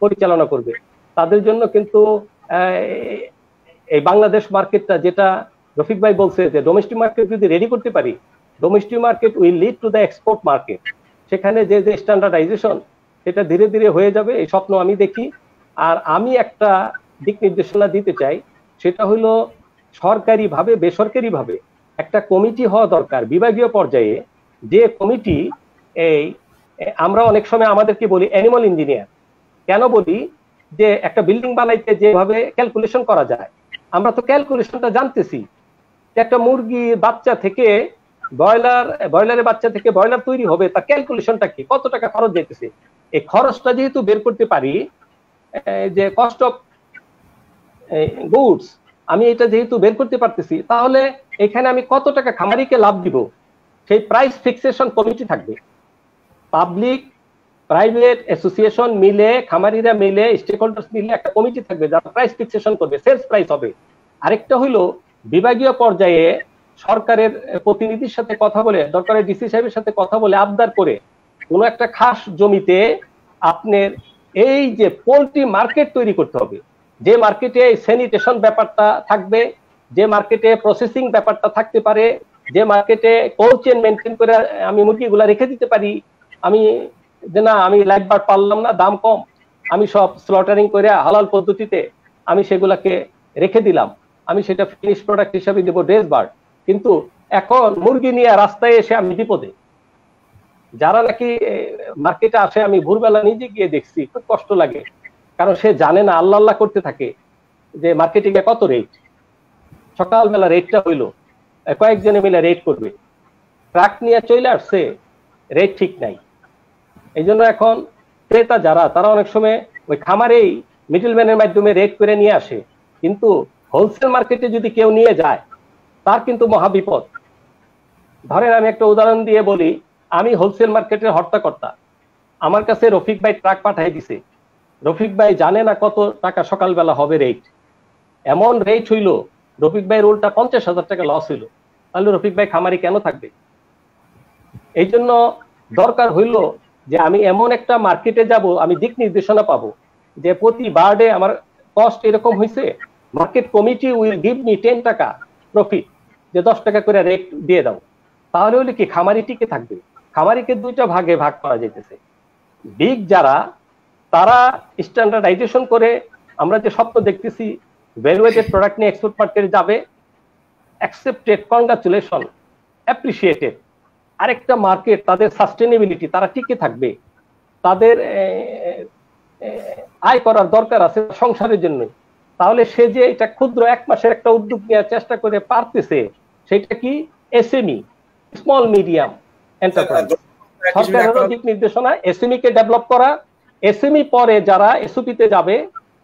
পরিচালনা করবে। তাদের জন্য কিন্তু এই বাংলাদেশ মার্কেটটা যেটা রফিক ভাই বলছে যে ডোমেস্টিক মার্কেট যদি রেডি করতে পারি domestic market will lead to the export market সেখানে যে যে স্ট্যান্ডার্ডাইজেশন সেটা ধীরে ধীরে হয়ে যাবে, এই স্বপ্ন আমি দেখি। আর আমি একটা দিক নির্দেশনা দিতে চাই, সেটা হলো সরকারি ভাবে বেসরকারি ভাবে একটা কমিটি হওয়া দরকার। বিভাগীয় পর্যায়ে যে কমিটি, এই আমরা অনেক সময় আমাদেরকে বলি অ্যানিমাল ইঞ্জিনিয়ার কেন বলি? যে একটা বিল্ডিং বানাইতে যেভাবে ক্যালকুলেশন করা যায় আমরা তো ক্যালকুলেশনটা জানতেছি একটা মুরগি বাচ্চা থেকে ব্রয়লার, ব্রয়লারের বাচ্চা থেকে ব্রয়লার তৈরি হবে, তার ক্যালকুলেশনটা কি? কত টাকা খরচ যেতেছে এই খরচটা যেহেতু বের করতে পারি যে কস্ট অফ গুডস আমি এটা যেহেতু বের করতে পারতেছি, তাহলে এখানে আমি কত টাকা খামারিকে লাভ দিব? সেই প্রাইস ফিক্সেশন কমিটি থাকবে। পাবলিক প্রাইভেট অ্যাসোসিয়েশন মিলে, খামারিরা মিলে স্টেক হোল্ডার্স মিলে একটা কমিটি থাকবে যারা প্রাইস ফিক্সেশন করবে সেলস প্রাইস হবে। আরেকটা হইল বিভাগীয় পর্যায়ে সরকারের প্রতিনিধির সাথে কথা বলে, দরকারের ডিসি সাহেবের সাথে কথা বলে আবদার করে কোন একটা খাস জমিতে আপনার এই যে পোলট্রি মার্কেট তৈরি করতে হবে। যে মার্কেটে স্যানিটেশন ব্যাপারটা থাকবে, যে মার্কেটে প্রসেসিং ব্যাপারটা থাকতে পারে, যে মার্কেটে কোল্ড চেন মেনটেন করে আমি মুরগিগুলা রেখে দিতে পারি, আমি যে না, আমি লাইফবার পারলাম না, দাম কম। আমি সব স্লটারিং করে হালাল পদ্ধতিতে আমি সেগুলাকে রেখে দিলাম। আমি সেটা ফিনিশ প্রোডাক্ট হিসাবে দেবো ড্রেস বার্ড কিন্তু এখন মুরগি নিয়ে রাস্তায় এসে আমি বিপদে। যারা নাকি মার্কেটে আসে, আমি ভোরবেলা নিজে গিয়ে দেখছি, খুব কষ্ট লাগে। কারণ সে জানে না, আল্লাহ আল্লাহ করতে থাকে যে মার্কেটিং এ কত রেট সকালবেলা রেটটা হইল কয়েকজনে মিলে রেট করবে। ট্রাক নিয়ে চলে আসছে রেট ঠিক নাই। এই জন্য এখন ক্রেতা যারা, তারা অনেক সময় ওই খামারেই মিডলম্যানের মাধ্যমে রেট করে নিয়ে আসে। কিন্তু হোলসেল মার্কেটে যদি কেউ নিয়ে যায়, তার কিন্তু মহাবিপদ ধরেন আমি একটা উদাহরণ দিয়ে বলি, আমি হোলসেল মার্কেটের হর্তাকর্তা। আমার কাছে রফিক ভাই ট্রাক পাঠাই দিছে। রফিক ভাই জানে না কত টাকা সকালবেলা হবে রেট এমন রেট হইল, রফিক ভাইয়ের উল্টা পঞ্চাশ হাজার টাকা লস হইল। তাহলে রফিক ভাই খামারি কেন থাকবে? এই জন্য দরকার হইল যে আমি এমন একটা মার্কেটে যাব, আমি দিক নির্দেশনা পাবো যে প্রতি বার্ডে আমার কস্ট এরকম হয়েছে market committee will give me ten taka profit যে দশ টাকা করে রেট দিয়ে দাও। তাহলে হলে কি খামারি টিকে থাকবে? খামারিকে দুইটা ভাগে ভাগ করা যেতেছে বিগ যারা, তারা স্ট্যান্ডার্ডাইজেশন করে আমরা যে স্বপ্ন দেখতেছি ভ্যালুয়েটেড প্রোডাক্ট নিয়ে এক্সপোর্ট মার্কেটে যাবে। অ্যাকসেপ্টেড কংগ্রাচুলেশন অ্যাপ্রিসিয়েটেড আরেকটা মার্কেট তাদের সাস্টেনেবিলিটি তারা টিকে থাকবে। তাদের আয় করার দরকার আছে সংসারের জন্য তাহলে সে যে এটা ক্ষুদ্র এক মাসের একটা উদ্যোগ নেওয়ার চেষ্টা করে পারতেছে সেটা কি এসএমই স্মল মিডিয়াম এন্টারপ্রাইজ সরকারের দিক নির্দেশনা এসএমই কে ডেভেলপ করা। এসএমই পরে যারা এসওপিতে যাবে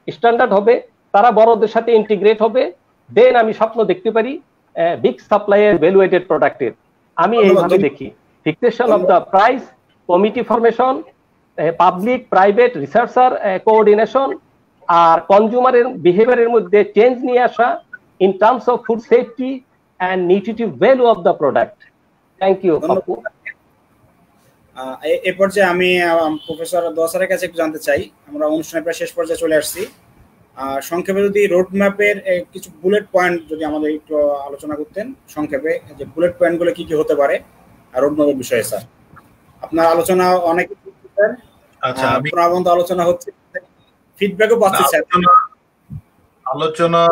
স্ট্যান্ডার্ড হবে তারা বড়দের সাথে ইন্টিগ্রেট হবে। দেন আমি স্বপ্ন দেখতে পারি বিগ সাপ্লাইয়ের ভ্যালুয়েটেড প্রোডাক্টের আমি এইভাবে দেখি। Fixation of the price committee formation public private researcher coordination আর কনজিউমারের বিহেভিয়ারের মধ্যে চেঞ্জ নিয়ে আসা in terms of food safety and nutritive value of the product thank you এ পর্যায়ে আমি প্রফেসর দোয়াসারের কাছে একটু জানতে চাই। আমরা অনুষ্ঠানের প্রায় শেষ পর্যায়ে চলে আসছি। সংক্ষেপে যদি রোড ম্যাপের কিছু বুলেট পয়েন্ট যদি আমাদের একটু আলোচনা করতেন সংক্ষেপে যে বুলেট পয়েন্টগুলো কি কি হতে পারে আর রোড ম্যাপের বিষয়ে স্যার। আপনার আলোচনা অনেক আচ্ছা আমি আলোচনা হচ্ছে ফিডব্যাকও পাচ্ছি স্যার। আলোচনা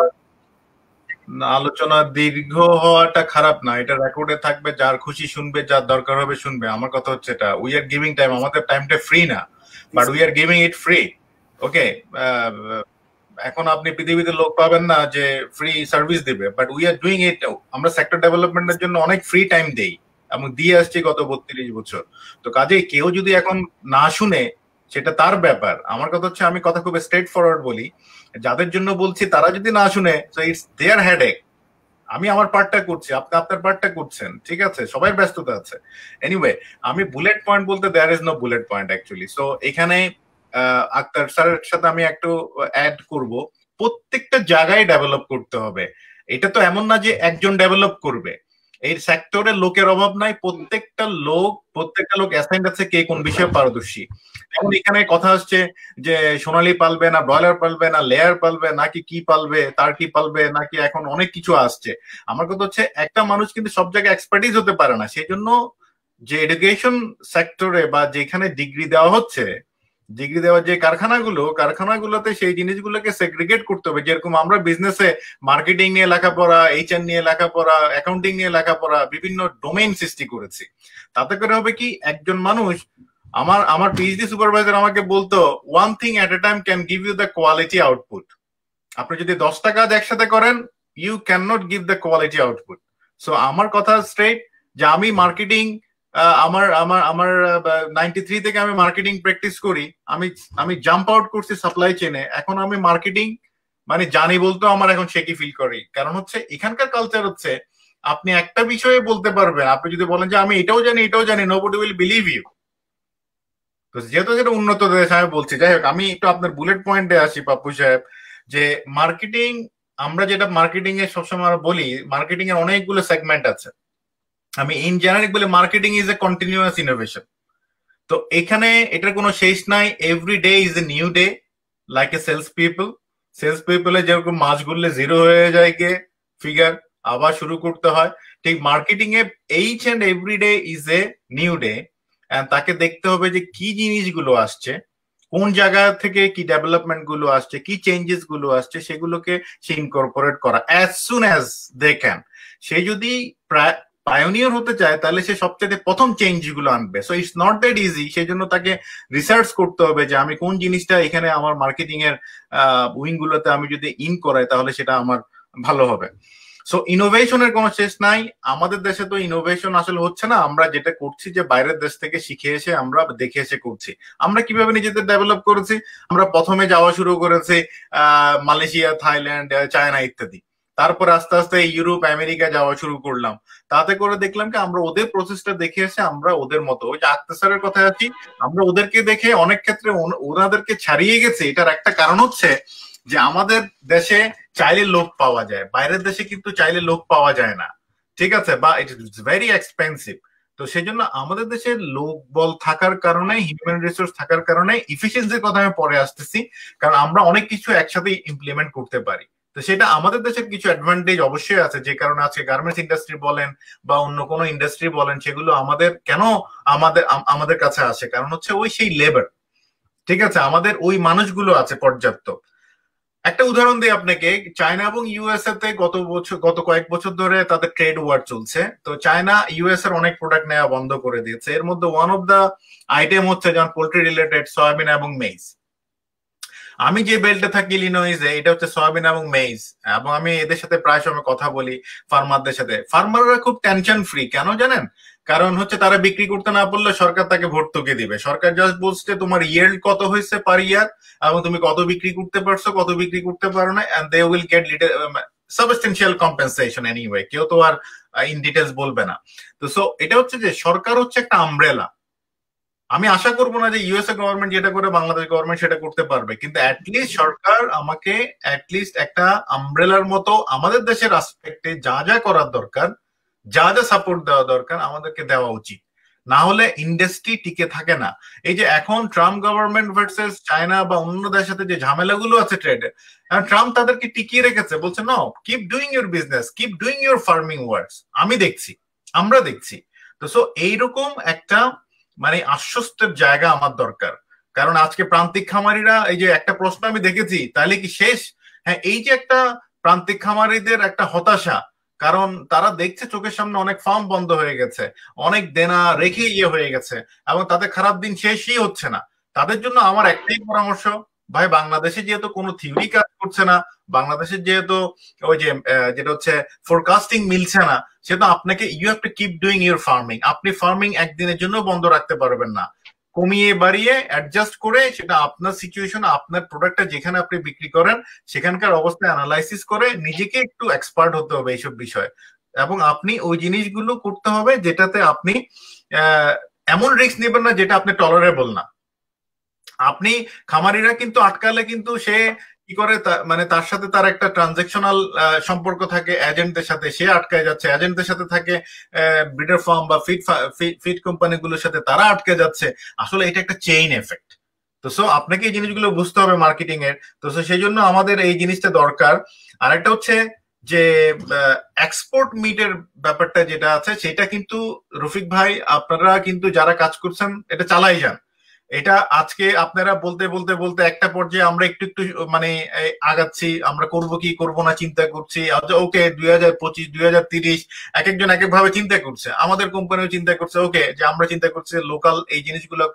আলোচনা দীর্ঘ হওয়াটা খারাপ না এটা রেকর্ডে থাকবে যার খুশি শুনবে যার দরকার হবে শুনবে। আমার কথা হচ্ছে এটা উই আর গিভিং টাইম আমাদের টাইমটা ফ্রি না but we are giving it free okay এখন আপনি পৃথিবীতে লোক পাবেন না যে ফ্রি সার্ভিস দিবে but we are doing it আমরা সেক্টর ডেভেলপমেন্টের জন্য অনেক ফ্রি টাইম দেই, এবং দিয়ে আসছি গত বত্রিশ বছর। তো কাজেই কেউ যদি এখন না শুনে, সেটা তার ব্যাপার। আমার কথা হচ্ছে, আমি কথা খুব স্ট্রেট ফরওয়ার্ড বলি। যাদের জন্য বলছি, তারা যদি না শুনে তো ইটস দেয়ার হেডেক আমি আমার পার্টটা করছি, আপনি আপনার পার্টটা করছেন, ঠিক আছে? সবাই ব্যস্ততা আছে। এনিওয়ে আমি বুলেট পয়েন্ট বলতে there is no bullet point actually so এখানে আক্তার স্যারের সাথে আমি একটু অ্যাড করব। প্রত্যেকটা জায়গায় ডেভেলপ করতে হবে। এটা তো এমন না যে একজন ডেভেলপ করবে। এই সেক্টরে লোকের অভাব নাই। প্রত্যেকটা লোক প্রত্যেকটা লোক অ্যাসাইন্ড আছে কে কোন বিষয়ে পারদর্শী। এখন এখানে কথা হচ্ছে যে সোনালি পালবে না, ব্রয়লার পালবে না লেয়ার পালবে, নাকি কি পালবে, তার কি পালবে, নাকি এখন অনেক কিছু আসছে। আমার কথা হচ্ছে, একটা মানুষ কিন্তু সব জায়গায় এক্সপার্টিস হতে পারে না। সেই জন্য যে এডুকেশন সেক্টরে বা যেখানে ডিগ্রি দেওয়া হচ্ছে ডিগ্রি দেওয়ার যে কারখানাগুলো, কারখানাগুলোতে সেই জিনিসগুলোকে সেগ্রিগেট করতে হবে। যেরকম আমরা বিজনেসে মার্কেটিং নিয়ে লেখাপড়া এইচআর নিয়ে লেখাপড়া অ্যাকাউন্টিং নিয়ে লেখাপড়া বিভিন্ন ডোমেইন সৃষ্টি করেছি। তাতে করে হবে কি, একজন মানুষ, আমার আমার পিএইচডি সুপারভাইজার আমাকে বলতো one thing at a time can give you the quality output আপনি যদি দশটা কাজ একসাথে করেন you can not give the quality output so আমার কথা স্ট্রেট যে আমি মার্কেটিং আমার আমার আমার নাইনটি থ্রি থেকে আমি মার্কেটিং প্র্যাকটিস করি। আমি আমি জাম্প আউট করছি সাপ্লাই চেনে এখন আমি মার্কেটিং মানে জানি বলতেও আমার এখন সে কি ফিল করি। কারণ হচ্ছে এখানকার কালচার হচ্ছে, আপনি একটা বিষয়ে বলতে পারবেন। আপনি যদি বলেন যে আমি এটাও জানি এটাও জানি নোবডি উইল বিলিভ ইউ তো যেহেতু যেটা উন্নত দেশ, আমি বলছি। যাই হোক, আমি একটু আপনার বুলেট পয়েন্টে আসি, পাপ্পু সাহেব, যে মার্কেটিং আমরা যেটা মার্কেটিং এ সবসময় বলি মার্কেটিং এর অনেকগুলো সেগমেন্ট আছে। আমি ইন জেনারিক বলে marketing is a continuous innovation তো এখানে এটার কোনো শেষ নাই। Every day is a new day like a sales people sales পিপলে যেরকম মাছ গুললে জিরো হয়ে যায় কে ফিগার আবার শুরু করতে হয়। ঠিক marketing A each and every day is a new day তাকে দেখতে হবে যে কি জিনিসগুলো আসছে, কোন জায়গা থেকে কি ডেভেলপমেন্টগুলো আসছে, কি চেঞ্জেসগুলো আসছে, সেগুলোকে সে ইনকর্পোরেট করা as soon as they can সে যদি পায়োনিয়র হতে চায়, তাহলে সে সবচেয়ে প্রথম চেঞ্জগুলো আনবে। So it's not that easy সেই জন্য তাকে রিসার্চ করতে হবে যে আমি কোন জিনিসটা এখানে আমার মার্কেটিং এর উইং গুলোতে আমি যদি ইন করাই, তাহলে সেটা আমার ভালো হবে। সো ইনোভেশনের কোনো শেষ নাই। আমাদের দেশে তো ইনোভেশন আসলে হচ্ছে না। আমরা যেটা করছি যে বাইরের দেশ থেকে শিখে এসে আমরা দেখে এসে করছি। আমরা কীভাবে নিজেদের ডেভেলপ করেছি? আমরা প্রথমে যাওয়া শুরু করেছি মালয়েশিয়া, থাইল্যান্ড, চায়না ইত্যাদি। তারপর আস্তে আস্তে ইউরোপ, আমেরিকা যাওয়া শুরু করলাম। তাতে করে দেখলাম কি, আমরা ওদের প্রসেসটা দেখে এসে আমরা ওদের মতো, ওই যে আক্তাসারের কথা আছি, আমরা ওদেরকে দেখে অনেক ক্ষেত্রে ওনাদেরকে ছাড়িয়ে গেছে। এটার একটা কারণ হচ্ছে যে আমাদের দেশে চাইলে লোক পাওয়া যায়, বাইরের দেশে কিন্তু চাইলে লোক পাওয়া যায় না। ঠিক আছে? বা ইট ইস ভেরি এক্সপেন্সিভ তো সেই জন্য আমাদের দেশে লোক বল থাকার কারণে হিউম্যান রিসোর্স থাকার কারণে ইফিসিয়েন্সির কথা আমি পরে আসতেছি, কারণ আমরা অনেক কিছু একসাথে ইমপ্লিমেন্ট করতে পারি। তো সেটা আমাদের দেশের কিছু অ্যাডভান্টেজ অবশ্যই আছে, যে কারণে আজকে গার্মেন্টস ইন্ডাস্ট্রি বলেন বা অন্য কোনো ইন্ডাস্ট্রি বলেন, সেগুলো আমাদের কেন আমাদের আমাদের কাছে আসে? কারণ হচ্ছে ওই সেই লেবার ঠিক আছে? আমাদের ওই মানুষগুলো আছে পর্যাপ্ত। একটা উদাহরণ দিই আপনাকে, চায়না এবং ইউএসএ তে গত বছর, গত কয়েক বছর ধরে তাদের ট্রেড ওয়ার চলছে। তো চায়না ইউএস এর অনেক প্রোডাক্ট নেওয়া বন্ধ করে দিয়েছে। এর মধ্যে ওয়ান অফ দা আইটেম হচ্ছে যেমন পোল্ট্রি রিলেটেড সয়াবিন এবং মেইজ আমি যে বেল্টে থাকি লিনোইজে এটা হচ্ছে সয়াবিন এবং মেইজ এবং আমি এদের সাথে প্রায় সময় কথা বলি ফার্মারদের সাথে। ফার্মাররা খুব টেনশন ফ্রি কেন জানেন? কারণ হচ্ছে তারা বিক্রি করতে না পারলে সরকার তাকে ভর্তুকি দিবে। সরকার জাস্ট বলছে তোমার ইয়েল্ড কত হয়েছে পার ইয়ার এবং তুমি কত বিক্রি করতে পারছ, কত বিক্রি করতে পারো না and they will get little substantial compensation anyway কেউ তো আর ইন ডিটেলস বলবে না। তো সো এটা হচ্ছে যে সরকার হচ্ছে একটা আমব্রেলা আমি আশা করব না যে ইউএসএ গভর্নমেন্ট যেটা করে বাংলাদেশ গভর্নমেন্ট সেটা করতে পারবে। কিন্তু অ্যাটলিস্ট সরকার আমাকে অ্যাটলিস্ট একটা আমব্রেলার মতো আমাদের দেশের আসপেক্টে যা যা করার দরকার, যা যা সাপোর্ট দেওয়া দরকার আমাদেরকে দেওয়া উচিত। না হলে ইন্ডাস্ট্রি টিকে থাকে না। এই যে এখন ট্রাম্প গভর্নমেন্ট ভার্সেস চায়না বা অন্য দেশের সাথে যে ঝামেলাগুলো আছে ট্রেডে ট্রাম্প তাদেরকে টিকিয়ে রেখেছে। বলছে no keep doing your business keep doing your farming works আমি দেখছি, আমরা দেখছি। তো সো এইরকম একটা মানে আশ্বস্তের জায়গা আমার দরকার। কারণ আজকে প্রান্তিক খামারিরা, এই যে একটা প্রশ্ন আমি দেখেছি, তাহলে কি শেষ? হ্যাঁ এই যে একটা প্রান্তিক খামারিদের একটা হতাশা, কারণ তারা দেখছে চোখের সামনে অনেক ফার্ম বন্ধ হয়ে গেছে, অনেক দেনা রেখে ইয়ে হয়ে গেছে, এবং তাদের খারাপ দিন শেষই হচ্ছে না। তাদের জন্য আমার একটাই পরামর্শ, ভাই, বাংলাদেশে যেহেতু কোনো থিওরি কাজ করছে না, বাংলাদেশের যেহেতু ওই যে যেটা হচ্ছে ফোরকাস্টিং মিলছে না সেহেতু আপনাকে you have to keep doing your farming আপনি ফার্মিং একদিনের জন্য বন্ধ রাখতে পারবেন না। কমিয়ে বাড়িয়ে অ্যাডজাস্ট করে সেটা আপনার সিচুয়েশন আপনার প্রোডাক্টটা যেখানে আপনি বিক্রি করেন, সেখানকার অবস্থা অ্যানালাইসিস করে নিজেকে একটু এক্সপার্ট হতে হবে এইসব বিষয়ে। এবং আপনি ওই জিনিসগুলো করতে হবে যেটাতে আপনি এমন রিস্ক নেবেন না যেটা আপনি টলারেবল না। আপনি খামারিরা কিন্তু আটকালে কিন্তু সে কি করে? মানে তার সাথে তার একটা ট্রানজেকশনাল সম্পর্ক থাকে এজেন্টদের সাথে সে আটকায় যাচ্ছে এজেন্টদের সাথে থাকে ব্রিডার ফার্ম বা ফিড ফিড কোম্পানিগুলোর সাথে তারা আটকে যাচ্ছে। আসলে এটা একটা চেইন এফেক্ট তো সো আপনাকে এই জিনিসগুলো বুঝতে হবে মার্কেটিং এর। তো সো সেই জন্য আমাদের এই জিনিসটা দরকার। আর একটা হচ্ছে যে এক্সপোর্ট মিটের ব্যাপারটা যেটা আছে, সেটা কিন্তু রফিক ভাই, আপনারা কিন্তু যারা কাজ করছেন, এটা চালাই যান। এটা আজকে আপনারা বলতে বলতে বলতে একটা পর্যায়ে আমরা একটু একটু মানে আগাচ্ছি। আমরা করব কি, করব না চিন্তা করছি। ওকে দুই হাজার পঁচিশ, দুই হাজার তিরিশ এক একজন এক এক ভাবে চিন্তা করছে। আমাদের কোম্পানিও চিন্তা করছে, ওকে, যে আমরা চিন্তা করছি লোকাল এই জিনিসগুলো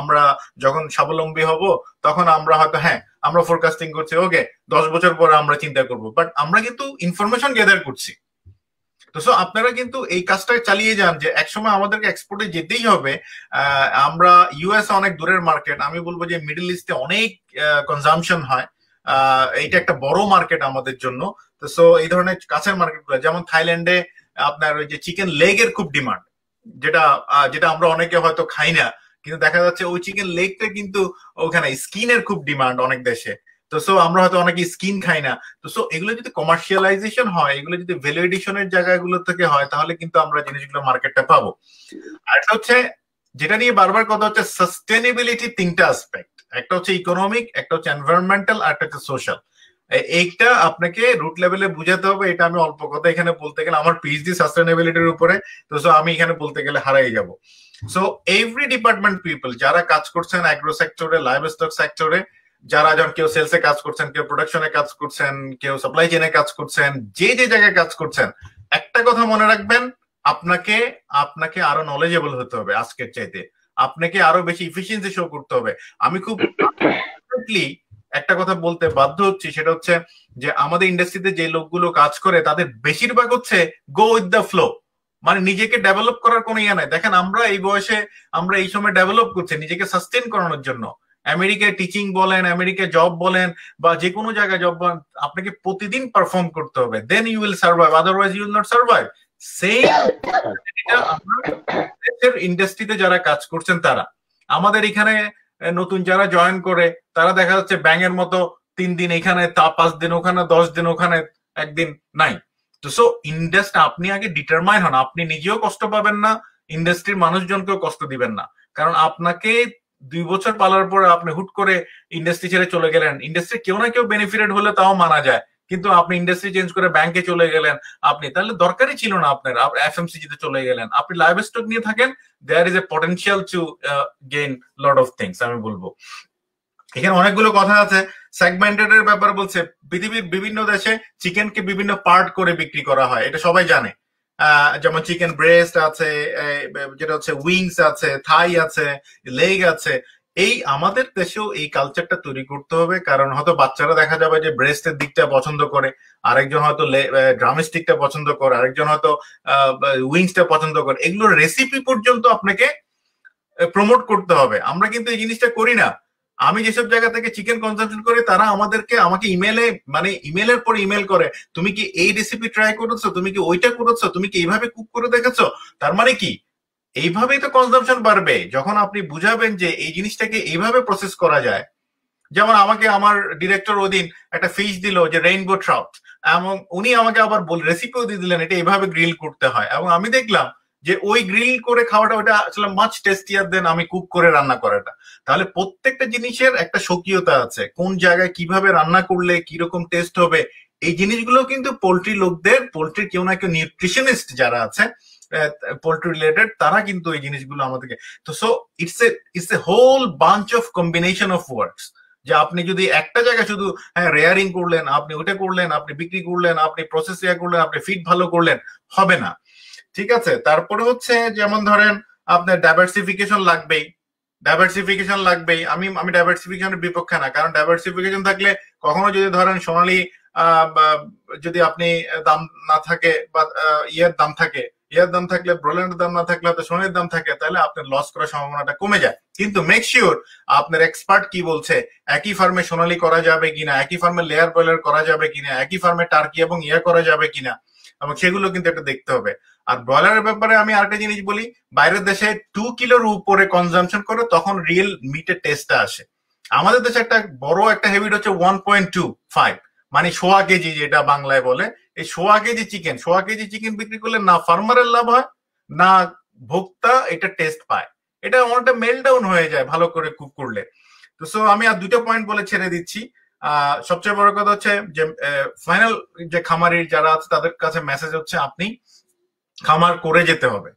আমরা যখন স্বাবলম্বী হব, তখন আমরা হয়তো হ্যাঁ আমরা ফোরকাস্টিং করছি, ওকে, দশ বছর পরে আমরা চিন্তা করব। বাট আমরা কিন্তু ইনফরমেশন গ্যাদার করছি। তো সো আপনারা কিন্তু এই কাজটা চালিয়ে যান যে একসময় আমাদেরকে এক্সপোর্টে যেতেই হবে। আমরা ইউএস অনেক দূরের মার্কেট আমি বলব যে মিডল ইস্টে অনেক কনজামশন হয়। এইটা একটা বড় মার্কেট আমাদের জন্য। তো সো এই ধরনের কাছের মার্কেটগুলো যেমন থাইল্যান্ডে আপনার ওই যে চিকেন লেগের খুব ডিমান্ড যেটা যেটা আমরা অনেকে হয়তো খাই না। কিন্তু দেখা যাচ্ছে ওই চিকেন লেগটা কিন্তু ওখানে স্কিনের খুব ডিমান্ড অনেক দেশে। তো সো আমরা হয়তো অনেকে স্কিন খাই না। তো সো এগুলো যদি কমার্শিয়ালাইজেশন হয়, এগুলো যদি ভ্যালু এডিশনের জায়গাগুলো থেকে হয়, তাহলে কিন্তু আমরা জিনিসগুলো মার্কেটটা পাবো। আর হচ্ছে, যেটা নিয়ে বারবার কথা হচ্ছে সাস্টেনেবিলিটি তিনটা আসপেক্ট একটা হচ্ছে ইকোনমিক একটা হচ্ছে এনভায়রনমেন্টাল আর একটা হচ্ছে সোশ্যাল এইটা আপনাকে রুট লেভেলে বুঝাতে হবে, এটা আমি অল্প কথা এখানে বলতে গেলে আমার পিএইচডি সাস্টেনেবিলিটির উপরে, তো সো আমি এখানে বলতে গেলে হারাই যাব। সো এভরি ডিপার্টমেন্ট পিপল যারা কাজ করছেন অ্যাগ্রো সেক্টরে লাইভ স্টক সেক্টরে যারা যখন কেউ সেলসে কাজ করছেন, কেউ প্রোডাকশনে কাজ করছেন, কেউ সাপ্লাই চেনে কাজ করছেন, যে যে জায়গায় কাজ করছেন, একটা কথা মনে রাখবেন, আপনাকে আপনাকে আরও নলেজেবল হতে হবে আজকের চাইতে। আপনাকে আরও বেশি ইফিসিয়েন্সি শো করতে হবে। আমি খুব একটা কথা বলতে বাধ্য হচ্ছি, সেটা হচ্ছে যে আমাদের ইন্ডাস্ট্রিতে যে লোকগুলো কাজ করে, তাদের বেশিরভাগ হচ্ছে গো উইথ দ্য ফ্লো মানে নিজেকে ডেভেলপ করার কোনো ইয়ে নাই। দেখেন আমরা এই বয়সে, আমরা এই সময় ডেভেলপ করছি, নিজেকে সাস্টেন করানোর জন্য। আমেরিকায় টিচিং বলেন, আমেরিকায় জব বলেন, বা যে কোনো জায়গায় জব বলেন, আপনাকে প্রতিদিন পারফর্ম করতে হবে। Then you will survive otherwise you will not survive ইন্ডাস্ট্রিতে যারা কাজ করছেন তারা। আমাদের এখানে নতুন যারা জয়েন করে, তারা দেখা যাচ্ছে ব্যাঙের মতো তিন দিন এখানে, তা পাঁচ দিন ওখানে, দশ দিন ওখানে, একদিন নাই। তো সো ইন্ডাস্ট্রি আপনি আগে ডিটারমাইন হন, আপনি নিজেও কষ্ট পাবেন না ইন্ডাস্ট্রির মানুষজনকেও কষ্ট দিবেন না। কারণ আপনাকে দুই বছর পালার পর আপনি হুট করে ইন্ডাস্ট্রি ছেড়ে চলে গেলেন। ইন্ডাস্ট্রি কেউ না কেউ বেনিফিটেড হলে তাও মানা যায়। কিন্তু আপনি ইন্ডাস্ট্রি চেঞ্জ করে ব্যাংকে চলে গেলেন আপনি। তাহলে দরকারই ছিল না আপনার। এফএমসিজি তে চলে গেলেন। আপনি লাইভ স্টক নিয়ে থাকেন there is a potential to gain lot of things আমি বলব। এখানে অনেকগুলো কথা আছে। সেগমেন্টেড এর ব্যাপার বলছে, পৃথিবীর বিভিন্ন দেশে চিকেনকে বিভিন্ন পার্ট করে বিক্রি করা হয়, এটা সবাই জানে। যেমন চিকেন ব্রেস্ট আছে যেটা হচ্ছে উইংস আছে থাই আছে লেগ আছে, এই আমাদের দেশেও এই কালচারটা তৈরি করতে হবে। কারণ হয়তো বাচ্চারা দেখা যাবে যে ব্রেস্টের দিকটা পছন্দ করে, আরেকজন হয়তো ড্রামস্টিকটা পছন্দ করে, আরেকজন হয়তো উইংসটা পছন্দ করে। এগুলোর রেসিপি পর্যন্ত আপনাকে প্রমোট করতে হবে। আমরা কিন্তু এই জিনিসটা করি না। আমি যেসব জায়গা থেকে চিকেন কনজামশন করি, তারা আমাদেরকে, আমাকে ইমেলে মানে ইমেলের পর ইমেল করে, তুমি কি এই রেসিপি ট্রাই করেছ? তুমি কি ওইটা করেছ? তুমি কি এইভাবে কুক করে দেখেছ? তার মানে কি? এইভাবেই তো কনজামশন বাড়বে। যখন আপনি বুঝাবেন যে এই জিনিসটাকে এইভাবে প্রসেস করা যায়, যেমন আমাকে আমার ডিরেক্টর ওদিন একটা ফিশ দিল যে রেইনবো ট্রাউট এবং উনি আমাকে আবার বল রেসিপিও দিয়ে দিলেন, এটা এইভাবে গ্রিল করতে হয়। এবং আমি দেখলাম যে ওই গ্রিল করে খাওয়াটা ওটা আসলে মাছ টেস্টিয়ার দেন আমি কুক করে রান্না করাটা। তাহলে প্রত্যেকটা জিনিসের একটা স্বকীয়তা আছে। কোন জায়গায় কীভাবে রান্না করলে কীরকম টেস্ট হবে, এই জিনিসগুলো কিন্তু পোলট্রি লোকদের, পোলট্রির কেউ না কেউ নিউট্রিশনিস্ট যারা আছে পোলট্রি রিলেটেড তারা কিন্তু এই জিনিসগুলো আমাদেরকে, তো so it's a it's a whole bunch of combination of works যে আপনি যদি একটা জায়গায় শুধু হ্যাঁ রেয়ারিং করলেন, আপনি ওটা করলেন, আপনি বিক্রি করলেন, আপনি প্রসেস করলেন, আপনি ফিট ভালো করলেন, হবে না। ঠিক আছে? তারপরে হচ্ছে যেমন ধরেন আপনার ডাইভার্সিফিকেশন লাগবেই। ডাইভার্সিফিকেশন লাগবেই। আমি আমি ডাইভার্সিফিকেশনের বিপক্ষে না, কারণ ডাইভার্সিফিকেশন থাকলে কখনো যদি ধরেন সোনালি যদি আপনি দাম না থাকে বা ইয়ের দাম থাকে, ইয়ের দাম থাকলে ব্রয়লারের দাম না থাকলে হয়তো সোনের দাম থাকে, তাহলে আপনার লস করার সম্ভাবনাটা কমে যায়। কিন্তু মেক শিওর আপনার এক্সপার্ট কি বলছে, একই ফার্মে সোনালি করা যাবে কিনা, একই ফার্মে লেয়ার ব্রয়লার করা যাবে কিনা, একই ফার্মে টার্কি এবং ইয়ে করা যাবে কিনা, এবং সেগুলো কিন্তু একটা দেখতে হবে। আর ব্রয়লারের ব্যাপারে আমি আরেকটা জিনিস বলি, বাইরের দেশে টু কিলোর উপরে কনজামশন করে, তখন রিয়েল মিটের টেস্টটা আসে। আমাদের দেশে একটা বড় একটা হেবিট হচ্ছে ওয়ান পয়েন্ট টু ফাইভ মানে সোয়া কেজি যেটা বাংলায় বলে, এই সোয়া কেজি চিকেন সোয়া কেজি চিকেন বিক্রি করলে না ফার্মারের লাভ হয়, না ভোক্তা এটা টেস্ট পায়। এটা অনেকটা মেল ডাউন হয়ে যায় ভালো করে কুক করলে। তো সো আমি আর দুটো পয়েন্ট বলে ছেড়ে দিচ্ছি। সবচেয়ে বড় কথা হচ্ছে যে ফাইনাল যে খামারির যারা আছে, তাদের কাছে মেসেজ হচ্ছে আপনি খামার করে যেতে হবে।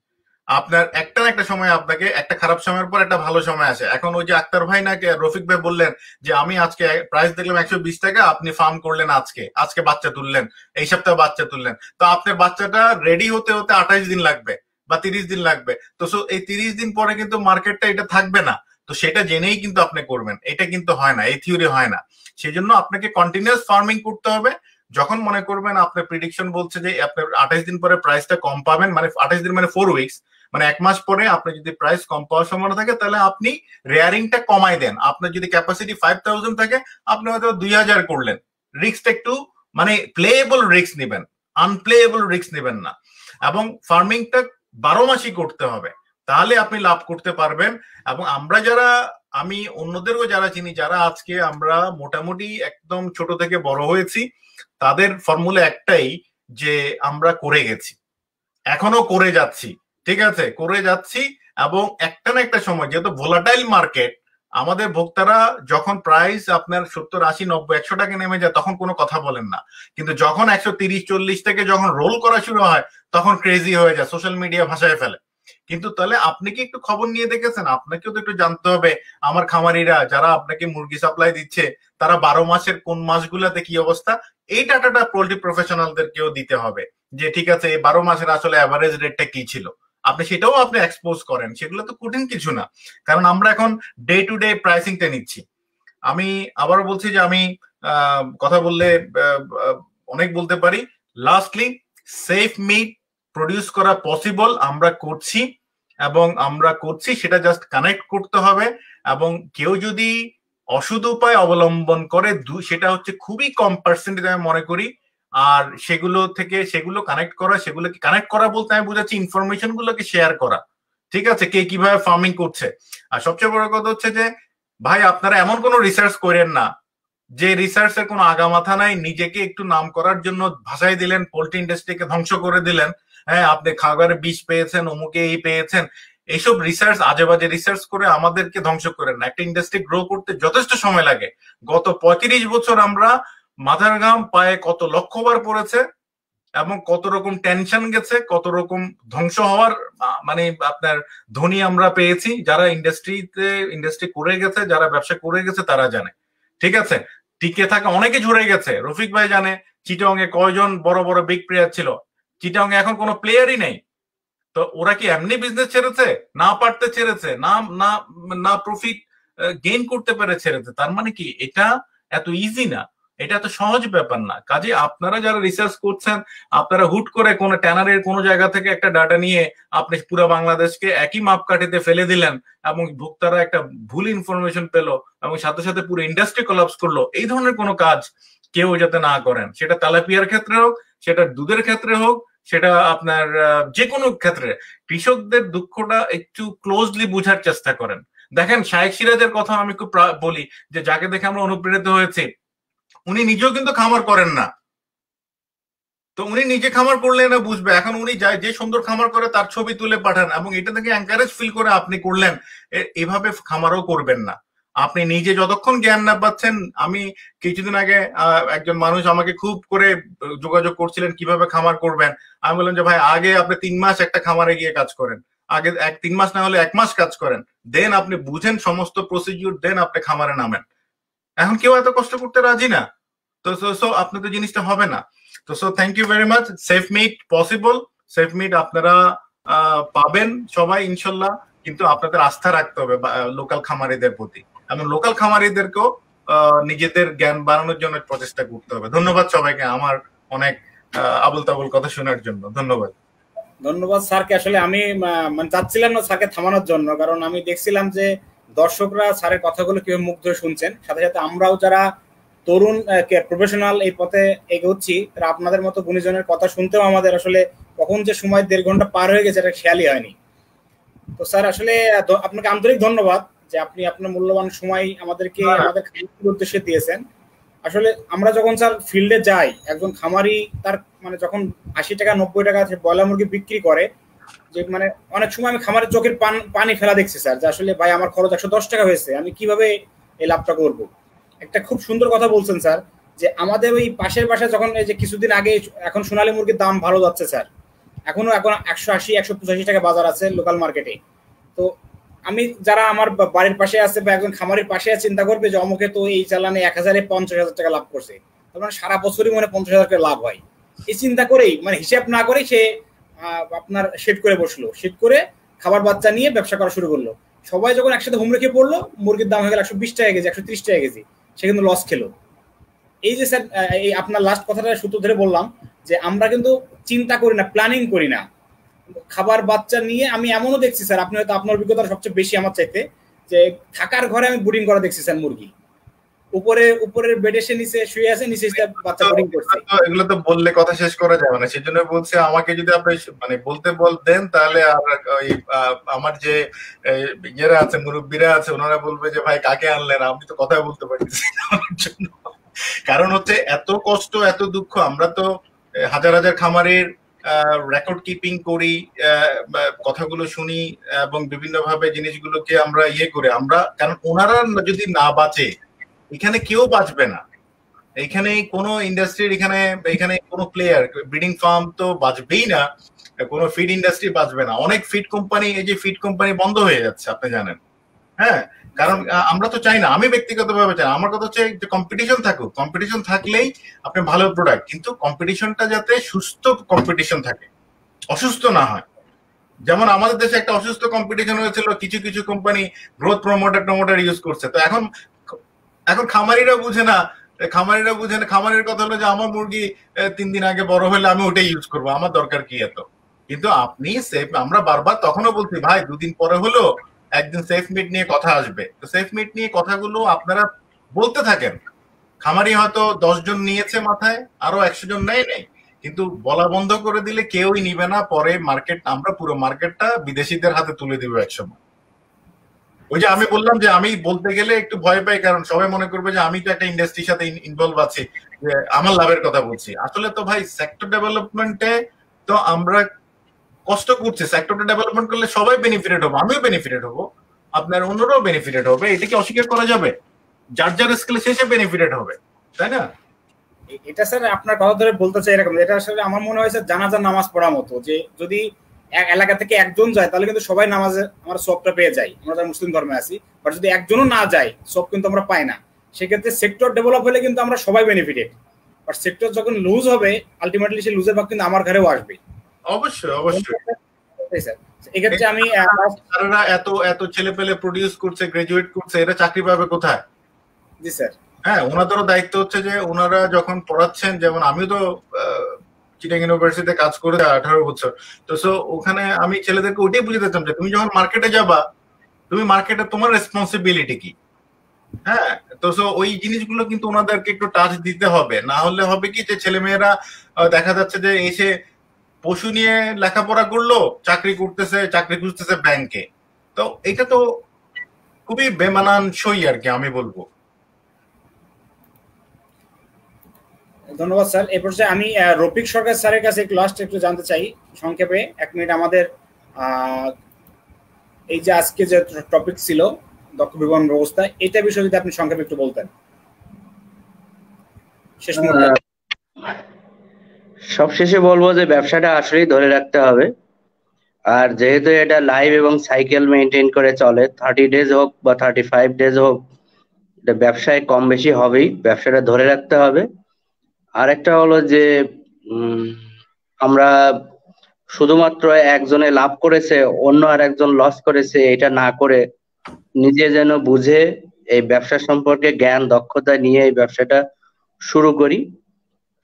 আপনার একটা না একটা সময় আপনাকে একটা খারাপ সময়ের পর একটা ভালো সময় আসে। এখন ওই যে আক্তার ভাই নাকি, রফিক ভাই বললেন যে, আমি আজকে প্রাইস দেখলাম একশো বিশ টাকা, আপনি ফার্ম করলেন আজকে। আজকে বাচ্চা তুললেন। এই সপ্তাহে বাচ্চা তুললেন। তো আপনার বাচ্চাটা রেডি হতে হতে আঠাইশ দিন লাগবে বা তিরিশ দিন লাগবে। তো এই তিরিশ দিন পরে কিন্তু মার্কেটটা এটা থাকবে না। তো সেটা জেনেই কিন্তু আপনি করবেন। এটা কিন্তু হয় না। এই থিওরি হয় না। সেই জন্য আপনাকে কন্টিনিউয়াস ফার্মিং করতে হবে। যখন মনে করবেন আপনার প্রিডিকশন বলছে যে আপনার আঠাইশ দিন পরে প্রাইসটা কম পাবেন মানে আঠাইশ দিন মানে ফোর উইকস মানে এক মাস পরে আপনি যদি প্রাইস কম পাওয়ার সম্ভাবনা থাকে, তাহলে আপনি রেয়ারিংটা কমাই দেন। আপনার যদি ক্যাপাসিটি ফাইভ থাউজেন্ড থাকে, আপনি হয়তো দুই হাজার করলেন। রিক্সটা একটু মানে প্লেয়েবল রিক্স নেবেন আনপ্লেয়েবল রিক্স নেবেন না। এবং ফার্মিংটা বারো মাসই করতে হবে, তাহলে আপনি লাভ করতে পারবেন। এবং আমরা যারা আমি অন্যদেরও যারা চিনি, যারা আজকে আমরা মোটামুটি একদম ছোট থেকে বড় হয়েছি, তাদের ফর্মুলা একটাই যে আমরা করে গেছি। এখনও করে যাচ্ছি, ঠিক আছে? করে যাচ্ছি এবং একটা না একটা সময়, যেহেতু ভোলাটাইল মার্কেট আমাদের ভোক্তারা যখন প্রাইস আপনার সত্তর, আশি, নব্বই, একশো টাকা নেমে যায়, তখন কোনো কথা বলেন না। কিন্তু যখন একশো তিরিশ, চল্লিশ থেকে যখন রোল করা শুরু হয়, তখন ক্রেজি হয়ে যায় সোশ্যাল মিডিয়া ভাষায় ফেলে। কিন্তু তাহলে আপনি কি একটু খবর নিয়ে দেখেছেন? আপনাকেও তো একটু জানতে হবে। আমার খামারিরা যারা আপনাকে মুরগি সাপ্লাই দিচ্ছে, তারা বারো মাসের কোন মাসগুলোতে কি অবস্থা? এই ডাটাটা পোল্ট্রি প্রফেশনালদেরকেও দিতে হবে। যে ঠিক আছে, এই বারো মাসের আসলে অ্যাভারেজ রেটটা কি ছিল? আপনি সেটাও আপনি এক্সপোজ করেন। সেগুলো তো কঠিন কিছু না। কারণ আমরা এখন ডে টু ডে প্রাইসিংটা নিচ্ছি। আমি আবারও বলছি যে আমি কথা বললে অনেক বলতে পারি। লাস্টলি সেফ মিট প্রডিউস করা পসিবল আমরা করছি, এবং আমরা করছি, সেটা জাস্ট কানেক্ট করতে হবে, এবং কেউ যদি অসুদ উপায় অবলম্বন করে সেটা হচ্ছে খুবই কম পার্সেন্টেজ আমি মনে করি, আর সেগুলো থেকে, সেগুলো কানেক্ট করা, সেগুলোকে কানেক্ট করা বলতে আমি বুঝাচ্ছি ইনফরমেশন গুলোকে শেয়ার করা, ঠিক আছে? কে কীভাবে ফার্মিং করছে? আর সবচেয়ে বড় কথা হচ্ছে যে, ভাই, আপনারা এমন কোনো রিসার্চ করেন না, যে রিসার্চের কোনো আগামাথা নাই, নিজেকে একটু নাম করার জন্য ভাষায় দিলেন, পোল্ট্রি ইন্ডাস্ট্রিকে ধ্বংস করে দিলেন হ্যাঁ আপনি খাবারে বিষ পেয়েছেন, অমুকে এই পেয়েছেন, এইসব রিসার্চ আজে বাজে রিসার্চ করে আমাদেরকে ধ্বংস করেন না একটা ইন্ডাস্ট্রি গ্রো করতে যথেষ্ট সময় লাগে। গত পঁয়ত্রিশ বছর আমরা মাথার ঘাম পায়ে কত লক্ষবার পড়েছে এবং কত রকম টেনশন গেছে, কত রকম ধ্বংস হওয়ার মানে আপনার ধনী আমরা পেয়েছি। যারা ইন্ডাস্ট্রিতে ইন্ডাস্ট্রি করে গেছে, যারা ব্যবসা করে গেছে, তারা জানে। ঠিক আছে? টিকে থাকা অনেকে ঝরে গেছে। রফিক ভাই জানে চিটং এ কয়জন বড় বড় বিগ ছিল? চিটং এখন কোনো প্লেয়ারই নেই। তো ওরা কি এমনি বিজনেস ছেড়েছে? না পারতে ছেড়েছে, না না না প্রফিট গেইন করতে পেরে ছেড়েছে। তার মানে কি? এটা এত ইজি না। এটা তো সহজ ব্যাপার না। কাজে আপনারা যারা রিসার্চ করছেন, আপনারা হুট করে কোন ট্যানারের কোনো জায়গা থেকে একটা ডাটা নিয়ে আপনি পুরো বাংলাদেশকে একই মাপকাঠিতে ফেলে দিলেন এবং ভোক্তারা একটা ভুল ইনফরমেশন পেল এবং সাথে সাথে পুরো ইন্ডাস্ট্রি কলাপস করল, এই ধরনের কোনো কাজ কেউ যাতে না করেন। সেটা তালাপিয়ার ক্ষেত্রে হোক সেটা দুধের ক্ষেত্রে হোক, সেটা আপনার যে কোনো ক্ষেত্রে। কৃষকদের দুঃখটা একটু ক্লোজলি বুঝার চেষ্টা করেন। দেখেন শাহেক সিরাজের কথা আমি খুব বলি, যে যাকে দেখে আমরা অনুপ্রেরিত হয়েছি, উনি নিজেও কিন্তু খামার করেন না। তো উনি নিজে খামার করলে না বুঝবে। এখন উনি যায় যে সুন্দর খামার করে তার ছবি তুলে পাঠান এবং এটা থেকে এনকারেজ ফিল করে আপনি করলেন এভাবে খামারও করবেন না। আপনি নিজে যতক্ষণ জ্ঞান না পাচ্ছেন, আমি কিছুদিন আগে একজন মানুষ আমাকে খুব করে যোগাযোগ করছিলেন, কীভাবে খামার করবেন? আমি বললাম যে, ভাই, আগে আপনি তিন মাস একটা খামারে গিয়ে কাজ করেন। আগে এক, তিন মাস না হলে এক মাস কাজ করেন। দেন আপনি বুঝেন সমস্ত প্রসিডিউর দেন আপনি খামারে নামেন। এখন কেউ এত কষ্ট করতে রাজি না। তো সো আপনি তো জিনিসটা হবে না। তো so thank you very much safe meat possible safe meat আপনারা পাবেন সবাই, ইনশাল্লাহ। কিন্তু আপনাদের আস্থা রাখতে হবে লোকাল খামারিদের প্রতি। এবং লোকাল খামারিদেরকেও নিজেদের জ্ঞান বাড়ানোর জন্য প্রচেষ্টা করতে হবে। ধন্যবাদ সবাইকে আমার অনেক আবুল তাবুল কথা শোনার জন্য। ধন্যবাদ। ধন্যবাদ স্যারকে। আসলে আমি মানে চাচ্ছিলাম না স্যারকে থামানোর জন্য, কারণ আমি দেখছিলাম যে দর্শকরা স্যারের কথাগুলো কীভাবে মুখ ধরে শুনছেন। সাথে সাথে আমরাও যারা তরুণ প্রফেশনাল এই পথে এগোচ্ছি, তারা আপনাদের মতো গুণীজনের কথা শুনতেও আমাদের আসলে কখন যে সময় দেড় ঘণ্টা পার হয়ে গেছে, এটা খেয়ালই হয়নি। তো স্যার, আসলে আপনাকে আন্তরিক ধন্যবাদ। যে আপনি আপনার মূল্যবান সময় আমাদেরকে আমাদের খামারির উদ্দেশ্যে দিয়েছেন। আসলে আমরা যখন স্যার ফিল্ডে যাই একজন খামারি তার মানে যখন আশি টাকা নব্বই টাকা ব্রয়লার মুরগি বিক্রি করে যে মানে অনেক সময় আমি খামারের চোখের পানি ফেলা দেখছি স্যার যে আসলে ভাই আমার খরচ একশো দশ টাকা হয়েছে আমি কীভাবে এই লাভটা করব? একটা খুব সুন্দর কথা বলছেন স্যার যে আমাদের ওই পাশের বাসায় যখন এই যে কিছুদিন আগে এখন সোনালী মুরগির দাম ভালো যাচ্ছে স্যার এখনও এখন একশো আশি একশো পঁচাশি টাকা বাজার আছে লোকাল মার্কেটে তো আমি যারা আমার বাড়ির পাশে আছে বা একজন খামারের পাশে চিন্তা করবে যে অমুকে তো এই চালানে এক হাজারে পঞ্চাশ হাজার টাকা লাভ করছে। তার মানে সারা বছরই মনে পঞ্চাশ হাজার টাকা লাভ হয়। এই চিন্তা করেই মানে হিসাব না করেই সে আপনার শেড করে বসল। শেড করে খাবার বাচ্চা নিয়ে ব্যবসা করা শুরু করল। সবাই যখন একসাথে হুম রেখে পড়ল, মুরগির দাম হয়ে গেল একশো বিশ টাকা কেজি, একশো ত্রিশ টাকা কেজি। সে কিন্তু লস খেলো। এই যে স্যার এই আপনার লাস্ট কথাটা সূত্র ধরে বললাম যে আমরা কিন্তু চিন্তা করি না প্ল্যানিং করি না। খাবার বাচ্চা নিয়ে আমি এমনও দেখছি স্যার আপনি হয়তো আপনার অভিজ্ঞতা সবচেয়ে বেশি আমার চাইতে যে থাকার ঘরে আমি বুডিং করা দেখছি স্যার মুরগি। উপরে উপরের বেডে সে নিচে শুয়ে আছে নিচে বাচ্চা বোর্ডিং করছে। এগুলো তো বললে কথা শেষ করা যাবে না সেজন্য বলছে আমাকে যদি আপনি মানে বলতে বল দেন তাহলে আর ওই আমার যে ইয়েরা আছে মুরব্বীরা আছে ওনারা বলবে যে ভাই কাকে আনলেন? আমি তো কথা বলতে জন্য। কারণ হচ্ছে এত কষ্ট এত দুঃখ আমরা তো হাজার হাজার খামারের রেকর্ড কিপিং করি কথাগুলো শুনি, এবং বিভিন্ন ভাবে জিনিসগুলোকে আমরা ইয়ে করে, আমরা, কারণ ওনারা যদি না বাঁচে, এখানে কেউ বাঁচবে না। এখানে কোনো ইন্ডাস্ট্রির এখানে এখানে কোনো প্লেয়ার ব্রিডিং ফার্ম তো বাঁচবেই না, কোনো ফিড ইন্ডাস্ট্রি বাঁচবে না। অনেক ফিড কোম্পানি এই যে ফিড কোম্পানি বন্ধ হয়ে যাচ্ছে, আপনি জানেন। হ্যাঁ? কারণ আমরা তো চাই না, আমি ব্যক্তিগতভাবে চাই আমার কথা হচ্ছে যে কম্পিটিশন থাকুক কম্পিটিশন থাকলেই আপনি ভালো প্রোডাক্ট কিন্তু কম্পিটিশনটা যাতে সুস্থ কম্পিটিশন থাকে, অসুস্থ না হয়। যেমন আমাদের দেশে একটা অসুস্থ কম্পিটিশন হয়েছিল, কিছু কিছু কোম্পানি গ্রোথ প্রমোটার টমোটার ইউজ করছে। তো এখন এখন খামারিরা বুঝে না খামারিরা বুঝে না, খামারের কথা হলো যে আমার মুরগি তিন দিন আগে বড় হলে আমি ওটাই ইউজ করব, আমার দরকার কি এত? কিন্তু আপনি সেফ আমরা বারবার তখনও বলছি, ভাই, দুদিন পরে হলো একদিন সেফ মিট নিয়ে কথা আসবে। তো সেফ মিট নিয়ে কথাগুলো আপনারা বলতে থাকেন। খামারি হয়তো জন নিয়েছে মাথায়, আরও একশো জন নেয় নেই। কিন্তু বলা বন্ধ করে দিলে কেউই নিবে না। পরে মার্কেট আমরা পুরো মার্কেটটা বিদেশিদের হাতে তুলে দিব একসময়। ওই যে আমি বললাম যে আমি বলতে গেলে একটু ভয় পাই, কারণ সবাই মনে করবে যে আমি তো একটা ইন্ডাস্ট্রির সাথে ইনভলভ আছি। আমার লাভের কথা বলছি। আসলে তো ভাই সেক্টর ডেভেলপমেন্টে তো আমরা কষ্ট করছি সেক্টরটা ডেভেলপমেন্ট করলে সবাই বেনিফিটেড হব, আমিও বেনিফিটেড হব। আপনার অন্যরাও বেনিফিটেড হবে, এটা কি অস্বীকার করা যাবে? যার যার স্কেলে শেষে বেনিফিটেড হবে, তাই না? এটা স্যার আপনার কথা ধরে বলতে চাই এরকম, এটা আসলে আমার মনে হয় জানাজার নামাজ পড়ার মতো, যে যদি এক এলাকা থেকে একজন যায়, তাহলে কিন্তু সবাই নামাজে আমরা সবটা পেয়ে যাই। আমরা যারা মুসলিম ধর্মে আছি বাট যদি একজনও না যায়, সব কিন্তু আমরা পাই না। সেক্ষেত্রে সেক্টর ডেভেলপ হলে কিন্তু আমরা সবাই বেনিফিটেড বাট সেক্টর যখন লুজ হবে আলটিমেটলি সেই লুজের ভাগ কিন্তু আমার ঘরেও আসবে। অবশ্যই অবশ্যই। এক্ষেত্রে আমি তারা এত এত ছেলে পেলে প্রডিউস করছে গ্রাজুয়েট করছে এরা চাকরি পাবে কোথায়? জি স্যার। হ্যাঁ ওনাদেরও দায়িত্ব হচ্ছে যে ওনারা যখন পড়াচ্ছেন যেমন আমিও তো চিটাং ইউনিভার্সিটিতে কাজ করে আঠারো বছর। তো সো ওখানে আমি ছেলেদেরকে ওইটাই বুঝতে চাম যে তুমি যখন মার্কেটে যাবা তুমি মার্কেটে তোমার রেসপন্সিবিলিটি কি? হ্যাঁ তো সো ওই জিনিসগুলো কিন্তু ওনাদেরকে একটু টাচ দিতে হবে। না হলে হবে কি যে ছেলেমেয়েরা দেখা যাচ্ছে যে এসে পশু নিয়ে লেখাপড়া করল চাকরি করতেছে চাকরি খুঁজতেছে ব্যাংকে তো এটা তো খুবই বেমানান সই আর কি আমি বলব। ধন্যবাদ স্যার। এ পর্যায়ে আমি রফিক সরকার স্যারের কাছে একটু লাস্ট একটু জানতে চাই সংক্ষেপে। এক মিনিট আমাদের এই যে আজকে যে টপিক ছিল দক্ষ বিবরণ ব্যবস্থা এটা বিষয়ে যদি আপনি সংক্ষেপে একটু বলতেন। শেষ মুহূর্তে। সবশেষে বলব যে ব্যবসাটা আসলেই ধরে রাখতে হবে। আর যেহেতু এটা লাইভ এবং সাইকেল মেনটেন করে চলে থার্টি ডেজ হোক বা থার্টি ফাইভ ডেজ হোক, এটা ব্যবসায় কম বেশি হবেই, ব্যবসাটা ধরে রাখতে হবে। আর একটা হলো যে আমরা শুধুমাত্র একজনে লাভ করেছে, অন্য আর একজন লস করেছে, এটা না করে নিজে যেন বুঝে এই ব্যবসা সম্পর্কে জ্ঞান, দক্ষতা নিয়ে এই ব্যবসাটা শুরু করি।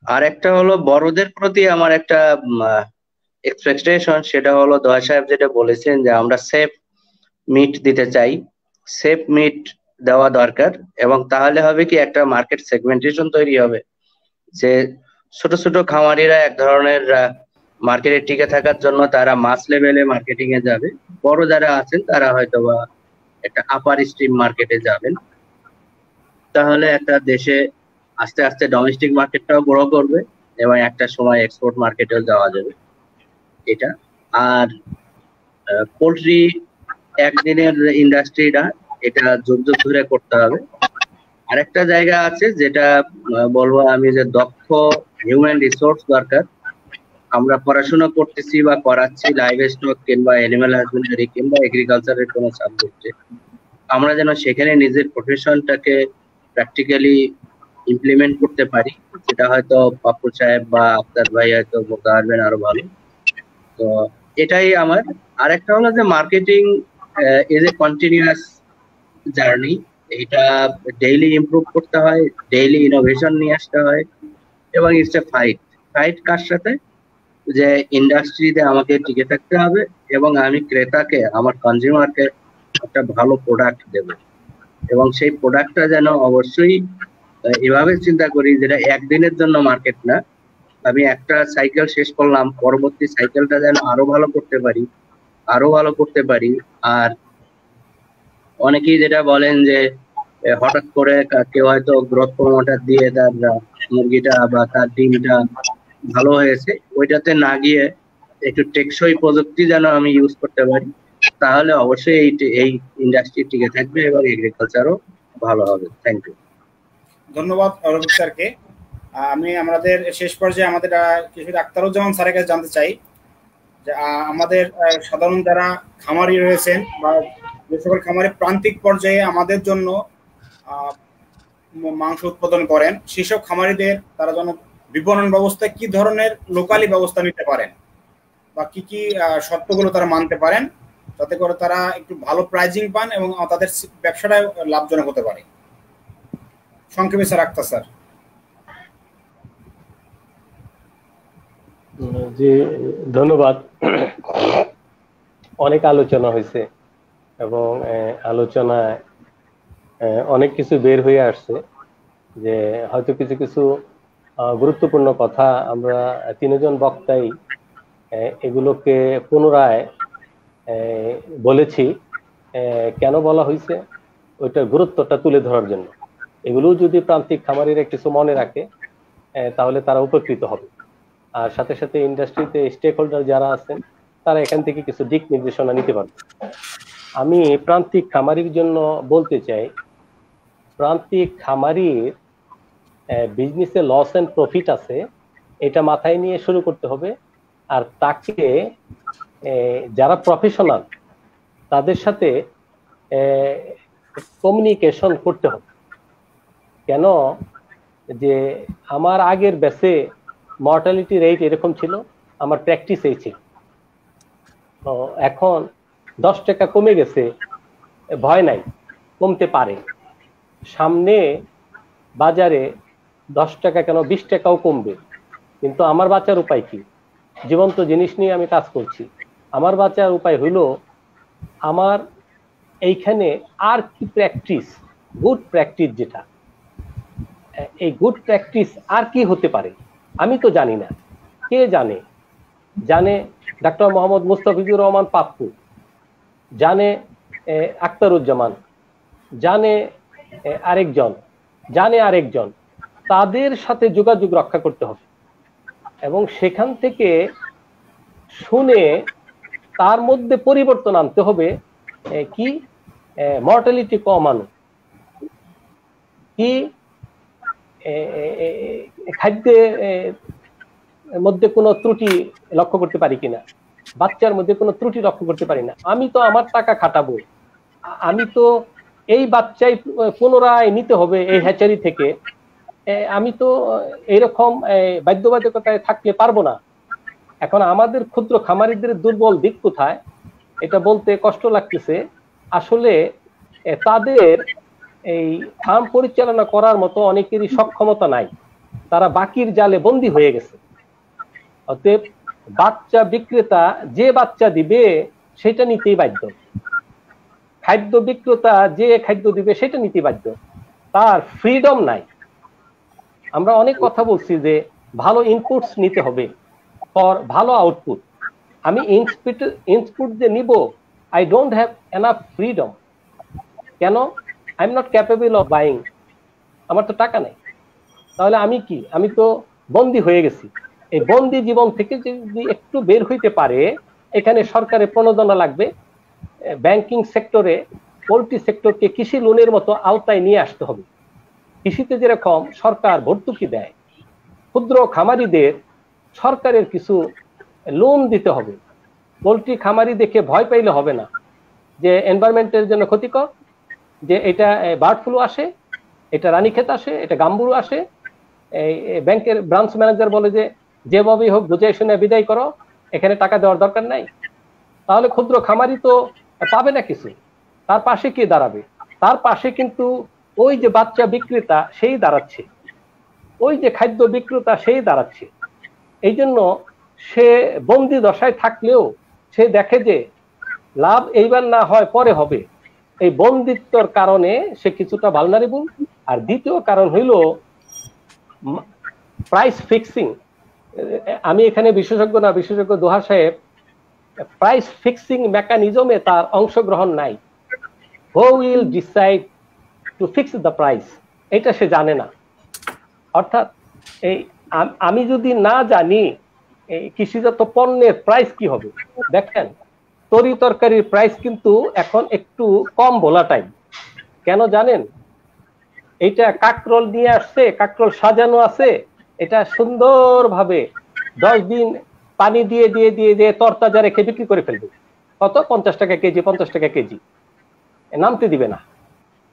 আর একটা হলো বড়দের প্রতি আমার একটা এক্সপেকটেশন সেটা হলো দয়া সাহেব যেটা বলেছেন যে আমরা সেফ মিট দিতে চাই। সেফ মিট দেওয়া দরকার এবং তাহলে হবে কি একটা মার্কেট সেগমেন্টেশন তৈরি হবে। যে ছোট ছোট খামারিরা এক ধরনের মার্কেটে টিকে থাকার জন্য তারা মাস লেভেলে মার্কেটিং এ যাবে। বড় যারা আছেন তারা হয়তো বা একটা আপার স্ট্রিম মার্কেটে যাবেন। তাহলে একটা দেশে আস্তে আস্তে ডোমেস্টিক মার্কেটটাও গ্রো করবে এবং একটা সময় এক্সপোর্ট মার্কেটেও যাওয়া যাবে। এটা। আর পোলট্রি একদিনের ইন্ডাস্ট্রিটা এটা যুগ যুগ ধরে করতে হবে। আরেকটা জায়গা আছে যেটা বলব আমি যে দক্ষ হিউম্যান রিসোর্স দরকার। আমরা পড়াশোনা করতেছি বা করাচ্ছি লাইভ স্টক কিংবা অ্যানিমাল হাজবেন্ডারি কিংবা এগ্রিকালচারের কোনো সাবজেক্টে আমরা যেন সেখানে নিজের প্রফেশনটাকে প্র্যাকটিক্যালি ইমপ্লিমেন্ট করতে পারি। সেটা হয়তো পাপ্পু সাহেব বা আফতার ভাই হয়তো বলতে পারবেন আরও ভালো। তো এটাই আমার। আরেকটা হলো যে marketing is a continuous journey এটা ডেইলি ইমপ্রুভ করতে হয় ডেইলি ইনোভেশন নিয়ে আসতে হয় এবং ইটস এ ফাইট ফাইট কার সাথে? যে ইন্ডাস্ট্রিতে আমাকে টিকে থাকতে হবে এবং আমি ক্রেতাকে, আমার কনজিউমারকে একটা ভালো প্রোডাক্ট দেব। এবং সেই প্রোডাক্টটা যেন অবশ্যই এভাবে চিন্তা করি যেটা একদিনের জন্য মার্কেট না। আমি একটা সাইকেল শেষ করলাম, পরবর্তী সাইকেলটা যেন আরও ভালো করতে পারি, আরও ভালো করতে পারি। আর অনেকেই যেটা বলেন যে হঠাৎ করে কেউ হয়তো গ্রোথ প্রমোটার দিয়ে তার মুরগিটা বা তার ডিমটা ভালো হয়েছে, ওইটাতে না গিয়ে একটু টেকসই প্রযুক্তি যেন আমি ইউজ করতে পারি, তাহলে অবশ্যই এই এই ইন্ডাস্ট্রি টিকে থাকবে এবং এগ্রিকালচারও ভালো হবে। থ্যাংক ইউ ধন্যবাদ রবি স্যারকে। আমি আমাদের শেষ পর্যায়ে আমাদের কিছু আক্তারুজ্জামান স্যারের কাছে জানতে চাই। যে আমাদের সাধারণ যারা খামারি রয়েছেন বা যে সকল খামারে প্রান্তিক পর্যায়ে আমাদের জন্য মাংস উৎপাদন করেন, সেসব খামারিদের তারা যেন বিপণন ব্যবস্থায় কি ধরনের লোকালি ব্যবস্থা নিতে পারেন? বা কি কি শর্তগুলো তারা মানতে পারেন? যাতে করে তারা একটু ভালো প্রাইজিং পান এবং তাদের ব্যবসাটা লাভজনক হতে পারে। সংক্ষেপে স্যার। আক্তার স্যার জি, ধন্যবাদ। অনেক আলোচনা হয়েছে এবং আলোচনায় অনেক কিছু বের হয়ে আসছে যে হয়তো কিছু কিছু গুরুত্বপূর্ণ কথা আমরা তিনজন বক্তাই এগুলোকে পুনরায় বলেছি। কেন বলা হয়েছে? ওইটার গুরুত্বটা তুলে ধরার জন্য। এগুলো যদি প্রান্তিক খামারিরা কিছু মনে রাখে তাহলে তারা উপকৃত হবে। আর সাথে সাথে ইন্ডাস্ট্রিতে স্টেক হোল্ডার যারা আছেন, তারা এখান থেকে কিছু দিক নির্দেশনা নিতে পারবে। আমি প্রান্তিক খামারির জন্য বলতে চাই, প্রান্তিক খামারির বিজনেসে লস অ্যান্ড প্রফিট আছে, এটা মাথায় নিয়ে শুরু করতে হবে। আর তাকে যারা প্রফেশনাল তাদের সাথে কমিউনিকেশন করতে হবে। কেন যে আমার আগের ব্যাসে মর্টালিটি রেট এরকম ছিল, আমার প্র্যাকটিস এই ছিল। এখন দশ টাকা কমে গেছে, ভয় নাই, কমতে পারে। সামনে বাজারে দশ টাকা কেন, বিশ টাকাও কমবে। কিন্তু আমার বাঁচার উপায় কি? জীবন্ত জিনিস নিয়ে আমি কাজ করছি। আমার বাঁচার উপায় হইল, আমার এইখানে আর কি প্র্যাকটিস গুড প্র্যাকটিস যেটা এই গুড প্র্যাকটিস আর কি হতে পারে? আমি তো জানি না। কে জানে? জানে ডাক্তার মোহাম্মদ মুস্তাফিজুর রহমান পাপ্পু। জানে আক্তারুজ্জামান। জানে আরেকজন। জানে আরেকজন। তাদের সাথে যোগাযোগ রক্ষা করতে হবে। এবং সেখান থেকে শুনে তার মধ্যে পরিবর্তন আনতে হবে কি? মর্টালিটি কমানো। কি খাদ্যের মধ্যে কোনো ত্রুটি লক্ষ্য করতে পারি কিনা? বাচ্চার মধ্যে কোনো ত্রুটি লক্ষ্য করতে পারি না। আমি তো আমার টাকা খাটাবো। আমি তো এই বাচ্চাই পুনরায় নিতে হবে এই হ্যাচারি থেকে। আমি তো এইরকম বাধ্যবাধকতায় থাকতে পারব না। এখন আমাদের ক্ষুদ্র খামারিদের দুর্বল দিক কোথায়? এটা বলতে কষ্ট লাগতেছে। আসলে তাদের এই ফার্ম পরিচালনা করার মতো অনেকেরই সক্ষমতা নাই। তারা বাকির জালে বন্দী হয়ে গেছে। অতএব বাচ্চা বিক্রেতা যে বাচ্চা দিবে, সেটা নিতেই বাধ্য। খাদ্য বিক্রেতা যে খাদ্য দিবে, সেটা নিতে বাধ্য। তার ফ্রিডম নাই। আমরা অনেক কথা বলছি যে ভালো ইনপুটস নিতে হবে ফর ভালো আউটপুট আমি ইনপুট ইনপুট যে নিব I don't have enough freedom কেন? I am not capable of buying আমার তো টাকা নেই। তাহলে আমি কি? আমি তো বন্দি হয়ে গেছি। এই বন্দি জীবন থেকে যদি একটু বের হইতে পারে, এখানে সরকারের প্রণোদনা লাগবে। ব্যাংকিং সেক্টরে পোলট্রি সেক্টরকে কৃষি লোনের মতো আওতায় নিয়ে আসতে হবে। কৃষিতে যেরকম সরকার ভর্তুকি দেয়, ক্ষুদ্র খামারিদের সরকারের কিছু লোন দিতে হবে। পোলট্রি খামারি দেখে ভয় পাইলে হবে না যে এনভায়রনমেন্টের জন্য ক্ষতিকর যে এটা বার্ড ফ্লু আসে, এটা রানীক্ষেত আসে, এটা গাম্বুরু আসে, এই ব্যাংকের ব্রাঞ্চ ম্যানেজার বলে যে, যেভাবেই হোক বুঝাই শুনে বিদায় করো, এখানে টাকা দেওয়ার দরকার নাই। তাহলে ক্ষুদ্র খামারি তো পাবে না কিছু। তার পাশে কে দাঁড়াবে? তার পাশে কিন্তু ওই যে বাচ্চা বিক্রেতা, সেই দাঁড়াচ্ছে। ওই যে খাদ্য বিক্রেতা, সেই দাঁড়াচ্ছে। এই জন্য সে বন্দি দশায় থাকলেও সে দেখে যে, লাভ এইবার না হয়, পরে হবে। এই বন্দিত্বর কারণে সে কিছুটা ভালনারেবল আর দ্বিতীয় কারণ হইল প্রাইস ফিক্সিং আমি এখানে বিশেষজ্ঞ না, বিশেষজ্ঞ দোহা সাহেব প্রাইস ফিক্সিং মেকানিজমে তার অংশগ্রহণ নাই। Who will decide to fix the price এটা সে জানে না। অর্থাৎ, এই, আমি যদি না জানি কৃষিজাত পণ্যের প্রাইস কি হবে? দেখেন তরি তরকারির প্রাইস কিন্তু এখন একটু কম টাইম কেন জানেন? এটা কাকরোল নিয়ে আসছে, কাকরোল সাজানো আছে, এটা সুন্দরভাবে দশ দিন পানি দিয়ে দিয়ে দিয়ে দিয়ে তরতাজা রেখে বিক্রি করে ফেলবে। কত? পঞ্চাশ টাকা কেজি, পঞ্চাশ টাকা কেজি। নামতে দিবে না।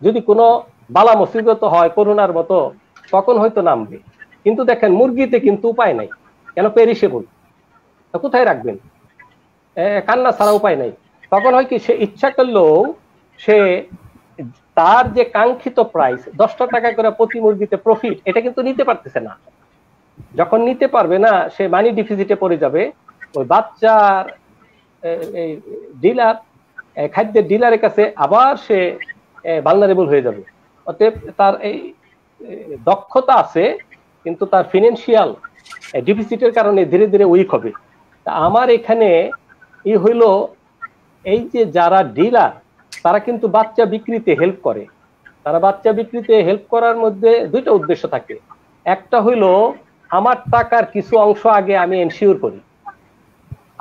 যদি কোনো বালা মুসিবত হয় করোনার মতো, তখন হয়তো নামবে। কিন্তু দেখেন, মুরগিতে কিন্তু উপায় নাই। কেন? পেরিসেবল কোথায় রাখবেন? কান্না ছাড়া উপায় নাই। তখন হয় কি, সে ইচ্ছা করলেও সে তার যে কাঙ্ক্ষিত প্রাইস দশটা টাকা করে প্রতি মুরগিতে প্রফিট এটা কিন্তু নিতে পারতেছে না। যখন নিতে পারবে না, সে মানি ডিফিজিটে পড়ে যাবে। ওই বাচ্চার ডিলার খাদ্যের ডিলারের কাছে আবার সে ভালনারেবল হয়ে যাবে। অতএব তার এই দক্ষতা আছে, কিন্তু তার ফিনান্সিয়াল ডিফিসিটের কারণে ধীরে ধীরে উইক হবে। তা আমার এখানে ই হইল এই যে যারা ডিলার, তারা কিন্তু বাচ্চা বিক্রিতে হেল্প করে। তারা বাচ্চা বিক্রিতে হেল্প করার মধ্যে দুইটা উদ্দেশ্য থাকে। একটা হইল, আমার টাকার কিছু অংশ আগে আমি এনশিওর করি,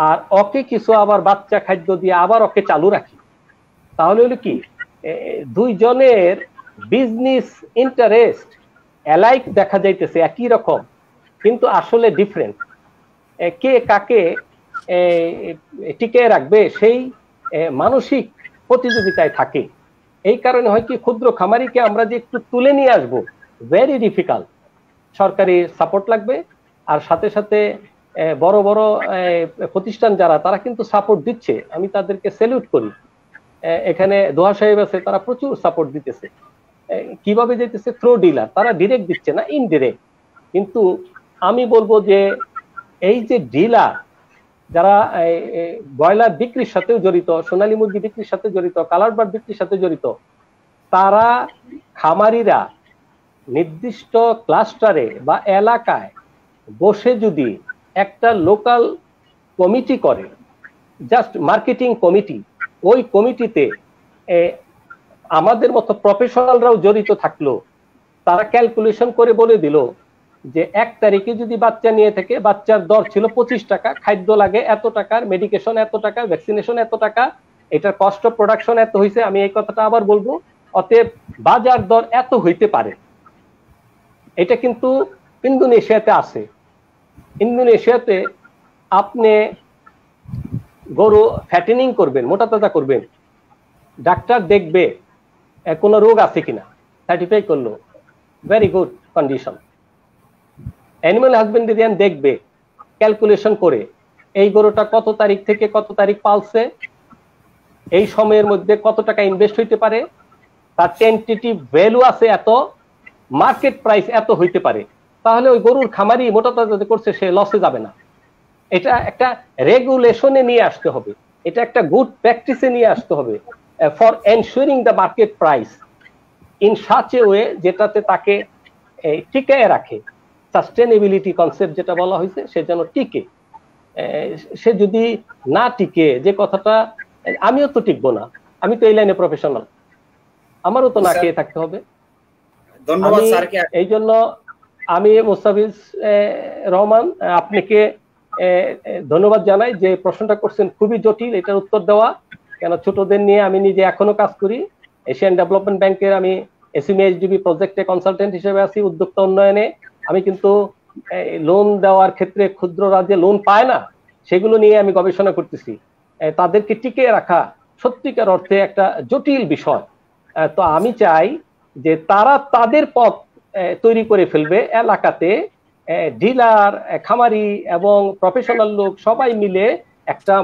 আর ওকে কিছু আবার বাচ্চা খাদ্য দিয়ে আবার ওকে চালু রাখি। তাহলে হলো কি? দুইজনের বিজনেস ইন্টারেস্ট অ্যালাইক দেখা যাইতেছে একই রকম, কিন্তু আসলে ডিফারেন্ট কে কাকে টিকে রাখবে সেই মানসিক প্রতিযোগিতায় থাকে। এই কারণে হয় কি, ক্ষুদ্র খামারিকে আমরা যে একটু তুলে নিয়ে আসব ভেরি ডিফিকাল্ট সরকারি সাপোর্ট লাগবে, আর সাথে সাথে বড় বড় প্রতিষ্ঠান যারা, তারা কিন্তু সাপোর্ট দিচ্ছে। আমি তাদেরকে স্যালিউট করি। এখানে দোহা সাহেব আছে, তারা প্রচুর সাপোর্ট দিতেছে। কীভাবে যেতেছে? থ্রো ডিলার তারা ডিরেক্ট দিচ্ছে না ইনডিরেক্ট কিন্তু আমি বলব যে, এই যে ডিলার যারা ব্রয়লার বিক্রির সাথেও জড়িত, সোনালী মুরগি বিক্রির সাথে জড়িত, কালার বার্ড বিক্রির সাথে জড়িত, তারা খামারিরা নির্দিষ্ট ক্লাস্টারে বা এলাকায় বসে যদি একটা লোকাল কমিটি করে জাস্ট মার্কেটিং কমিটি ওই কমিটিতে আমাদের মতো প্রফেশনালরাও জড়িত থাকল, তারা ক্যালকুলেশন করে বলে দিল যে এক তারিখে যদি বাচ্চা নিয়ে থাকে, বাচ্চার দর ছিল পঁচিশ টাকা, খাদ্য লাগে এত টাকার মেডিকেশন এত টাকা ভ্যাকসিনেশন এত টাকা, এটার অফ প্রোডাকশন এত হয়েছে আমি এই কথাটা আবার বলব, অতএব বাজার দর এত হইতে পারে। এটা কিন্তু ইন্দোনেশিয়াতে আছে। ইন্দোনেশিয়াতে আপনি গরু ফ্যাটেনিং করবেন, মোটা তাজা করবেন, ডাক্তার দেখবে কোনো রোগ আছে কিনা সার্টিফাই করল very good condition animal husbandrian দেখবে ক্যালকুলেশন করে, এই গরুটা কত তারিখ থেকে কত তারিখ পালছে, এই সময়ের মধ্যে কত টাকা ইনভেস্ট হইতে পারে, তার টেন্টেটিভ ভ্যালু আছে এত মার্কেট প্রাইস এত হইতে পারে, তাহলে ওই গরুর খামারি মোটা তাজা করছে, সে লসে যাবে না। এটা একটা রেগুলেশনে নিয়ে আসতে হবে, এটা একটা গুড প্র্যাকটিসে নিয়ে আসতে হবে for ensuring the market price in such a way যেটাতে তাকে টিকায় রাখে। সাস্টেনেবিলিটি কনসেপ্ট যেটা বলা হয়েছে সে যেন টিকে। সে যদি না টিকে যে কথাটা আমিও তো টিকবো না। আমি তো এই লাইনে প্রফেশনাল আমারও তো না খেয়ে থাকতে হবে। ধন্যবাদ এই জন্য আমি মুস্তাফিজ রহমান আপনাকে ধন্যবাদ জানাই যে প্রশ্নটা করছেন খুবই জটিল এটার উত্তর দেওয়া। কেন ছোটদের নিয়ে আমি নিজে এখনও কাজ করি। এশিয়ান ডেভেলপমেন্ট ব্যাংকের আমি এসিমিএইচডিবি প্রজেক্টে কনসালটেন্ট হিসেবে আছি উদ্যোক্তা উন্নয়নে। আমি কিন্তু লোন দেওয়ার ক্ষেত্রে ক্ষুদ্র রাজ্যে লোন পায় না, সেগুলো নিয়ে আমি গবেষণা করতেছি। তাদেরকে টিকে রাখা সত্যিকার অর্থে একটা জটিল বিষয়। তো আমি চাই যে তারা তাদের পথ তৈরি করে ফেলবে এলাকাতে ডিলার খামারি এবং প্রফেশনাল লোক সবাই মিলে একটা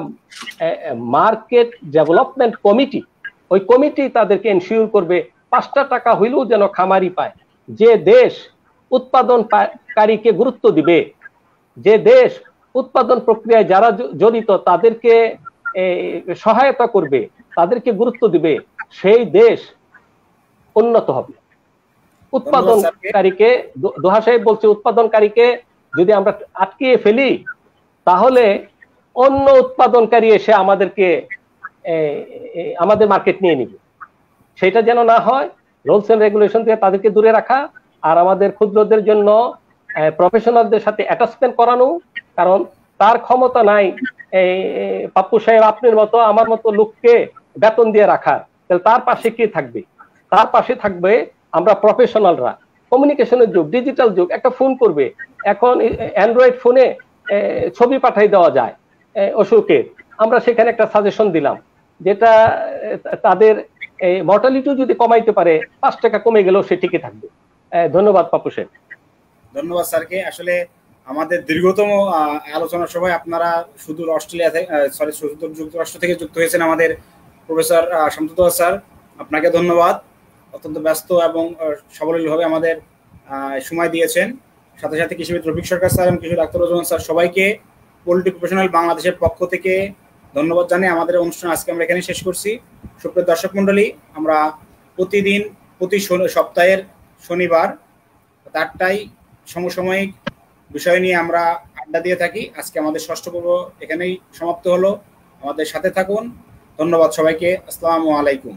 মার্কেট ডেভেলপমেন্ট কমিটি ওই কমিটি তাদেরকে এনশিওর করবে, পাঁচটা টাকা হইলেও যেন খামারি পায়। যে দেশ উৎপাদনকারীকে গুরুত্ব দিবে। যে দেশ উৎপাদন প্রক্রিয়ায় যারা জড়িত তাদেরকে সহায়তা করবে তাদেরকে গুরুত্ব দিবে সেই দেশ উন্নত হবে। উৎপাদনকারীকে দোহা সাহেব বলছে উৎপাদনকারীকে যদি আমরা আটকিয়ে ফেলি তাহলে অন্য উৎপাদনকারী এসে আমাদেরকে আমাদের মার্কেট নিয়ে নিবে। সেটা যেন না হয় রুলস এন্ড রেগুলেশন থেকে তাদেরকে দূরে রাখা আর আমাদের ক্ষুদ্রদের জন্য প্রফেশনালদের সাথে অ্যাটাচমেন্ট করানো, কারণ তার ক্ষমতা নাই এই পাপ্পু সাহেব আপনার মতো, আমার মতো লোককে বেতন দিয়ে রাখার। তাহলে তার পাশে কে থাকবে? তার পাশে থাকবে আমরা প্রফেশনালরা কমিউনিকেশনের যুগ ডিজিটাল যুগ, একটা ফোন করবে। এখন অ্যান্ড্রয়েড ফোনে ছবি পাঠাই দেওয়া যায় অসুখের আমরা সেখানে একটা সাজেশন দিলাম, যেটা তাদের মর্টালিটিও যদি কমাইতে পারে, পাঁচ টাকা কমে গেলেও সে ঠিকই থাকবে। ধন্যবাদ পাপু শেখ ধন্যবাদ স্যারকে। আসলে আমাদের দীর্ঘতম আলোচনা সভায় আপনারা সুদূর অস্ট্রেলিয়া সরি সুদূর যুক্তরাষ্ট্র থেকে যুক্ত হয়েছেন আমাদের প্রফেসর শামসুদ স্যার। আপনাকে ধন্যবাদ। অত্যন্ত ব্যস্ত এবং সবলীলভাবে আমাদের সময় দিয়েছেন। সাথে সাথে কৃষিবিদ রফিক সরকার স্যার এবং কৃষি ডাক্তার রোজন স্যার সবাইকে পোলট্রি প্রফেশনাল বাংলাদেশের পক্ষ থেকে ধন্যবাদ জানিয়ে আমাদের অনুষ্ঠান আজকে আমরা এখানে শেষ করছি। সুপ্রিয় দর্শক মন্ডলী আমরা প্রতিদিন, প্রতি সপ্তাহের শনিবার, তারটাই সমসাময়িক বিষয় নিয়ে আমরা আড্ডা দিয়ে থাকি। আজকে আমাদের ষষ্ঠ পর্ব এখানেই সমাপ্ত হলো। আমাদের সাথে থাকুন। ধন্যবাদ সবাইকে। আসসালামু আলাইকুম।